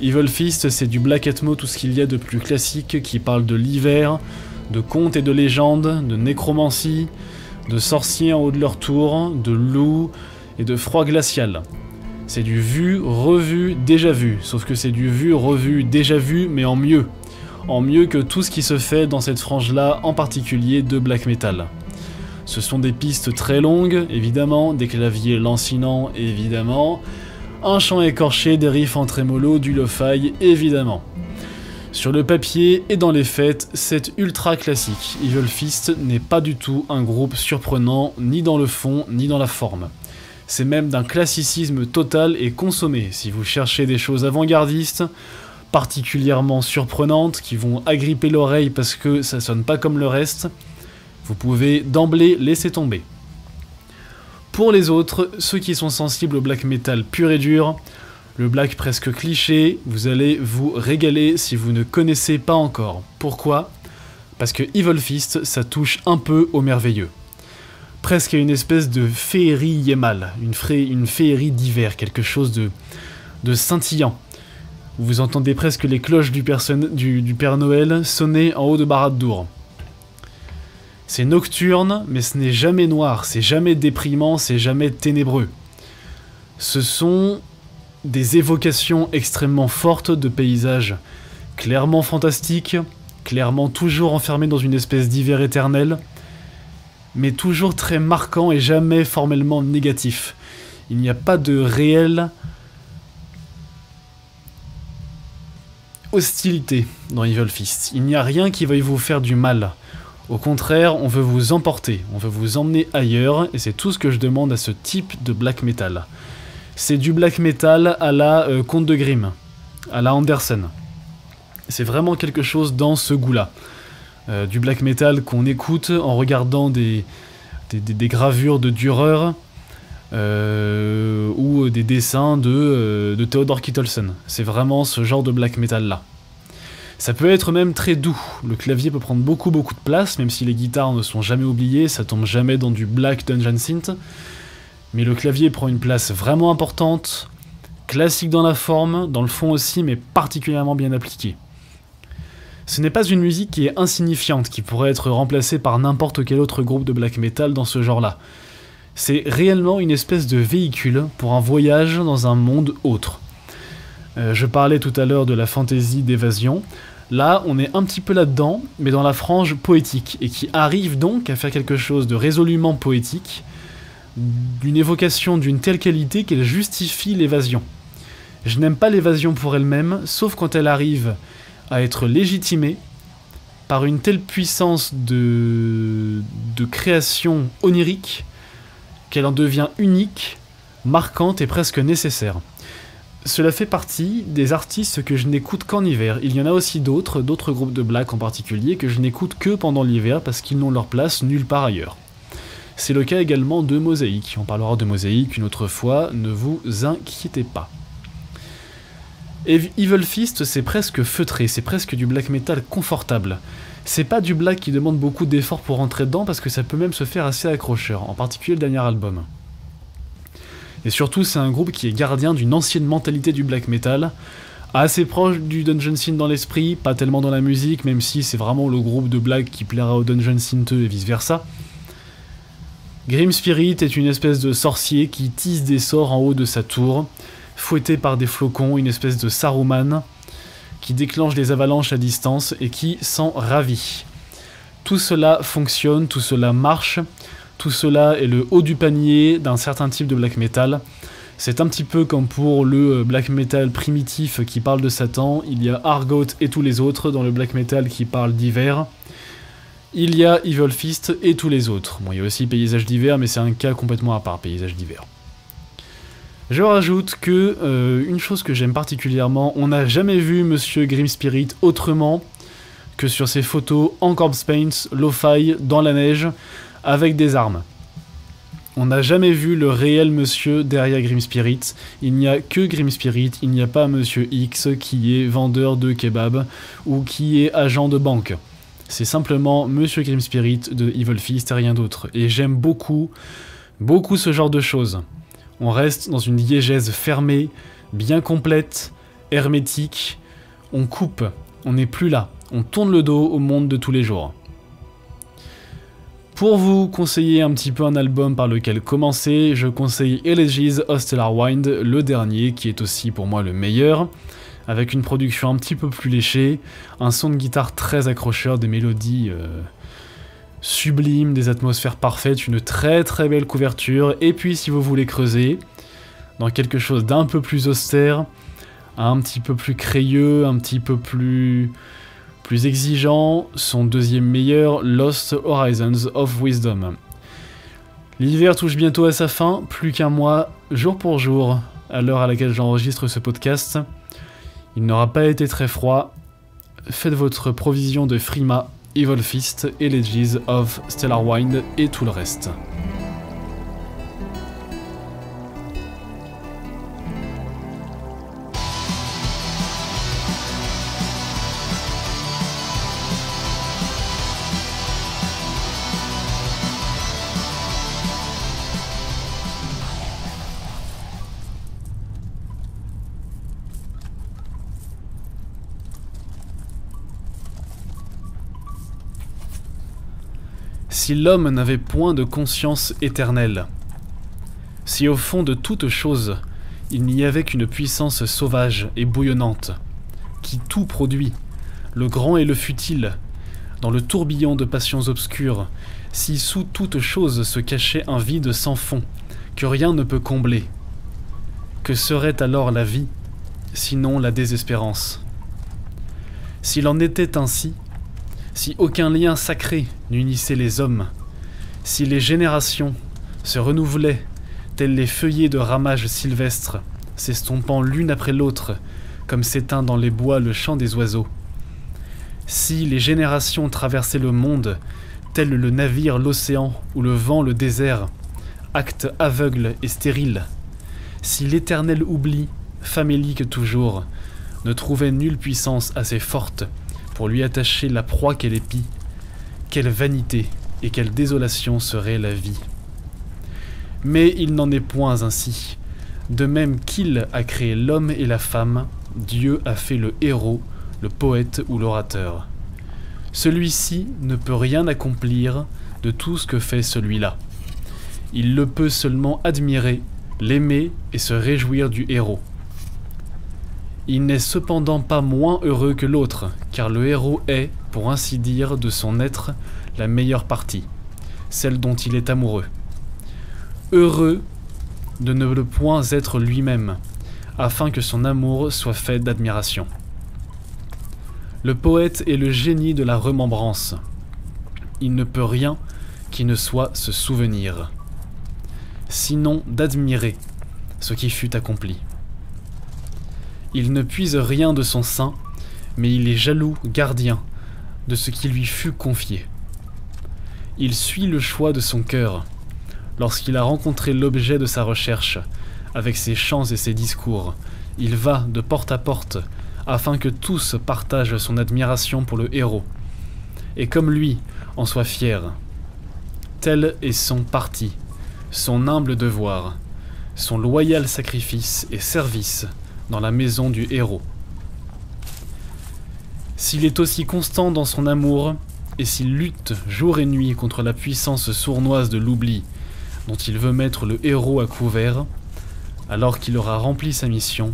Evil Fist, c'est du Black Atmo, tout ce qu'il y a de plus classique qui parle de l'hiver, de contes et de légendes, de nécromancie, de sorciers en haut de leur tour, de loups et de froid glacial. C'est du vu, revu, déjà vu, sauf que c'est du vu, revu, déjà vu, mais en mieux en mieux que tout ce qui se fait dans cette frange-là, en particulier de black metal. Ce sont des pistes très longues, évidemment, des claviers lancinants, évidemment, un chant écorché, des riffs en trémolo, du lo-fi, évidemment. Sur le papier et dans les fêtes, c'est ultra classique. Evil Fist n'est pas du tout un groupe surprenant, ni dans le fond, ni dans la forme. C'est même d'un classicisme total et consommé. Si vous cherchez des choses avant-gardistes, particulièrement surprenantes qui vont agripper l'oreille parce que ça sonne pas comme le reste, vous pouvez d'emblée laisser tomber. Pour les autres, ceux qui sont sensibles au black metal pur et dur, le black presque cliché, vous allez vous régaler si vous ne connaissez pas encore. Pourquoi? Parce que Evil Fist, ça touche un peu au merveilleux. Presque à une espèce de féerie yémal, une, féerie d'hiver, quelque chose de, scintillant vous entendez presque les cloches du, du, Père Noël sonner en haut de Barad-Dour. C'est nocturne, mais ce n'est jamais noir, c'est jamais déprimant, c'est jamais ténébreux. Ce sont des évocations extrêmement fortes de paysages clairement fantastiques, clairement toujours enfermés dans une espèce d'hiver éternel, mais toujours très marquant et jamais formellement négatif. Il n'y a pas de réel hostilité dans Evil Fist. Il n'y a rien qui veuille vous faire du mal. Au contraire, on veut vous emporter, on veut vous emmener ailleurs, et c'est tout ce que je demande à ce type de black metal. C'est du black metal à la euh, Conte de Grimm, à la Anderson. C'est vraiment quelque chose dans ce goût-là. Euh, du black metal qu'on écoute en regardant des, gravures de Dürer, euh, ou des dessins de, de Theodore Kittelsen. C'est vraiment ce genre de black metal là. Ça peut être même très doux, le clavier peut prendre beaucoup beaucoup de place, même si les guitares ne sont jamais oubliées, ça tombe jamais dans du black dungeon synth, mais le clavier prend une place vraiment importante, classique dans la forme, dans le fond aussi, mais particulièrement bien appliqué. Ce n'est pas une musique qui est insignifiante, qui pourrait être remplacée par n'importe quel autre groupe de black metal dans ce genre-là. C'est réellement une espèce de véhicule pour un voyage dans un monde autre. Euh, je parlais tout à l'heure de la fantaisie d'évasion. Là, on est un petit peu là-dedans, mais dans la frange poétique, et qui arrive donc à faire quelque chose de résolument poétique, d'une évocation d'une telle qualité qu'elle justifie l'évasion. Je n'aime pas l'évasion pour elle-même, sauf quand elle arrive à être légitimée par une telle puissance de, de création onirique qu'elle en devient unique, marquante et presque nécessaire. Cela fait partie des artistes que je n'écoute qu'en hiver. Il y en a aussi d'autres, d'autres groupes de black en particulier, que je n'écoute que pendant l'hiver parce qu'ils n'ont leur place nulle part ailleurs. C'est le cas également de Mosaïque. On parlera de Mosaïque une autre fois, ne vous inquiétez pas. Evil Fist, c'est presque feutré, c'est presque du black metal confortable. C'est pas du black qui demande beaucoup d'efforts pour rentrer dedans parce que ça peut même se faire assez accrocheur, en particulier le dernier album. Et surtout, c'est un groupe qui est gardien d'une ancienne mentalité du black metal, assez proche du dungeon synth dans l'esprit, pas tellement dans la musique, même si c'est vraiment le groupe de black qui plaira au dungeon synth et vice versa. Grim Spirit est une espèce de sorcier qui tisse des sorts en haut de sa tour, fouetté par des flocons, une espèce de Saruman, qui déclenche des avalanches à distance et qui s'en ravit. Tout cela fonctionne, tout cela marche, tout cela est le haut du panier d'un certain type de black metal. C'est un petit peu comme pour le black metal primitif qui parle de Satan, il y a Argot et tous les autres dans le black metal qui parle d'hiver. Il y a Evil Fist et tous les autres. Bon, il y a aussi Paysage d'hiver, mais c'est un cas complètement à part, Paysage d'hiver. Je rajoute que, euh, une chose que j'aime particulièrement, on n'a jamais vu Monsieur Grim Spirit autrement que sur ses photos en corpse paint, lo-fi, dans la neige, avec des armes. On n'a jamais vu le réel monsieur derrière Grim Spirit. Il n'y a que Grim Spirit, il n'y a pas monsieur X qui est vendeur de kebab ou qui est agent de banque. C'est simplement monsieur Grim Spirit de Evil Fist et rien d'autre. Et j'aime beaucoup, beaucoup ce genre de choses. On reste dans une diégèse fermée, bien complète, hermétique. On coupe, on n'est plus là. On tourne le dos au monde de tous les jours. Pour vous conseiller un petit peu un album par lequel commencer, je conseille Elegies of Stellar Wind, le dernier, qui est aussi pour moi le meilleur, avec une production un petit peu plus léchée, un son de guitare très accrocheur, des mélodies euh, sublimes, des atmosphères parfaites, une très très belle couverture, et puis si vous voulez creuser, dans quelque chose d'un peu plus austère, un petit peu plus crayeux, un petit peu plus plus exigeant, son deuxième meilleur, Lost Horizons of Wisdom. L'hiver touche bientôt à sa fin, plus qu'un mois, jour pour jour, à l'heure à laquelle j'enregistre ce podcast. Il n'aura pas été très froid. Faites votre provision de Frima, Evil Fist, Elegies of Stellar Wind et tout le reste. Si l'homme n'avait point de conscience éternelle, si au fond de toute chose il n'y avait qu'une puissance sauvage et bouillonnante, qui tout produit, le grand et le futile, dans le tourbillon de passions obscures, si sous toute chose se cachait un vide sans fond, que rien ne peut combler, que serait alors la vie, sinon la désespérance? S'il en était ainsi, si aucun lien sacré n'unissait les hommes, si les générations se renouvelaient tels les feuillets de ramages sylvestres, s'estompant l'une après l'autre, comme s'éteint dans les bois le chant des oiseaux, si les générations traversaient le monde, tel le navire l'océan ou le vent le désert, acte aveugle et stérile, si l'éternel oubli, famélique toujours, ne trouvait nulle puissance assez forte pour lui attacher la proie qu'elle épie, quelle vanité et quelle désolation serait la vie. Mais il n'en est point ainsi. De même qu'il a créé l'homme et la femme, Dieu a fait le héros, le poète ou l'orateur. Celui-ci ne peut rien accomplir de tout ce que fait celui-là. Il le peut seulement admirer, l'aimer et se réjouir du héros. Il n'est cependant pas moins heureux que l'autre, car le héros est, pour ainsi dire, de son être, la meilleure partie, celle dont il est amoureux. Heureux de ne le point être lui-même, afin que son amour soit fait d'admiration. Le poète est le génie de la remembrance. Il ne peut rien qui ne soit se souvenir, sinon d'admirer ce qui fut accompli. Il ne puise rien de son sein, mais il est jaloux gardien de ce qui lui fut confié. Il suit le choix de son cœur, lorsqu'il a rencontré l'objet de sa recherche, avec ses chants et ses discours. Il va de porte à porte, afin que tous partagent son admiration pour le héros, et comme lui en soit fier. Tel est son parti, son humble devoir, son loyal sacrifice et service dans la maison du héros. S'il est aussi constant dans son amour, et s'il lutte jour et nuit contre la puissance sournoise de l'oubli dont il veut mettre le héros à couvert, alors qu'il aura rempli sa mission,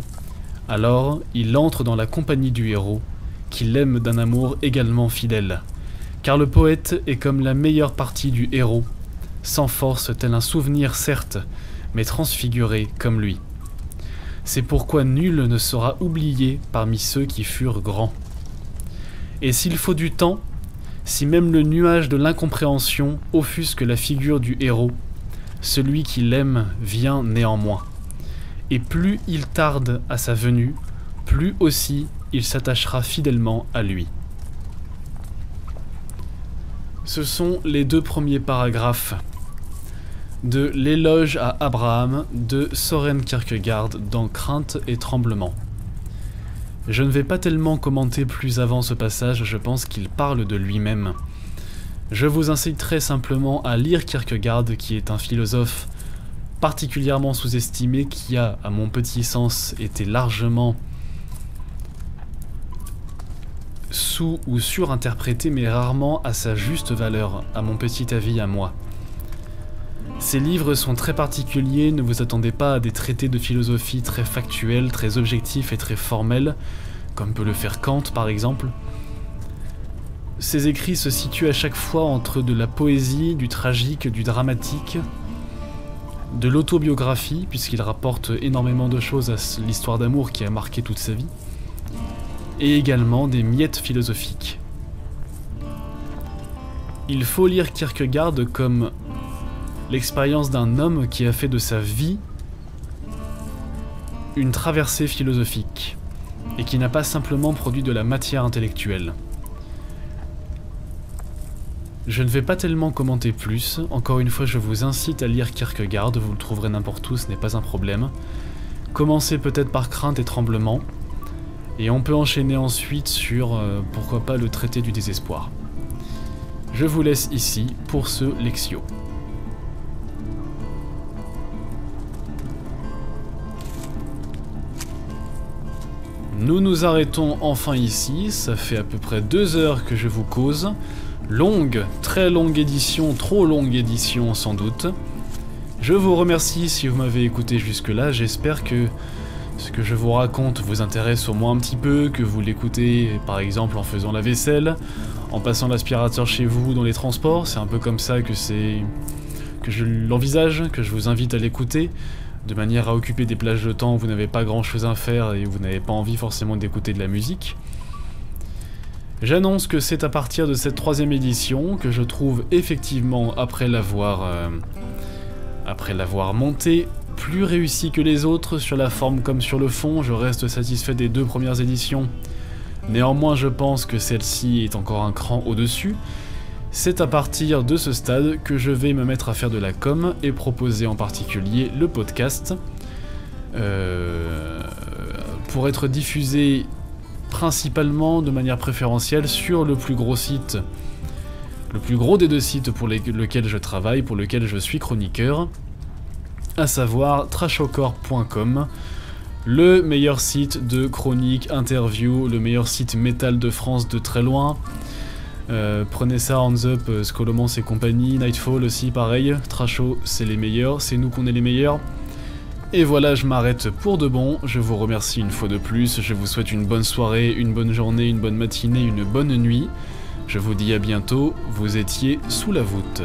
alors il entre dans la compagnie du héros, qu'il aime d'un amour également fidèle. Car le poète est comme la meilleure partie du héros, sans force tel un souvenir certes, mais transfiguré comme lui. C'est pourquoi nul ne sera oublié parmi ceux qui furent grands. Et s'il faut du temps, si même le nuage de l'incompréhension offusque la figure du héros, celui qui l'aime vient néanmoins. Et plus il tarde à sa venue, plus aussi il s'attachera fidèlement à lui. Ce sont les deux premiers paragraphes de L'éloge à Abraham de Soren Kierkegaard dans Crainte et Tremblement. Je ne vais pas tellement commenter plus avant ce passage, je pense qu'il parle de lui-même. Je vous incite très simplement à lire Kierkegaard, qui est un philosophe particulièrement sous-estimé, qui a, à mon petit sens, été largement sous ou surinterprété, mais rarement à sa juste valeur, à mon petit avis à moi. Ces livres sont très particuliers, ne vous attendez pas à des traités de philosophie très factuels, très objectifs et très formels, comme peut le faire Kant par exemple. Ces écrits se situent à chaque fois entre de la poésie, du tragique, du dramatique, de l'autobiographie, puisqu'il rapporte énormément de choses à l'histoire d'amour qui a marqué toute sa vie, et également des miettes philosophiques. Il faut lire Kierkegaard comme l'expérience d'un homme qui a fait de sa vie une traversée philosophique, et qui n'a pas simplement produit de la matière intellectuelle. Je ne vais pas tellement commenter plus, encore une fois je vous incite à lire Kierkegaard, vous le trouverez n'importe où, ce n'est pas un problème. Commencez peut-être par crainte et tremblement, et on peut enchaîner ensuite sur, euh, pourquoi pas, le traité du désespoir. Je vous laisse ici pour ce Lexio. Nous nous arrêtons enfin ici, ça fait à peu près deux heures que je vous cause. Longue, très longue édition, trop longue édition sans doute. Je vous remercie si vous m'avez écouté jusque-là, j'espère que ce que je vous raconte vous intéresse au moins un petit peu, que vous l'écoutez par exemple en faisant la vaisselle, en passant l'aspirateur chez vous dans les transports, c'est un peu comme ça que c'est que je l'envisage, que je vous invite à l'écouter, de manière à occuper des plages de temps où vous n'avez pas grand chose à faire et vous n'avez pas envie forcément d'écouter de la musique. J'annonce que c'est à partir de cette troisième édition que je trouve effectivement, après l'avoir euh, après l'avoir monté, plus réussi que les autres sur la forme comme sur le fond. Je reste satisfait des deux premières éditions. Néanmoins, je pense que celle-ci est encore un cran au-dessus. C'est à partir de ce stade que je vais me mettre à faire de la com et proposer en particulier le podcast euh, pour être diffusé principalement de manière préférentielle sur le plus gros site, le plus gros des deux sites pour lesquels je travaille, pour lequel je suis chroniqueur, à savoir trashocor.com, le meilleur site de chronique, interview, le meilleur site métal de France de très loin. Euh, prenez ça, Hands Up, euh, Scolomance et compagnie, Nightfall aussi pareil, Trasho c'est les meilleurs, c'est nous qu'on est les meilleurs. Et voilà, je m'arrête pour de bon, je vous remercie une fois de plus, je vous souhaite une bonne soirée, une bonne journée, une bonne matinée, une bonne nuit. Je vous dis à bientôt, vous étiez sous la voûte.